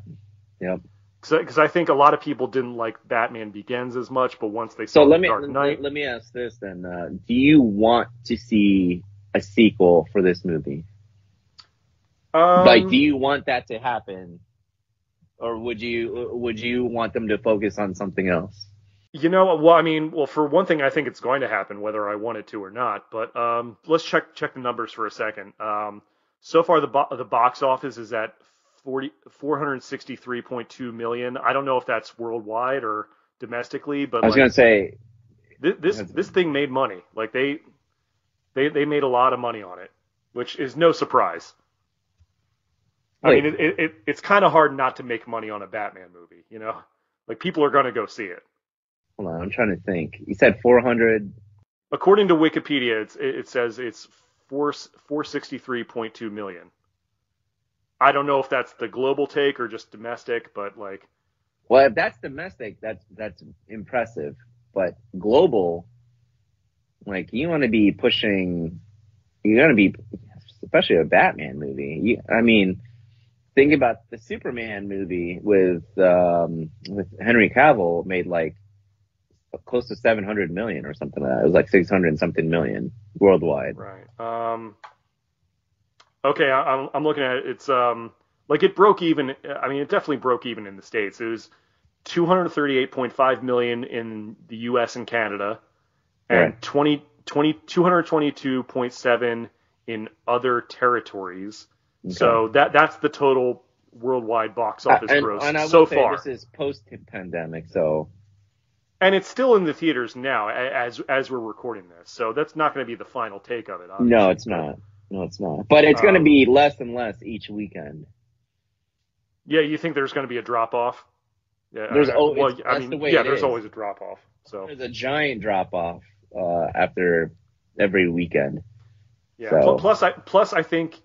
Yeah. because I think a lot of people didn't like Batman Begins as much, but once they So saw let The me Dark let, Knight, let me ask this then. Uh, do you want to see a sequel for this movie? um, like, do you want that to happen, or would you would you want them to focus on something else? You know, well, I mean, well, for one thing, I think it's going to happen whether I want it to or not. But um, let's check check the numbers for a second. Um, so far, the bo- the box office is at 40, 463.2 million. I don't know if that's worldwide or domestically, but I was like, gonna say this this, this thing made money. Like they they they made a lot of money on it, which is no surprise. I mean, it, it, it it's kind of hard not to make money on a Batman movie, you know. Like people are going to go see it. Hold on, I'm trying to think. You said 400. According to Wikipedia, it's, it, says it's four four sixty three point two million. I don't know if that's the global take or just domestic, but like, Well, if that's domestic, that's that's impressive. But global, like you want to be pushing, you're gonna be, especially a Batman movie. You, I mean, think about the Superman movie with um, with Henry Cavill made like close to 700 million or something like that. It was like 600 and something million worldwide. right. Um, okay, I, I'm I'm looking at it. It's um like it broke even. I mean, it definitely broke even in the states. It was 238.5 million in the U.S. and Canada, and Right. 20, 20 222.7 in other territories. Okay. So that that's the total worldwide box Uh, office and, gross and I so far, this is post pandemic, so and it's still in the theaters now as as we're recording this. So that's not going to be the final take of it. obviously. no, it's not. No, it's not. But it's going to Um, be less and less each weekend. Yeah, you think there's going to be a drop off? Yeah, There's I- al- well, I mean, the yeah, there's is. always a drop off. So There's a giant drop off uh, after every weekend. yeah. So- Plus, I plus I think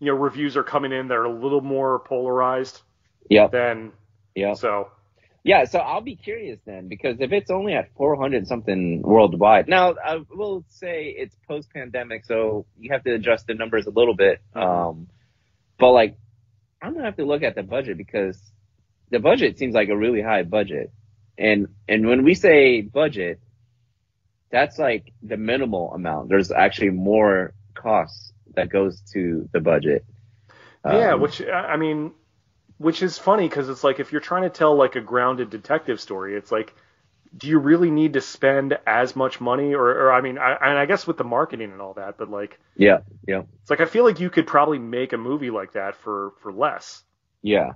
you know reviews are coming in that are a little more polarized Yep. than Yep. so. Yeah. So I'll be curious then because if it's only at 400 something worldwide, now I will say it's post pandemic, so you have to adjust the numbers a little bit. Um, but like, I'm gonna have to look at the budget because the budget seems like a really high budget, and and when we say budget, that's like the minimal amount. There's actually more costs that goes to the budget. Yeah, Um, which I I mean, which is funny because it's like if you're trying to tell like a grounded detective story, it's like, do you really need to spend as much money? Or, or I mean, I, and I guess with the marketing and all that, but like, yeah, yeah, it's like I feel like you could probably make a movie like that for for less. yeah,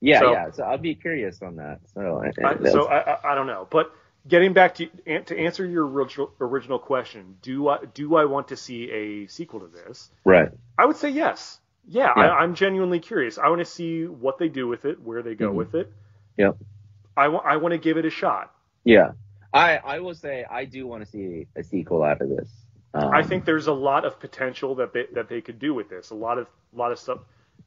yeah, So- yeah. So I'd be curious on that. So, I, so I, I I don't know, but getting back to to answer your original original question, do I do I want to see a sequel to this? right, I would say yes. Yeah, Yeah. I, I'm genuinely curious. I want to see what they do with it, where they go Mhm. with it. Yep. I want I want to give it a shot. yeah. I I will say I do want to see a sequel out of this. Um, I think there's a lot of potential that they that they could do with this. A lot of lot of stuff.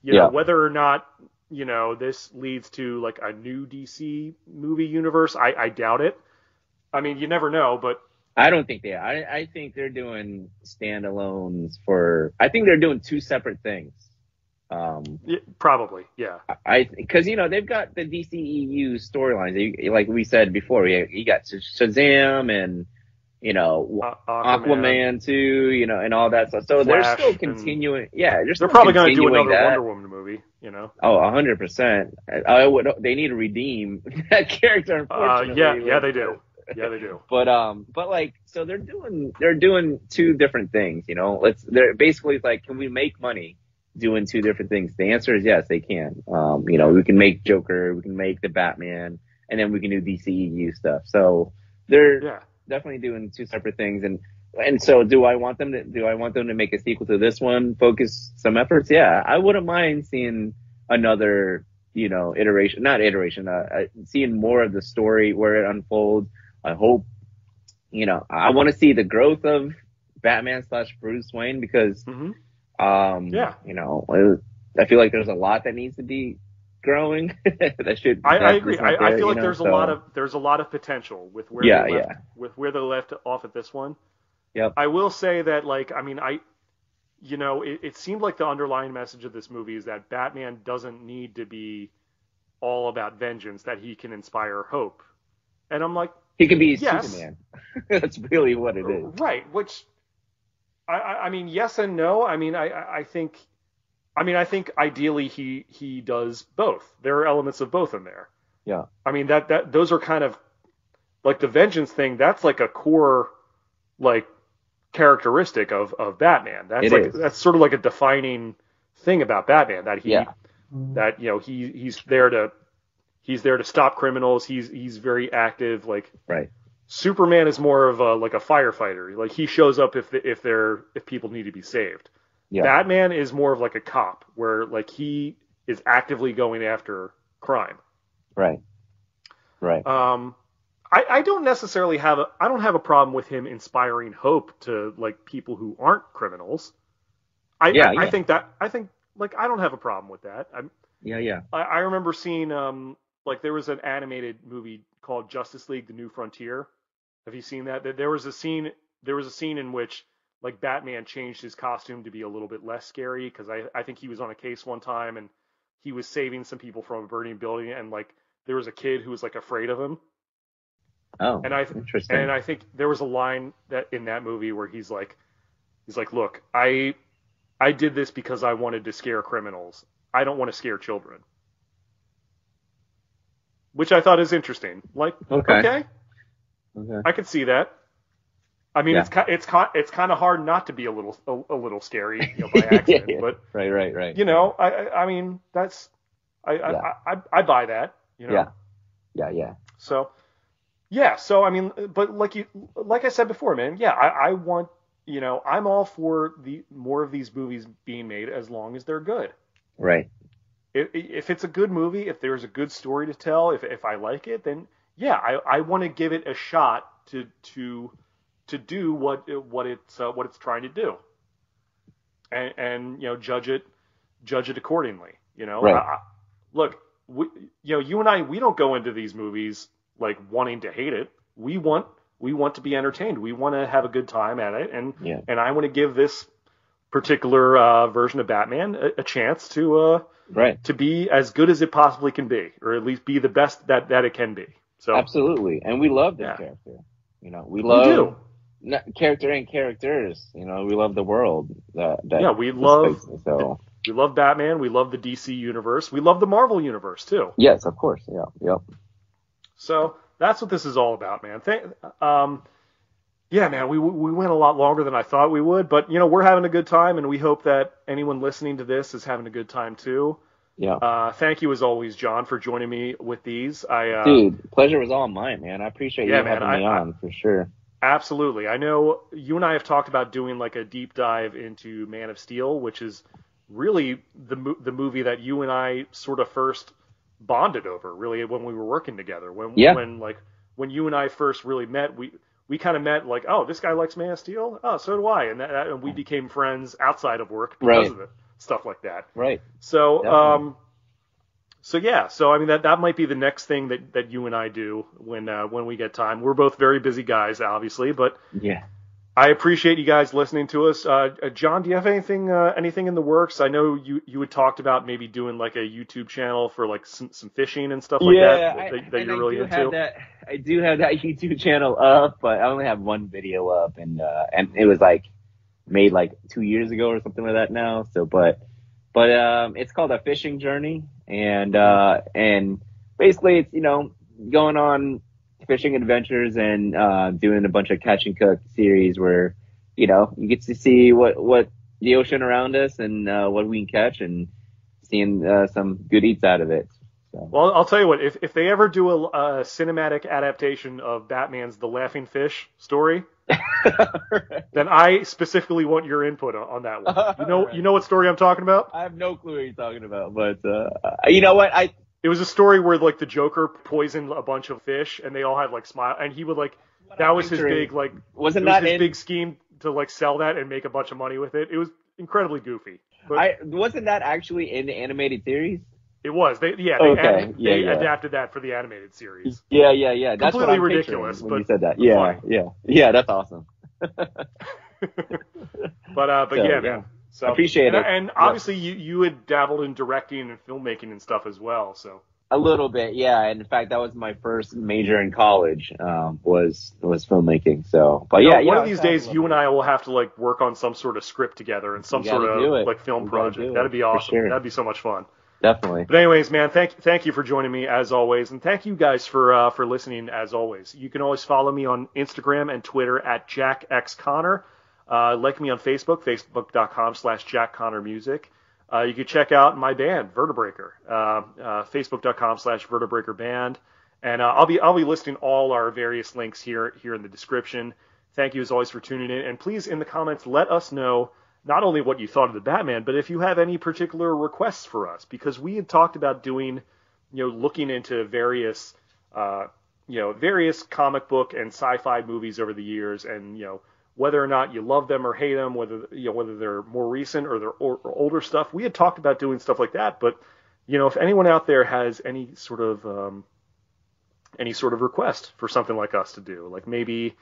You know, Yeah. whether or not you know this leads to like a new DC movie universe, I, I doubt it. I mean, you never know, but I don't think they. I I think they're doing standalones for. I think they're doing two separate things. Um, yeah, probably, yeah. I because you know they've got the DCEU storylines. Like we said before, you, you got Shazam and you know Uh, Aquaman too, you know, and all that stuff. So they're Flash still and- continuing. Yeah, they're, They're probably going to do another that. Wonder Woman movie. You know. Oh, a hundred percent. I would. They need to redeem that character. Uh, yeah, yeah, they do. Yeah, they do. But um, but like, so they're doing they're doing two different things. You know, let's they're basically like, can we make money doing two different things? The answer is yes, they can. Um, you know, we can make Joker, we can make the Batman, and then we can do DCEU stuff. So they're Yeah. definitely doing two separate things. And and so, do I want them to do I want them to make a sequel to this one? Focus some efforts? Yeah, I wouldn't mind seeing another you know iteration, not iteration, uh, uh, seeing more of the story where it unfolds. I hope you know I want to see the growth of Batman slash Bruce Wayne because hmm um Yeah. you know I feel like there's a lot that needs to be growing that should I, I agree. I, I feel like know, there's a lot of there's a lot of potential with where Yeah, they left, yeah. with where they left off at this one. Yep. I will say that like I mean I you know it, it seemed like the underlying message of this movie is that Batman doesn't need to be all about vengeance that he can inspire hope. And I'm like he could be Yes. Superman that's really what it is right, which I, I mean yes and no. I mean I I I think I mean I think ideally he he does both. There are elements of both in there. Yeah. I mean that that those are kind of like the vengeance thing, that's like a core like characteristic of of Batman. That's It like is. that's sort of like a defining thing about Batman that he Yeah. that you know he he's there to he's there to stop criminals. He's he's very active. Like Right. Superman is more of a like a firefighter. Like he shows up if the, if they're if people need to be saved. Yeah. Batman is more of like a cop where like he is actively going after crime. Right. Right. Um, I, I don't necessarily have a I don't have a problem with him inspiring hope to like people who aren't criminals. I Yeah, I, I think that I think like I don't have a problem with that. I'm, yeah. Yeah. I, I remember seeing um like there was an animated movie called Justice League: The New Frontier. Have you seen that? There- There was a scene there was a scene in which like Batman changed his costume to be a little bit less scary because I I think he was on a case one time and he was saving some people from a burning building and like there was a kid who was like afraid of him Oh. and I interesting. and I think there was a line that in that movie where he's like, he's like, look, I, I did this because I wanted to scare criminals. I don't want to scare children. Which I thought is interesting. Like, Okay. okay, okay. I could see that. I mean, Yeah. it's it's it's kind of hard not to be a little a, a little scary you know, by accident, Yeah. but Right. Right. Right. you know, I I mean that's I I, Yeah. I, I I buy that. You know. Yeah. Yeah. Yeah. So, yeah. So I mean, but like you, like I said before, man. Yeah, I, I want, you know, I'm all for the more of these movies being made as long as they're good. Right. If, if it's a good movie, if there's a good story to tell, if if I like it, then yeah, I, I want to give it a shot to to to do what what it's uh, what it's trying to do, and and you know judge it judge it accordingly. You know, Right. I- I- look, we, you know, you and I, we don't go into these movies like wanting to hate it. We want we want to be entertained. We want to have a good time at it, and Yeah. and I want to give this particular uh, version of Batman a, a chance to uh, Right. to be as good as it possibly can be, or at least be the best that that it can be. So Absolutely. And we love this Yeah. character. You know, we we love do. character and characters. You know, we love the world. That, that Yeah, we love space. So we love Batman. We love the DC universe. We love the Marvel universe too. yes, of course. Yeah. Yep. So that's what this is all about, man. Um, yeah, man, we we went a lot longer than I thought we would, but you know we're having a good time, and we hope that anyone listening to this is having a good time too. Yeah. Uh, thank you as always, John, for joining me with these. I uh, Dude, pleasure was all mine, man. I appreciate Yeah, you man, having me I- I- on for sure. Absolutely. I know you and I have talked about doing like a deep dive into Man of Steel, which is really the the movie that you and I sort of first bonded over, really when we were working together. When Yeah. when like when you and I first really met, we we kind of met like, oh, this guy likes Man of Steel. Oh, so do I, and that, that- and we became friends outside of work because Right. of it, stuff like that. Right. So, Definitely. um, so yeah, so I mean that that might be the next thing that, that you and I do when uh, when we get time. We're both very busy guys, obviously, but Yeah. I appreciate you guys listening to us. Uh, uh, John, do you have anything uh, anything in the works? I know you you had talked about maybe doing like a YouTube channel for like some, some fishing and stuff like that that, I- that, that you're I really do into. That, I do have that YouTube channel up, but I only have one video up, and uh, and it was like made like two years ago or something like that now. So, but but um, it's called a fishing journey, and uh, and basically it's you know going on fishing adventures and uh, doing a bunch of catch and cook series where you know you get to see what what the ocean around us and uh, what we can catch and seeing uh, some good eats out of it. So. Well, I'll tell you what. If if they ever do a, a cinematic adaptation of Batman's The Laughing Fish story, then I specifically want your input on, on that one. You know, Right. you know what story I'm talking about? I have no clue what you're talking about, but uh, you know what? I It was a story where like the Joker poisoned a bunch of fish, and they all had like smile, and he would like that was his big like it wasn't was that his in. big scheme to like sell that and make a bunch of money with it. It was incredibly goofy, but I wasn't that actually in the animated series. it was. They yeah they, Okay, yeah, they yeah. adapted that for the animated series. Yeah, yeah, yeah. That's what Completely ridiculous, when but you said that. Yeah, funny. yeah, yeah. That's awesome. But uh, but So, yeah, yeah. man. So Appreciate and, it. And obviously you you had dabbled in directing and filmmaking and stuff as well. So A little bit, yeah. And in fact, that was my first major in college. Um, was was filmmaking. So, but You yeah, know, one yeah, of these days, you and I will have to like work on some sort of script together and some sort of like film We project. That'd be awesome. sure. That'd be so much fun. definitely. But anyways, man, thank thank you for joining me as always, and thank you guys for uh, for listening as always. You can always follow me on Instagram and Twitter at jackxconnor. Uh, like me on Facebook, facebook.com slash jack jackconnormusic. Uh, you can check out my band, Vertebreaker, uh, uh, facebook.com slash vertebreakerband. And uh, I'll be I'll be listing all our various links here here in the description. Thank you as always for tuning in, and please in the comments let us know not only what you thought of the Batman, but if you have any particular requests for us, because we had talked about doing, you know, looking into various, uh, you know, various comic book and sci-fi movies over the years, and you know whether or not you love them or hate them, whether you know whether they're more recent or they're or, or older stuff. We had talked about doing stuff like that, but you know, if anyone out there has any sort of um, any sort of request for something like us to do, like maybe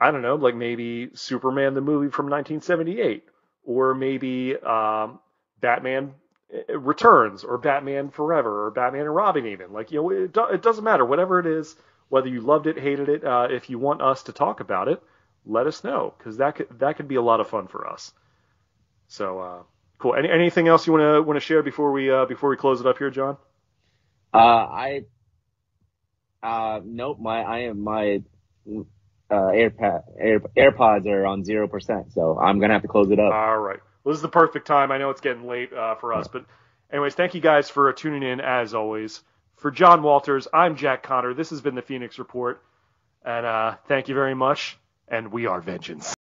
I don't know, like maybe Superman the movie from 1978 or maybe um, Batman uh, Returns or Batman Forever or Batman and Robin even. Like you know, it, do, it doesn't matter. Whatever it is, whether you loved it, hated it, uh, if you want us to talk about it, let us know because that could that could be a lot of fun for us. So uh, cool. Any, anything else you want to want to share before we uh, before we close it up here, John? Uh, I uh, nope. My I am my uh, AirPod, Air, AirPods are on zero percent, so I'm gonna have to close it up. All right. Well, this is the perfect time. I know it's getting late uh, for us, but anyways, thank you guys for tuning in as always. For John Walters, I'm Jack Connor. This has been the Phoenix Report, and uh, thank you very much. And we are vengeance.